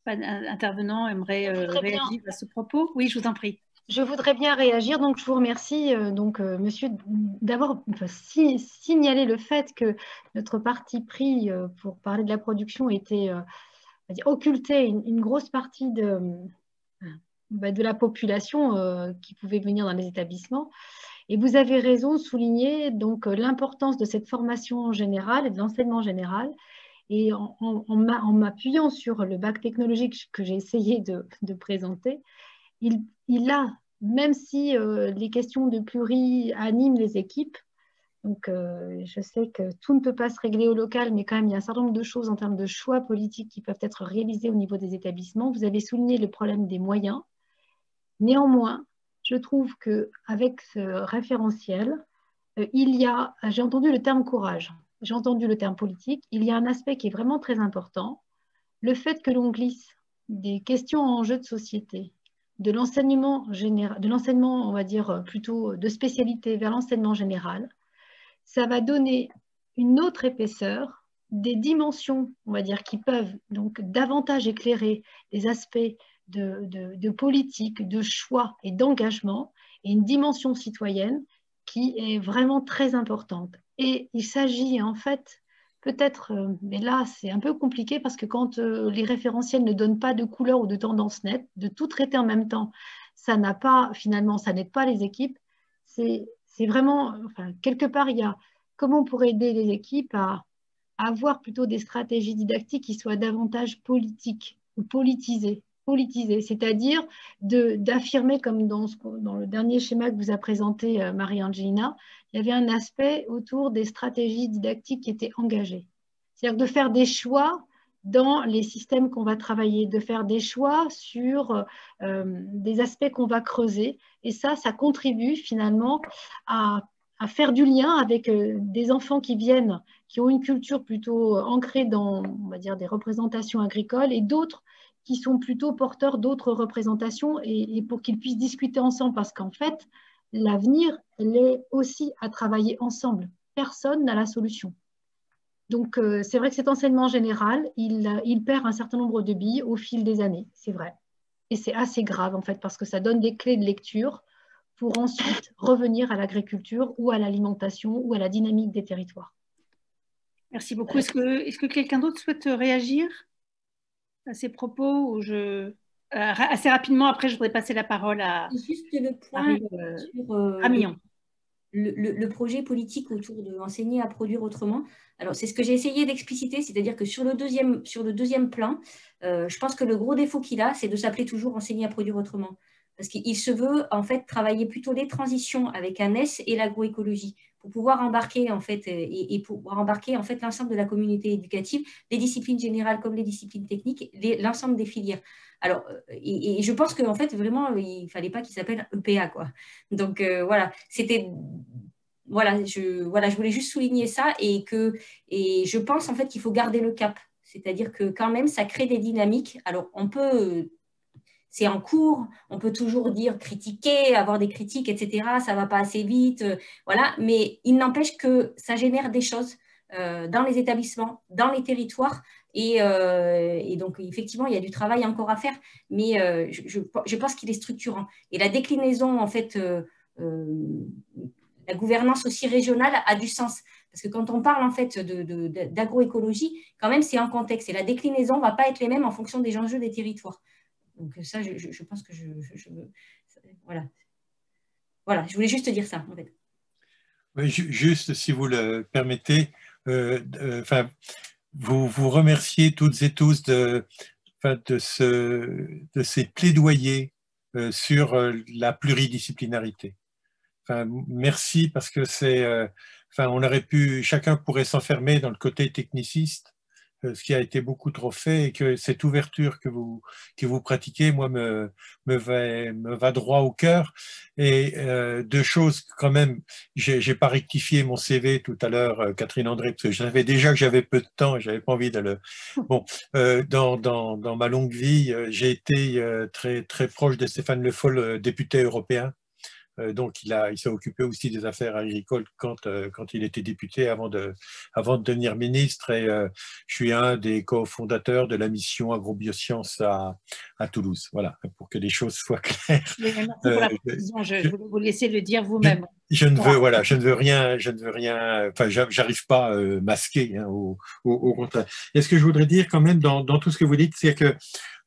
intervenant aimerait euh, réagir à ce propos? Oui, je vous en prie. Je voudrais bien réagir, donc je vous remercie, euh, donc euh, monsieur, d'avoir signalé le fait que notre parti pris pour parler de la production était occulté une, grosse partie de, bah, de la population qui pouvait venir dans les établissements. Et vous avez raison de souligner donc l'importance de cette formation générale et de l'enseignement général et en, m'appuyant sur le bac technologique que j'ai essayé de, présenter, il, a, même si euh, les questions de pluri animent les équipes, donc euh, je sais que tout ne peut pas se régler au local, mais quand même il y a un certain nombre de choses en termes de choix politiques qui peuvent être réalisés au niveau des établissements. Vous avez souligné le problème des moyens. Néanmoins, je trouve qu'avec ce référentiel, euh, il y a, j'ai entendu le terme courage j'ai entendu le terme politique, il y a un aspect qui est vraiment très important, le fait que l'on glisse des questions en jeu de société, de l'enseignement général, de l'enseignement, on va dire plutôt de spécialité vers l'enseignement général, ça va donner une autre épaisseur, des dimensions, on va dire, qui peuvent donc davantage éclairer les aspects de, politique, de choix et d'engagement, et une dimension citoyenne qui est vraiment très importante. Et il s'agit en fait, peut-être, euh, mais là c'est un peu compliqué parce que quand euh, les référentiels ne donnent pas de couleur ou de tendance nette, de tout traiter en même temps, ça n'a pas, finalement, ça n'aide pas les équipes. C'est vraiment, quelque part, il y a comment on pourrait aider les équipes à, avoir plutôt des stratégies didactiques qui soient davantage politiques ou politisées? C'est-à-dire d'affirmer, comme dans, dans, le dernier schéma que vous a présenté euh, Marie-Angelina, il y avait un aspect autour des stratégies didactiques qui étaient engagées. C'est-à-dire de faire des choix dans les systèmes qu'on va travailler, de faire des choix sur euh, des aspects qu'on va creuser. Et ça, ça contribue finalement à, faire du lien avec euh, des enfants qui viennent, qui ont une culture plutôt ancrée dans, on va dire, des représentations agricoles et d'autres qui sont plutôt porteurs d'autres représentations et, et pour qu'ils puissent discuter ensemble parce qu'en fait, l'avenir, elle est aussi à travailler ensemble. Personne n'a la solution. Donc, euh, c'est vrai que cet enseignement général, il, perd un certain nombre de billes au fil des années, c'est vrai. Et c'est assez grave, en fait, parce que ça donne des clés de lecture pour ensuite revenir à l'agriculture ou à l'alimentation ou à la dynamique des territoires. Merci beaucoup. Est-ce que, est que quelqu'un d'autre souhaite réagir? À ces propos ou je... Euh, assez rapidement, après, je voudrais passer la parole à. Juste le point euh, sur euh, le, projet politique autour de enseigner à produire autrement. Alors, c'est ce que j'ai essayé d'expliciter, c'est-à-dire que sur le deuxième, sur le deuxième plan, je pense que le gros défaut qu'il a, c'est de s'appeler toujours enseigner à produire autrement parce qu'il se veut en fait travailler plutôt les transitions avec un S et l'agroécologie pour pouvoir embarquer en fait et, pouvoir embarquer en fait l'ensemble de la communauté éducative, les disciplines générales comme les disciplines techniques, l'ensemble des filières. Alors, euh, et, je pense qu'en fait, vraiment, il fallait pas qu'il s'appelle EPA, quoi. Donc, euh, voilà, c'était voilà, je, voilà, je voulais juste souligner ça et que et je pense en fait qu'il faut garder le cap. C'est-à-dire que quand même, ça crée des dynamiques. Alors, on peut, c'est en cours, on peut toujours dire critiquer, avoir des critiques, etc. Ça va pas assez vite, euh, voilà. Mais il n'empêche que ça génère des choses euh, dans les établissements, dans les territoires. Euh, et, donc, effectivement, il y a du travail encore à faire, mais je, pense qu'il est structurant. Et la déclinaison, en fait, la gouvernance aussi régionale a du sens. Parce que quand on parle en fait d'agroécologie, quand même, c'est un contexte. Et la déclinaison ne va pas être les mêmes en fonction des enjeux des territoires. Donc ça, je, pense que je, voilà. Voilà, je voulais juste dire ça, en fait. Juste, si vous le permettez, euh, euh, enfin, vous vous remerciez toutes et tous de, de, ce, de ces plaidoyers euh, sur la pluridisciplinarité. Enfin, merci parce que c'est, enfin, on aurait pu, chacun pourrait s'enfermer dans le côté techniciste ce qui a été beaucoup trop fait et que cette ouverture que vous, que vous pratiquez, moi, me, me, va, me va droit au cœur. Et euh, deux choses quand même, j'ai pas rectifié mon CV tout à l'heure, euh, Catherine André, parce que je savais déjà que j'avais peu de temps et j'avais pas envie de le... Bon, euh, dans, dans, dans, ma longue vie, j'ai été très, très proche de Stéphane Le Foll, député européen. Euh, donc, il, a, il s'est occupé aussi des affaires agricoles quand, euh, quand il était député avant de, avant de devenir ministre. Et euh, je suis un des cofondateurs de la mission agrobiosciences à, à Toulouse. Voilà, pour que les choses soient claires. merci pour la précision. Je, voulais vous laisser le dire vous-même. Je, ne veux, voilà, je ne veux rien, je ne veux rien. Enfin, j'arrive pas à masquer. Hein, au, au, contraire. Et ce que je voudrais dire quand même dans, dans tout ce que vous dites, c'est que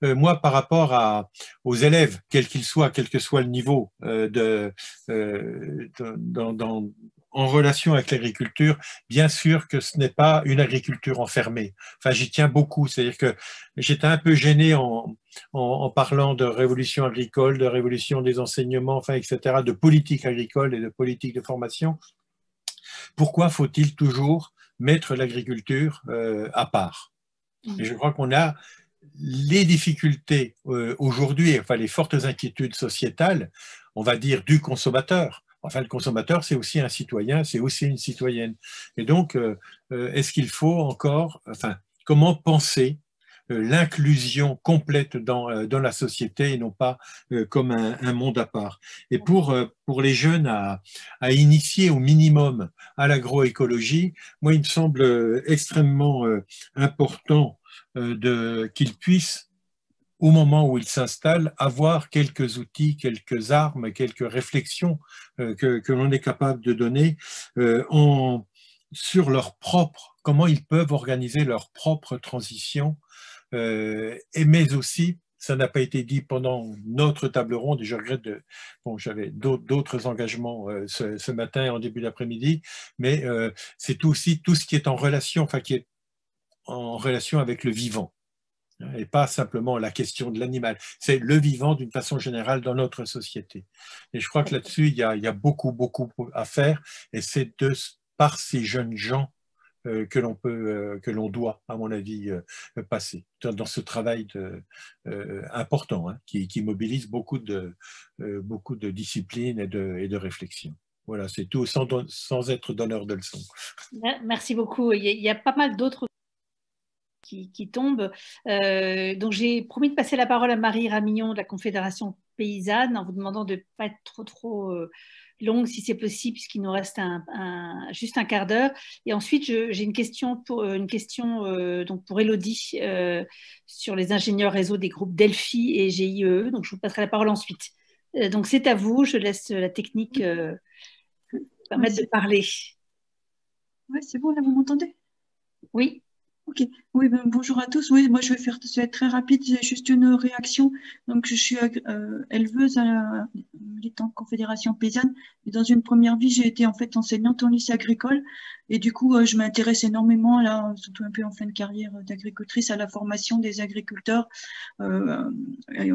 euh, moi, par rapport à, aux élèves, quels qu'ils soient, quel que soit le niveau, euh, de, euh, dans, en relation avec l'agriculture, bien sûr que ce n'est pas une agriculture enfermée. Enfin, j'y tiens beaucoup. C'est-à-dire que j'étais un peu gêné en, en, parlant de révolution agricole, de révolution des enseignements, enfin, etc., de politique agricole et de politique de formation. Pourquoi faut-il toujours mettre l'agriculture à part? Et je crois qu'on a les difficultés euh, aujourd'hui, enfin les fortes inquiétudes sociétales, on va dire du consommateur. Enfin, le consommateur, c'est aussi un citoyen, c'est aussi une citoyenne. Et donc, euh, euh, est-ce qu'il faut encore, enfin, comment penser l'inclusion complète dans, la société et non pas comme un, monde à part? Et pour, pour les jeunes à, initier au minimum à l'agroécologie, moi, il me semble extrêmement important qu'ils puissent, au moment où ils s'installent, avoir quelques outils, quelques armes, quelques réflexions euh, que, que l'on est capable de donner euh, en, sur leur propre, comment ils peuvent organiser leur propre transition, et mais aussi ça n'a pas été dit pendant notre table ronde et je regrette bon, j'avais d'autres engagements ce, ce, matin en début d'après-midi, mais c'est aussi tout ce qui est en relation, enfin qui est en relation avec le vivant et pas simplement la question de l'animal. C'est le vivant d'une façon générale dans notre société. Et je crois que là-dessus, il, y a beaucoup, beaucoup à faire et c'est par ces jeunes gens euh, que l'on peut, euh, que l'on doit, à mon avis, euh, passer dans ce travail de, important hein, qui, mobilise beaucoup de, beaucoup de discipline et de, et de réflexion. Voilà, c'est tout sans, sans être donneur de leçons. Merci beaucoup. Il y a pas mal d'autres qui, tombe. Euh, donc j'ai promis de passer la parole à Marie Ramillon de la Confédération paysanne en vous demandant de ne pas être trop trop euh, longue si c'est possible puisqu'il nous reste un, juste un quart d'heure. Et ensuite j'ai une question pour euh, une question donc pour Elodie sur les ingénieurs réseau des groupes Delphi et GIE. Donc je vous passerai la parole ensuite. donc c'est à vous. Je laisse la technique permettre de parler. Oui, c'est bon, là, vous m'entendez? Oui. Ok, oui, ben, bonjour à tous. Oui, moi je vais faire être très rapide. J'ai juste une réaction. Donc, je suis euh, éleveuse militante Confédération paysanne. Et dans une première vie, j'ai été en fait enseignante en lycée agricole. Et du coup, euh, je m'intéresse énormément, là, surtout un peu en fin de carrière d'agricultrice, à la formation des agriculteurs, euh,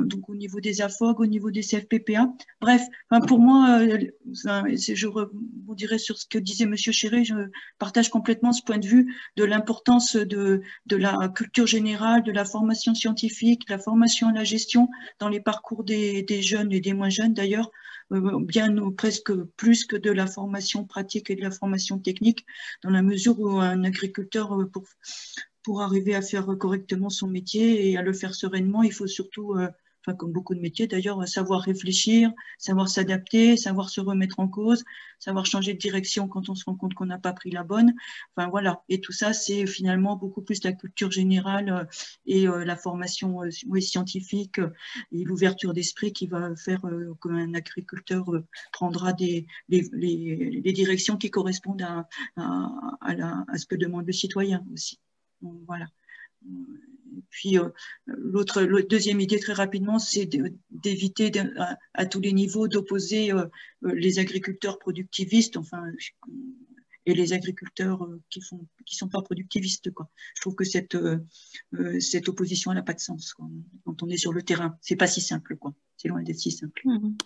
donc au niveau des AFOG, au niveau des CFPPA. Bref, pour moi, euh, je rebondirai sur ce que disait Monsieur Chéré, je partage complètement ce point de vue de l'importance de, la culture générale, de la formation scientifique, de la formation à la gestion dans les parcours des, des jeunes et des moins jeunes d'ailleurs, euh, bien ou presque plus que de la formation pratique et de la formation technique, dans la mesure où un agriculteur, euh, pour, pour arriver à faire correctement son métier et à le faire sereinement, il faut surtout comme beaucoup de métiers d'ailleurs, savoir réfléchir, savoir s'adapter, savoir se remettre en cause, savoir changer de direction quand on se rend compte qu'on n'a pas pris la bonne. Enfin voilà, et tout ça, c'est finalement beaucoup plus la culture générale euh, et euh, la formation euh, scientifique et l'ouverture d'esprit qui va faire qu'un agriculteur prendra des, les, directions qui correspondent à, à, ce que demande le citoyen aussi. voilà puis euh, l'autre, deuxième idée très rapidement, c'est d'éviter à, tous les niveaux d'opposer euh, euh, les agriculteurs productivistes, enfin, et les agriculteurs qui font qui sont pas productivistes quoi. Je trouve que cette cette opposition n'a pas de sens quand on est sur le terrain. C'est pas si simple quoi. C'est loin d'être si simple. Mmh.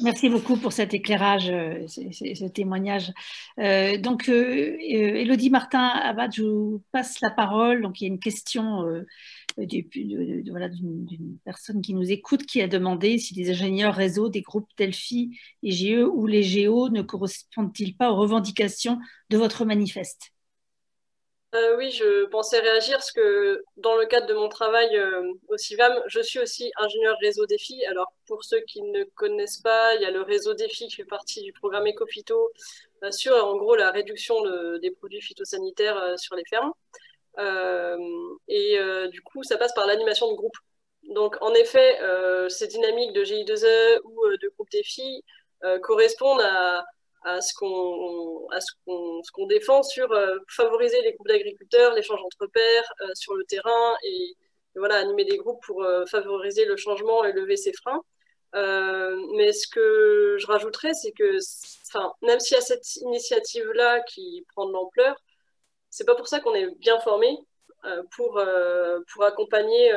Merci beaucoup pour cet éclairage, euh, ce, témoignage. Euh, donc, Elodie euh, Martin Abad, je vous passe la parole. Donc, il y a une question d'une personne qui nous écoute qui a demandé si les ingénieurs réseau des groupes Delphi et GE ou les Géo ne correspondent-ils pas aux revendications de votre manifeste euh, oui, je pensais réagir parce que dans le cadre de mon travail euh, au CIVAM, je suis aussi ingénieur réseau défi. Alors, pour ceux qui ne connaissent pas, il y a le réseau défi qui fait partie du programme Ecophyto euh, sur, en gros, la réduction des produits phytosanitaires sur les fermes. et du coup, ça passe par l'animation de groupe. Donc, en effet, ces dynamiques de GI2E ou de groupe défi correspondent à à ce qu'on défend sur euh, favoriser les groupes d'agriculteurs, l'échange entre pairs euh, sur le terrain et, voilà, animer des groupes pour euh, favoriser le changement et lever ses freins. mais ce que je rajouterais, c'est que même s'il y a cette initiative-là qui prend de l'ampleur, c'est pas pour ça qu'on est bien formé pour, pour accompagner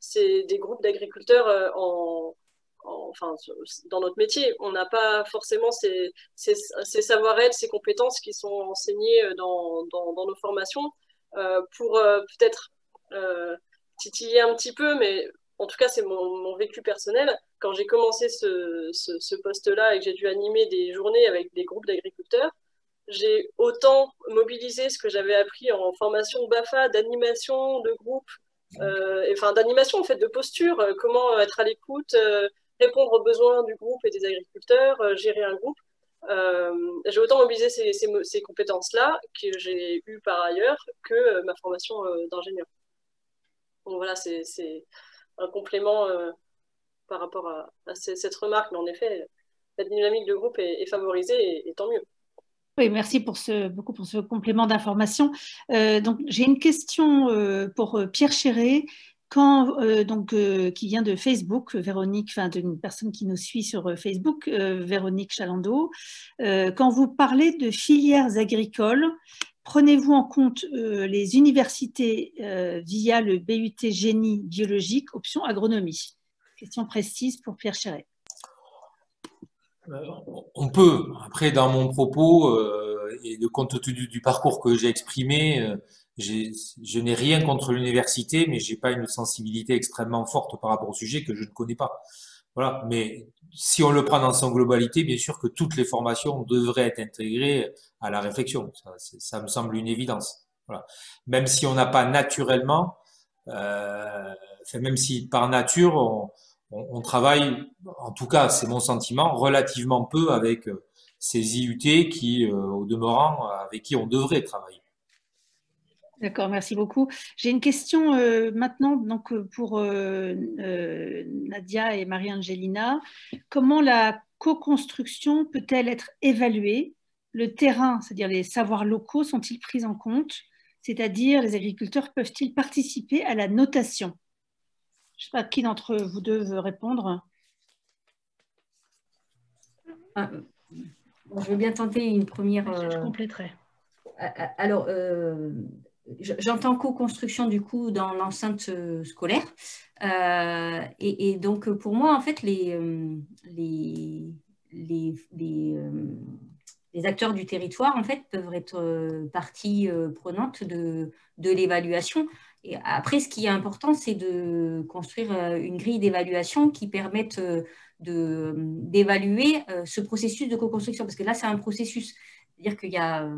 ces, des groupes d'agriculteurs en, enfin, dans notre métier. On n'a pas forcément ces, savoir-être, ces compétences qui sont enseignées euh, dans, dans, nos formations euh, pour euh, peut-être titiller un petit peu, mais en tout cas, c'est mon, vécu personnel. Quand j'ai commencé ce, ce, poste-là et que j'ai dû animer des journées avec des groupes d'agriculteurs, j'ai autant mobilisé ce que j'avais appris en formation BAFA, d'animation de groupe, enfin d'animation en fait, de posture, comment être à l'écoute, répondre aux besoins du groupe et des agriculteurs, euh, gérer un groupe. Euh, j'ai autant mobilisé ces, ces, compétences-là que j'ai eues par ailleurs que euh, ma formation d'ingénieur. Donc voilà, c'est un complément par rapport à, cette remarque, mais en effet, la dynamique de groupe est, favorisée et, tant mieux. Oui, merci beaucoup pour ce complément d'information. donc, j'ai une question pour Pierre Chéré quand, euh, donc, euh, qui vient de Facebook, Véronique, enfin d'une personne qui nous suit sur euh, Facebook, Véronique Chalandot, quand vous parlez de filières agricoles, prenez-vous en compte les universités via le BUT génie biologique, option agronomie? Question précise pour Pierre Chéret. On peut. Après, dans mon propos et de compte tenu du parcours que j'ai exprimé, je n'ai rien contre l'université, mais j'ai pas une sensibilité extrêmement forte par rapport au sujet que je ne connais pas. Voilà. Mais si on le prend dans son globalité, bien sûr que toutes les formations devraient être intégrées à la réflexion. Ça, ça me semble une évidence. Voilà. Même si on n'a pas naturellement, euh, même si par nature on, on, on, travaille, en tout cas c'est mon sentiment, relativement peu avec euh, ces IUT qui, euh, au demeurant, avec qui on devrait travailler. D'accord, merci beaucoup. J'ai une question euh, maintenant donc, euh, pour euh, Nadia et Marie-Angelina. Comment la co-construction peut-elle être évaluée? Le terrain, c'est-à-dire les savoirs locaux, sont-ils pris en compte? C'est-à-dire, les agriculteurs peuvent-ils participer à la notation? Je ne sais pas qui d'entre vous deux veut répondre. Ah, je veux bien tenter une première. Je compléterai. alors, j'entends co-construction du coup dans l'enceinte scolaire. Et, donc, pour moi, en fait, les, les, les, les acteurs du territoire, en fait, peuvent être euh, partie euh, prenante de, de l'évaluation. Et après, ce qui est important, c'est de construire euh, une grille d'évaluation qui permette d'évaluer ce processus de co-construction. Parce que là, c'est un processus. C'est-à-dire qu'il y a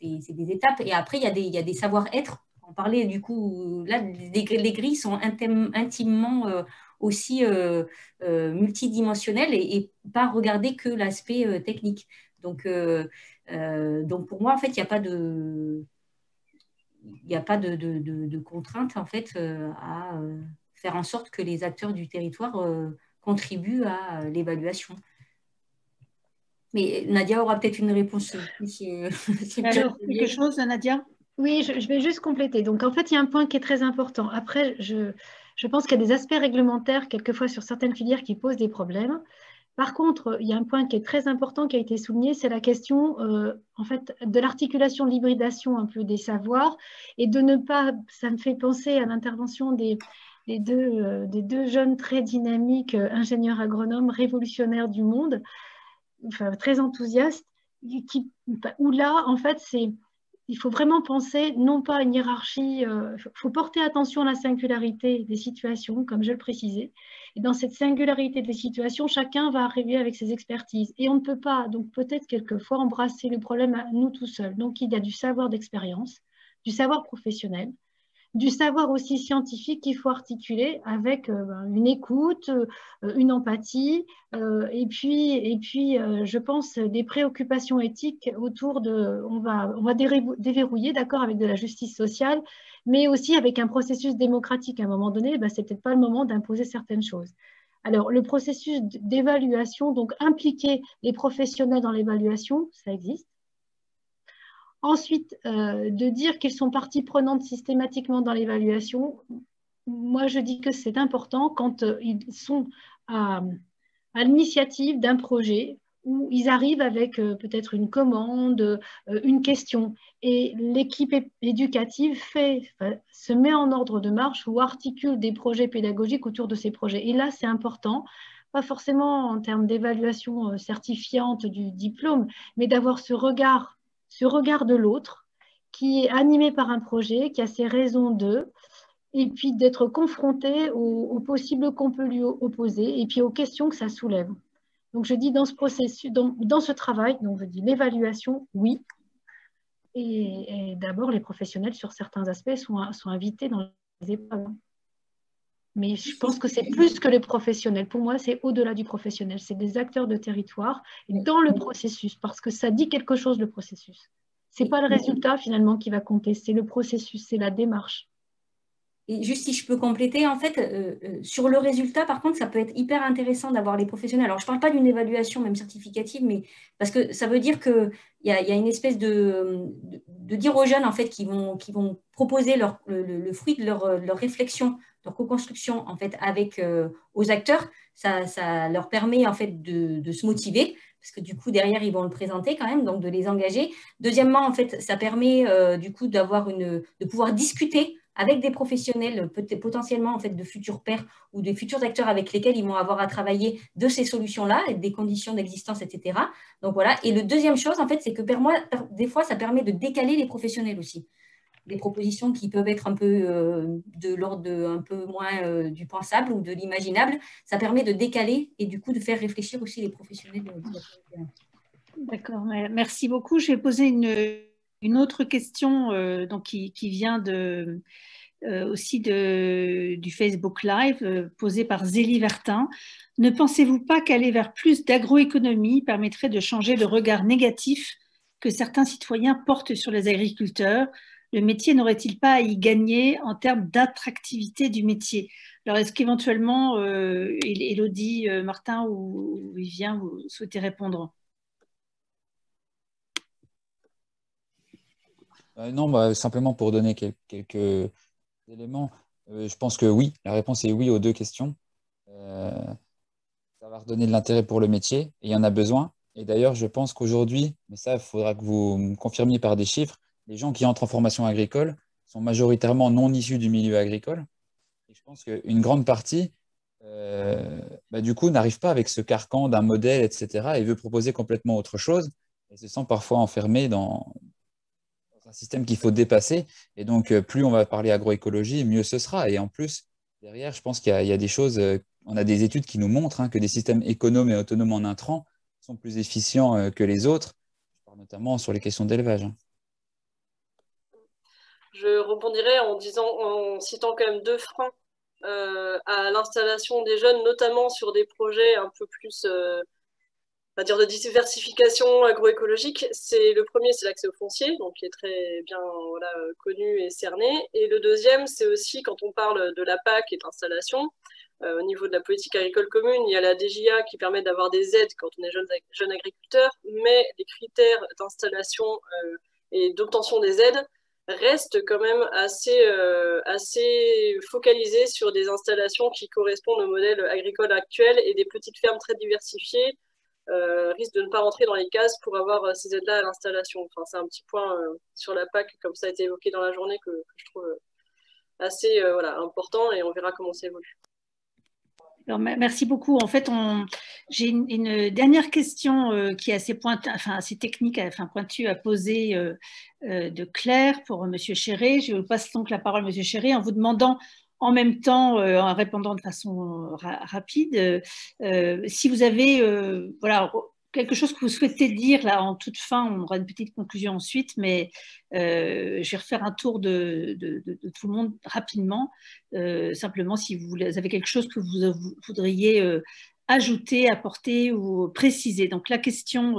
c'est des étapes. Et après, il y a des, savoir-être. On parlait du coup, là, les, les grilles sont intimement aussi multidimensionnelles et, pas regarder que l'aspect technique. Donc, euh, euh, pour moi, en fait, il n'y a pas de, de, contrainte en fait euh, à faire en sorte que les acteurs du territoire contribuent à l'évaluation. Mais Nadia aura peut-être une réponse. Alors, quelque chose, Nadia? Oui, je, je, vais juste compléter. Donc, en fait, il y a un point qui est très important. Après, je, je pense qu'il y a des aspects réglementaires, quelquefois sur certaines filières, qui posent des problèmes. Par contre, il y a un point qui est très important qui a été souligné, c'est la question euh, en fait, de l'articulation, de l'hybridation un peu des savoirs et de ne pas, ça me fait penser à l'intervention des, deux, euh, des deux jeunes très dynamiques euh, ingénieurs agronomes révolutionnaires du monde, très enthousiastes, qui, où là, en fait, c'est il faut vraiment penser non pas à une hiérarchie, il euh, faut porter attention à la singularité des situations, comme je le précisais. Et dans cette singularité des situations, chacun va arriver avec ses expertises. Et on ne peut pas, donc peut-être quelquefois, embrasser le problème à nous tout seuls. Donc il y a du savoir d'expérience, du savoir professionnel, du savoir aussi scientifique qu'il faut articuler avec euh, ben, une écoute, euh, une empathie, euh, et puis, et puis je pense, des préoccupations éthiques autour de, on va, on va déverrouiller, d'accord, avec de la justice sociale, mais aussi avec un processus démocratique. À un moment donné, ben, c'est peut-être pas le moment d'imposer certaines choses. Alors, le processus d'évaluation, donc impliquer les professionnels dans l'évaluation, ça existe. Ensuite, euh, de dire qu'ils sont partie prenante systématiquement dans l'évaluation, moi je dis que c'est important quand euh, ils sont à, l'initiative d'un projet où ils arrivent avec euh, peut-être une commande, une question, et l'équipe éducative fait, se met en ordre de marche ou articule des projets pédagogiques autour de ces projets. Et là, c'est important, pas forcément en termes d'évaluation certifiante du diplôme, mais d'avoir ce regard ce regard de l'autre qui est animé par un projet, qui a ses raisons d'eux, et puis d'être confronté aux, possibles qu'on peut lui opposer, et puis aux questions que ça soulève. Donc je dis dans ce processus, dans, ce travail, donc je dis l'évaluation, oui. Et, d'abord, les professionnels sur certains aspects sont, sont invités dans les épreuves. Mais je pense que c'est plus que les professionnels. Pour moi, c'est au-delà du professionnel. C'est des acteurs de territoire dans le processus, parce que ça dit quelque chose, le processus. Ce n'est pas le résultat finalement qui va compter, c'est le processus, c'est la démarche. Et juste si je peux compléter, en fait, euh, euh, sur le résultat, par contre, ça peut être hyper intéressant d'avoir les professionnels. Alors, je ne parle pas d'une évaluation même certificative, mais parce que ça veut dire qu'il y, y, a une espèce de, de, dire aux jeunes, en fait, qui vont, qui vont proposer leur, le, fruit de leur, leur réflexion leur co-construction en fait avec euh, aux acteurs, ça, leur permet en fait de, de, se motiver parce que du coup derrière ils vont le présenter quand même, donc de les engager. Deuxièmement en fait ça permet euh, du coup d'avoir une de pouvoir discuter avec des professionnels potentiellement en fait de futurs pairs ou des futurs acteurs avec lesquels ils vont avoir à travailler de ces solutions-là, des conditions d'existence, etc. Donc voilà. Et le deuxième chose en fait, c'est que moi, des fois, ça permet de décaler les professionnels aussi des propositions qui peuvent être un peu euh, de l'ordre un peu moins euh, du pensable ou de l'imaginable, ça permet de décaler et du coup de faire réfléchir aussi les professionnels. D'accord, merci beaucoup. Je vais poser une, une autre question euh, donc, qui, qui, vient de, aussi de, du Facebook Live posée par Zélie Vertin. Ne pensez-vous pas qu'aller vers plus d'agroéconomie permettrait de changer le regard négatif que certains citoyens portent sur les agriculteurs? Le métier n'aurait-il pas à y gagner en termes d'attractivité du métier? Alors, est-ce qu'éventuellement, euh, Elodie, euh, Martin ou, Vivien, vous souhaitez répondre? Euh, Non, bah, simplement pour donner quelques, éléments. je pense que oui, la réponse est oui aux deux questions. ça va redonner de l'intérêt pour le métier et il y en a besoin. Et d'ailleurs, je pense qu'aujourd'hui, mais ça, il faudra que vous me confirmiez par des chiffres, les gens qui entrent en formation agricole sont majoritairement non issus du milieu agricole. Et je pense qu'une grande partie, euh, bah, du coup, n'arrive pas avec ce carcan d'un modèle, etc., et veut proposer complètement autre chose, et se sent parfois enfermé dans, un système qu'il faut dépasser. Et donc, euh, plus on va parler agroécologie, mieux ce sera. Et en plus, derrière, je pense qu'il y, a des choses, euh, on a des études qui nous montrent hein, que des systèmes économes et autonomes en intrants sont plus efficients que les autres, notamment sur les questions d'élevage. Hein. Je rebondirai en disant, en citant quand même deux freins euh, à l'installation des jeunes, notamment sur des projets un peu plus, euh, on va dire, de diversification agroécologique. C'est le premier, c'est l'accès au foncier, donc qui est très bien connu et cerné. Et le deuxième, c'est aussi quand on parle de la PAC et de l'installation. Euh, au niveau de la politique agricole commune, il y a la DGA qui permet d'avoir des aides quand on est jeune, jeune agriculteur, mais les critères d'installation et d'obtention des aides reste quand même assez, euh, assez focalisé sur des installations qui correspondent au modèle agricole actuel et des petites fermes très diversifiées euh, risquent de ne pas rentrer dans les cases pour avoir euh, ces aides-là à l'installation. Enfin, c'est un petit point sur la PAC, comme ça a été évoqué dans la journée, que, que je trouve assez voilà, important et on verra comment ça évolue merci beaucoup. En fait, j'ai une, dernière question euh, qui est assez, enfin, assez technique, enfin, pointue à poser euh, euh, de Claire pour M. Chéré. Je vous passe donc la parole, M. Chéré, en vous demandant en même temps, en répondant de façon rapide, si vous avez voilà, quelque chose que vous souhaitez dire là en toute fin, on aura une petite conclusion ensuite, mais euh, je vais refaire un tour de, tout le monde rapidement. Euh, simplement, si vous avez quelque chose que vous, voudriez euh, ajouter, apporter ou préciser. Donc la question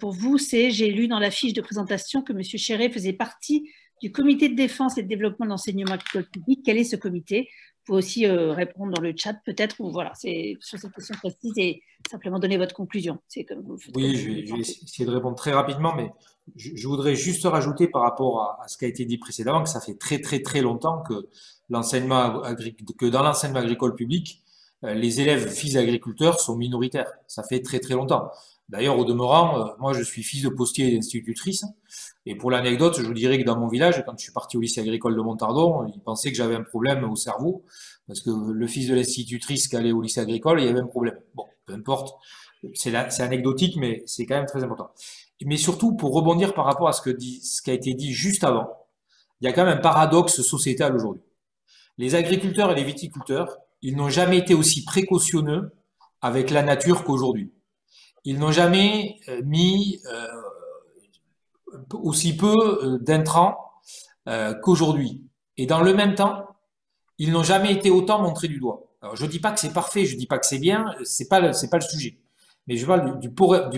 pour vous, c'est j'ai lu dans la fiche de présentation que M. Chéret faisait partie du comité de défense et de développement de l'enseignement agricole public. Quel est ce comité? Pouvez aussi répondre dans le chat peut-être, ou voilà, c'est sur cette question précise et simplement donner votre conclusion. C'est comme vous oui, je vais, essayer de répondre très rapidement, mais je, voudrais juste rajouter par rapport à, ce qui a été dit précédemment que ça fait très très très longtemps que l'enseignement que dans l'enseignement agricole public, euh, les élèves fils agriculteurs sont minoritaires. Ça fait très très longtemps. D'ailleurs, au demeurant, euh, moi je suis fils de postier et d'institutrice. Et pour l'anecdote, je vous dirais que dans mon village, quand je suis parti au lycée agricole de Montardon, ils pensaient que j'avais un problème au cerveau, parce que le fils de l'institutrice qui allait au lycée agricole, il y avait un problème. Bon, peu importe, c'est anecdotique, mais c'est quand même très important. Mais surtout, pour rebondir par rapport à ce, ce qui a été dit juste avant, il y a quand même un paradoxe sociétal aujourd'hui. Les agriculteurs et les viticulteurs, ils n'ont jamais été aussi précautionneux avec la nature qu'aujourd'hui. Ils n'ont jamais euh, mis euh, aussi peu euh, d'intrants qu'aujourd'hui. Et dans le même temps, ils n'ont jamais été autant montrés du doigt. Alors, je dis pas que c'est parfait, je dis pas que c'est bien, c'est pas c'est pas le sujet. Mais je parle du,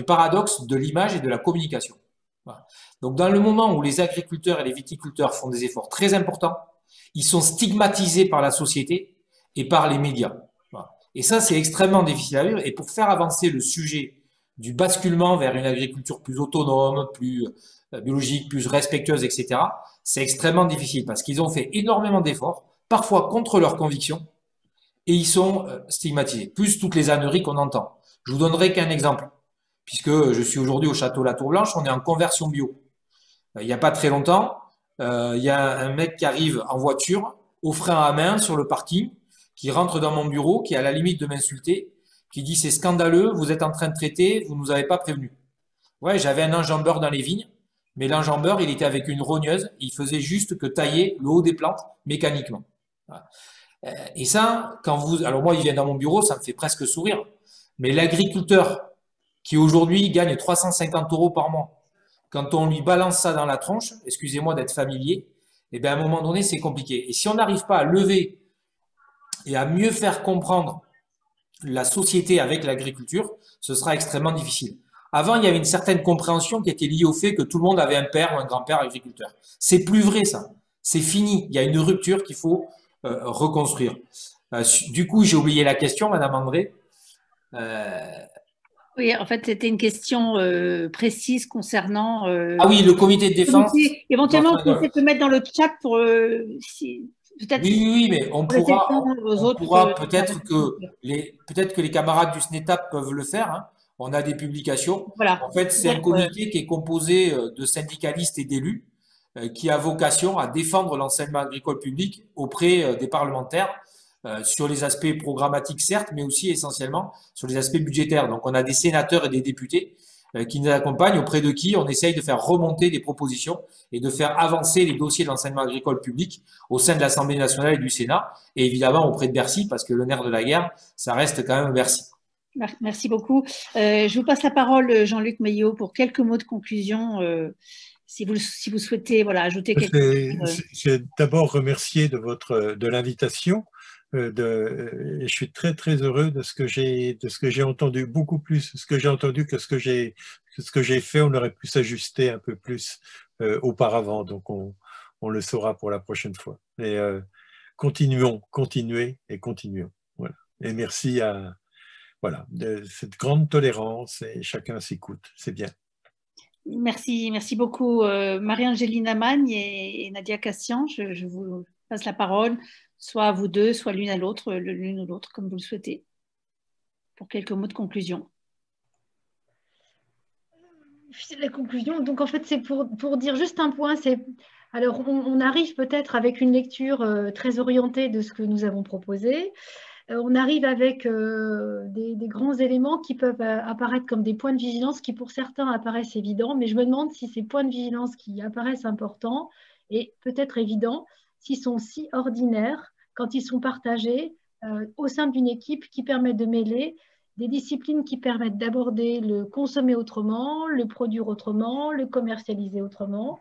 paradoxe de l'image et de la communication. Donc, dans le moment où les agriculteurs et les viticulteurs font des efforts très importants, ils sont stigmatisés par la société et par les médias. Et ça, c'est extrêmement difficile à vivre. Et pour faire avancer le sujet du basculement vers une agriculture plus autonome, plus euh, biologique, plus respectueuse, etc., c'est extrêmement difficile parce qu'ils ont fait énormément d'efforts, parfois contre leurs convictions, et ils sont euh, stigmatisés, plus toutes les âneries qu'on entend. Je vous donnerai qu'un exemple, puisque je suis aujourd'hui au château La Tour Blanche, on est en conversion bio. Euh, il n'y a pas très longtemps, il y a un mec qui arrive en voiture, au frein à main sur le parking, qui rentre dans mon bureau, qui est à la limite de m'insulter, qui dit c'est scandaleux, vous êtes en train de traiter, vous ne nous avez pas prévenu. Ouais, j'avais un enjambeur dans les vignes, mais l'enjambeur, il était avec une rogneuse, il faisait juste que tailler le haut des plantes mécaniquement. Euh, et ça, quand vous, alors moi, il vient dans mon bureau, ça me fait presque sourire. Mais l'agriculteur qui aujourd'hui gagne 350 euros par mois, quand on lui balance ça dans la tronche, excusez-moi d'être familier, eh bien à un moment donné, c'est compliqué. Et si on n'arrive pas à lever et à mieux faire comprendre la société avec l'agriculture, ce sera extrêmement difficile. Avant, il y avait une certaine compréhension qui était liée au fait que tout le monde avait un père ou un grand-père agriculteur. C'est plus vrai ça. C'est fini. Il y a une rupture qu'il faut euh, reconstruire. Euh, du coup, j'ai oublié la question, Madame André. Euh, oui, en fait, c'était une question précise concernant. ah oui, le comité de défense. éventuellement, on peut mettre dans le chat pour. Si, oui, oui, mais on pourra, pourra peut-être que les peut-être que les camarades du SNETAP peuvent le faire. Hein on a des publications. En fait, c'est un comité qui est composé euh, de syndicalistes et d'élus. qui a vocation à défendre l'enseignement agricole public auprès des parlementaires sur les aspects programmatiques, certes, mais aussi essentiellement sur les aspects budgétaires. Donc, on a des sénateurs et des députés qui nous accompagnent, auprès de qui on essaye de faire remonter des propositions et de faire avancer les dossiers de l'enseignement agricole public au sein de l'Assemblée nationale et du Sénat, et évidemment auprès de Bercy, parce que le nerf de la guerre, ça reste quand même Bercy. Merci beaucoup. Euh, je vous passe la parole, Jean-Luc Meillot, pour quelques mots de conclusion. Euh, si, vous, si vous souhaitez voilà, ajouter quelque chose. Je d'abord remercier de, votre, de l'invitation. Euh, de, je suis très très heureux de ce que j'ai de ce que j'ai entendu beaucoup plus ce que j'ai entendu que ce que j'ai ce que j'ai fait on aurait pu s'ajuster un peu plus auparavant donc on, on, le saura pour la prochaine fois et continuons continuez et continuons voilà et merci à voilà, de cette grande tolérance et chacun s'écoute. C'est bien. Merci, merci beaucoup euh, Marie-Angéline Amagne et, Nadia Cassian. Je, vous passe la parole, soit à vous deux, soit l'une à l'autre, l'une ou l'autre, comme vous le souhaitez, pour quelques mots de conclusion. La conclusion, donc en fait, c'est pour, dire juste un point, c'est alors on, arrive peut-être avec une lecture euh, très orientée de ce que nous avons proposé. Euh, on arrive avec euh, des, grands éléments qui peuvent euh, apparaître comme des points de vigilance qui pour certains apparaissent évidents, mais je me demande si ces points de vigilance qui apparaissent importants et peut-être évidents, s'ils sont si ordinaires quand ils sont partagés au sein d'une équipe qui permet de mêler des disciplines qui permettent d'aborder le consommer autrement, le produire autrement, le commercialiser autrement,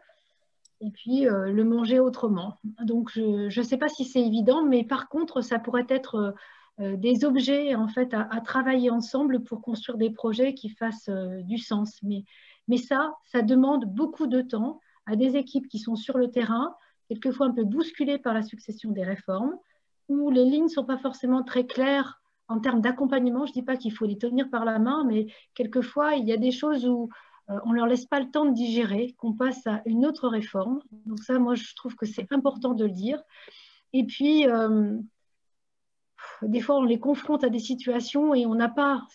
et puis le manger autrement. Donc je ne sais pas si c'est évident, mais par contre, ça pourrait être euh, des objets en fait à, travailler ensemble pour construire des projets qui fassent euh, du sens. Mais, mais ça, ça demande beaucoup de temps à des équipes qui sont sur le terrain, quelquefois un peu bousculées par la succession des réformes, où les lignes ne sont pas forcément très claires en termes d'accompagnement. Je ne dis pas qu'il faut les tenir par la main, mais quelquefois, il y a des choses où euh, on ne leur laisse pas le temps de digérer, qu'on passe à une autre réforme. Donc ça, moi, je trouve que c'est important de le dire. Et puis, des fois, on les confronte à des situations et on n'a pas,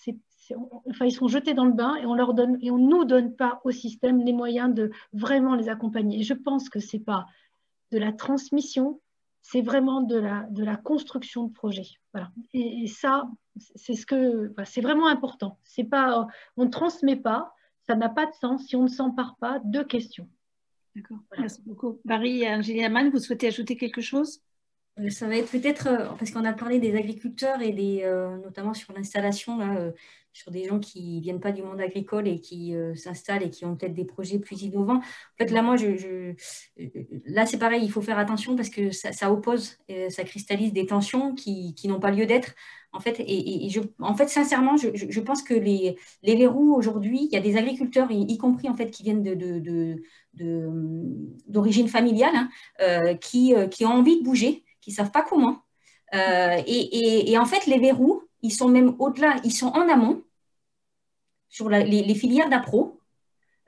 enfin, ils sont jetés dans le bain et on leur donne et on nous donne pas au système les moyens de vraiment les accompagner. Je pense que c'est pas de la transmission, c'est vraiment de la, de la construction de projet. Voilà. Et, ça, c'est ce que, c'est vraiment important. C'est pas, on ne transmet pas, ça n'a pas de sens si on ne s'empare pas de questions. D'accord. Merci beaucoup. Marie Angélia Mann, vous souhaitez ajouter quelque chose? Ça va être peut-être, euh, parce qu'on a parlé des agriculteurs et des, euh, notamment sur l'installation, sur des gens qui ne viennent pas du monde agricole et qui s'installent et qui ont peut-être des projets plus innovants. En fait, là, moi, je, là, c'est pareil, il faut faire attention parce que ça, oppose, ça cristallise des tensions qui, n'ont pas lieu d'être. En fait, et, je, en fait, sincèrement, je, pense que les, les verrous aujourd'hui, il y a des agriculteurs, y, compris en fait, qui viennent de, d'origine familiale, hein, qui, qui ont envie de bouger ne savent pas comment. Euh, et, en fait, les verrous, ils sont même au-delà, ils sont en amont sur les, filières d'appro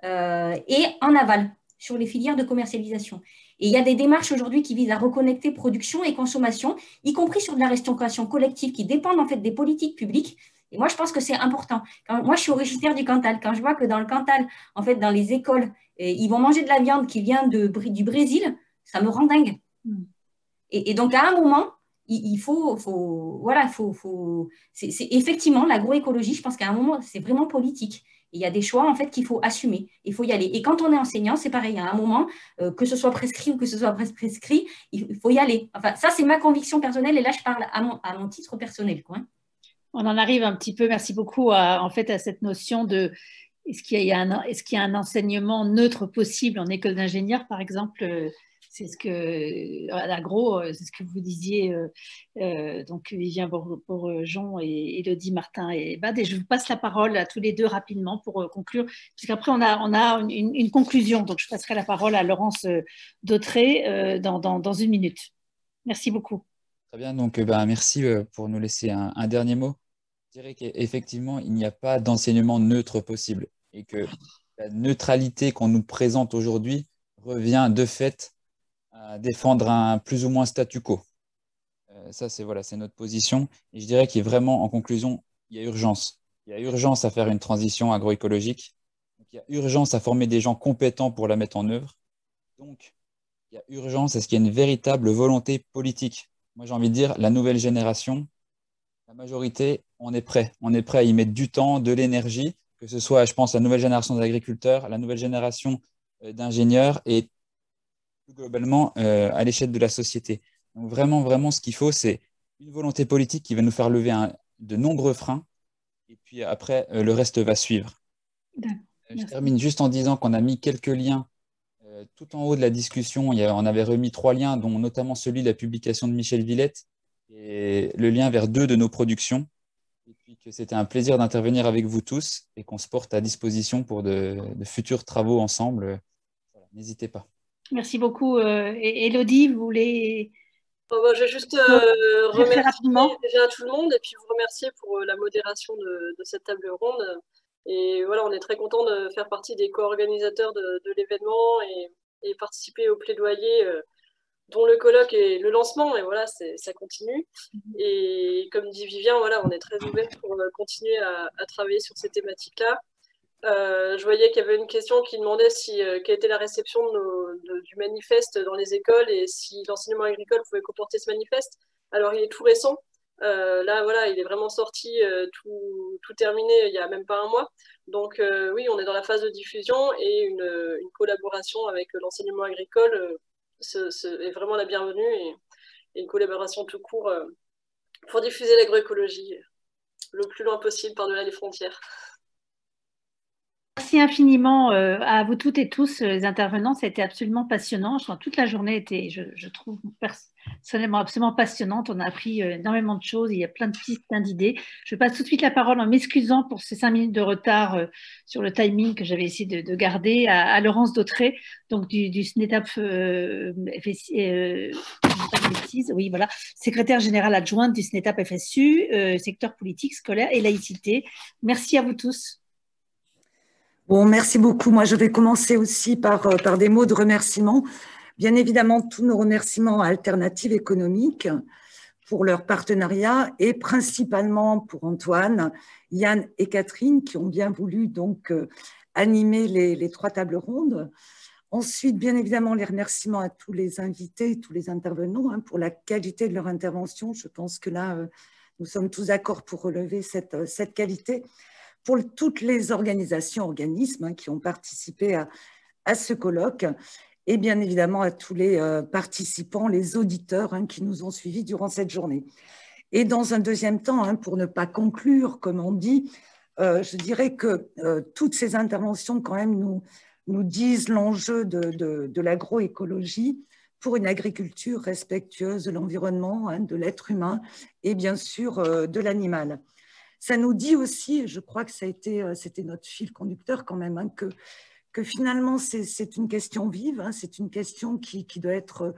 euh, et en aval sur les filières de commercialisation. Et il y a des démarches aujourd'hui qui visent à reconnecter production et consommation, y compris sur de la restauration collective qui dépendent en fait des politiques publiques. Et moi, je pense que c'est important. moi, je suis originaire du Cantal. Quand je vois que dans le Cantal, en fait, dans les écoles, ils vont manger de la viande qui vient du Brésil, ça me rend dingue. Et, donc, à un moment, il, faut, voilà, faut, faut c'est effectivement l'agroécologie. Je pense qu'à un moment, c'est vraiment politique. il y a des choix en fait qu'il faut assumer. Il faut y aller. Et quand on est enseignant, c'est pareil. À un moment, euh, que ce soit prescrit ou que ce soit prescrit, il faut y aller. Enfin, ça, c'est ma conviction personnelle. Et là, je parle à mon, titre personnel. Quoi. On en arrive un petit peu. Merci beaucoup à, en fait à cette notion de est-ce qu'il y, a un, est qu'il y a un enseignement neutre possible en école d'ingénieur, par exemple euh, c'est ce que, à euh, c'est ce que vous disiez, euh, euh, donc Vivien Bourgeon et Elodie Martin et Bad. Et je vous passe la parole à tous les deux rapidement pour conclure, puisqu'après on a, on a une, conclusion. Donc je passerai la parole à Laurence Dautré dans, dans, une minute. Merci beaucoup. Très bien, donc ben, merci pour nous laisser un, un dernier mot. Je dirais qu'effectivement, il n'y a pas d'enseignement neutre possible et que la neutralité qu'on nous présente aujourd'hui revient de fait défendre un plus ou moins statu quo. Euh, ça, c'est voilà, notre position. Et je dirais qu'il y a vraiment, en conclusion, il y a urgence. Il y a urgence à faire une transition agroécologique. il y a urgence à former des gens compétents pour la mettre en œuvre. Donc, il y a urgence à ce qu'il y ait une véritable volonté politique. Moi, j'ai envie de dire, la nouvelle génération, la majorité, on est prêt. On est prêt à y mettre du temps, de l'énergie, que ce soit, je pense, la nouvelle génération d'agriculteurs, la nouvelle génération euh, d'ingénieurs et plus globalement euh, à l'échelle de la société. Donc vraiment, vraiment, ce qu'il faut, c'est une volonté politique qui va nous faire lever de nombreux freins. Et puis après, euh, le reste va suivre. Je termine juste en disant qu'on a mis quelques liens euh, tout en haut de la discussion, on avait remis trois liens, dont notamment celui de la publication de Michel Villette et le lien vers deux de nos productions. Et puis que c'était un plaisir d'intervenir avec vous tous et qu'on se porte à disposition pour de, futurs travaux ensemble. N'hésitez pas. Merci beaucoup. Elodie, euh, vous voulez. Bah, je vais juste euh, remercier déjà tout le monde et puis vous remercier pour la modération de, de cette table ronde. Et voilà, on est très content de faire partie des co-organisateurs de, l'événement et, participer au plaidoyer euh, dont le colloque est le lancement. Et voilà, ça continue. Et comme dit Vivien, voilà, on est très ouvert pour euh, continuer à, travailler sur ces thématiques-là. Euh, je voyais qu'il y avait une question qui demandait si, quelle était la réception du manifeste dans les écoles et si l'enseignement agricole pouvait comporter ce manifeste. Alors, il est tout récent. Euh, là, voilà, il est vraiment sorti, euh, tout, terminé il n'y a même pas un mois. Donc euh, oui, on est dans la phase de diffusion et une, collaboration avec l'enseignement agricole est vraiment la bienvenue et, une collaboration tout court pour diffuser l'agroécologie le plus loin possible par-delà les frontières. Merci infiniment à vous toutes et tous, les intervenants. C'était absolument passionnant. toute la journée était, je, je trouve, absolument, absolument passionnante. On a appris euh, énormément de choses. Il y a plein de pistes, plein d'idées. Je passe tout de suite la parole en m'excusant pour ces cinq minutes de retard euh, sur le timing que j'avais essayé de, garder à, Laurence Dautré, donc du, SNETAP euh, euh voilà, secrétaire générale adjointe du SNETAP FSU, secteur politique, scolaire et laïcité. Merci à vous tous. Bon, merci beaucoup. Moi, je vais commencer aussi par, par des mots de remerciement. Bien évidemment, tous nos remerciements à Alternatives économiques pour leur partenariat et principalement pour Antoine, Yann et Catherine qui ont bien voulu donc euh, animer les, trois tables rondes. Ensuite, bien évidemment, les remerciements à tous les invités, tous les intervenants hein, pour la qualité de leur intervention. Je pense que là, euh, nous sommes tous d'accord pour relever cette, euh, cette qualité. Pour toutes les organisations, organismes hein, qui ont participé à, à ce colloque et bien évidemment à tous les euh, participants, les auditeurs hein, qui nous ont suivis durant cette journée. Et dans un deuxième temps, hein, pour ne pas conclure, comme on dit, euh, je dirais que euh, toutes ces interventions quand même nous, disent l'enjeu de, de, l'agroécologie pour une agriculture respectueuse de l'environnement, de l'être humain et bien sûr de l'animal. Ça nous dit aussi, je crois que ça a été, c'était notre fil conducteur quand même, que que finalement c'est une question vive, hein, c'est une question qui, doit être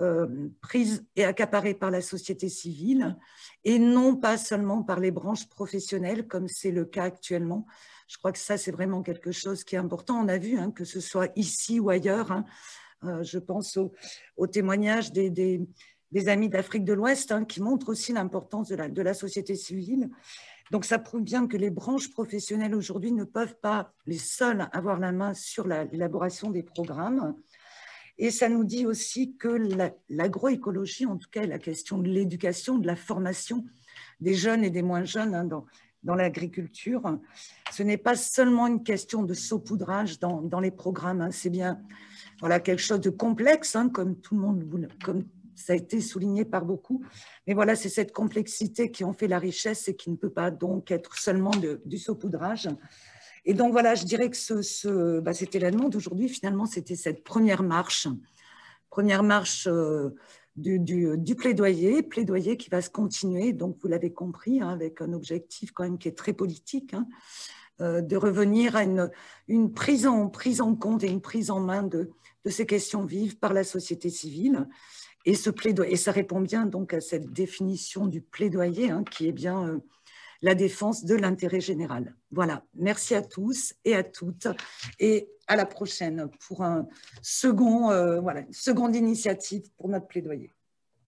euh, prise et accaparée par la société civile et non pas seulement par les branches professionnelles comme c'est le cas actuellement. Je crois que ça c'est vraiment quelque chose qui est important. On a vu hein, que ce soit ici ou ailleurs, hein, euh, je pense au, témoignage des, amis d'Afrique de l'Ouest qui montrent aussi l'importance de la société civile donc ça prouve bien que les branches professionnelles aujourd'hui ne peuvent pas les seules avoir la main sur l'élaboration des programmes. Et ça nous dit aussi que l'agroécologie, en tout cas la question de l'éducation, de la formation des jeunes et des moins jeunes hein, dans, l'agriculture, ce n'est pas seulement une question de saupoudrage dans, dans les programmes, hein. c'est bien voilà, quelque chose de complexe, hein, comme tout le monde, comme ça a été souligné par beaucoup. Mais voilà, c'est cette complexité qui en fait la richesse et qui ne peut pas donc être seulement du saupoudrage. Et donc voilà, je dirais que ce, bah, cet événement d'aujourd'hui, finalement, c'était cette première marche, première marche euh, du, plaidoyer, plaidoyer qui va se continuer, donc vous l'avez compris, hein, avec un objectif quand même qui est très politique, hein, euh, de revenir à une, prise, en, compte et une prise en main de ces questions vives par la société civile. Et, ce ça répond bien donc à cette définition du plaidoyer, hein, qui est bien euh, la défense de l'intérêt général. Voilà, merci à tous et à toutes, et à la prochaine pour euh, une seconde initiative pour notre plaidoyer.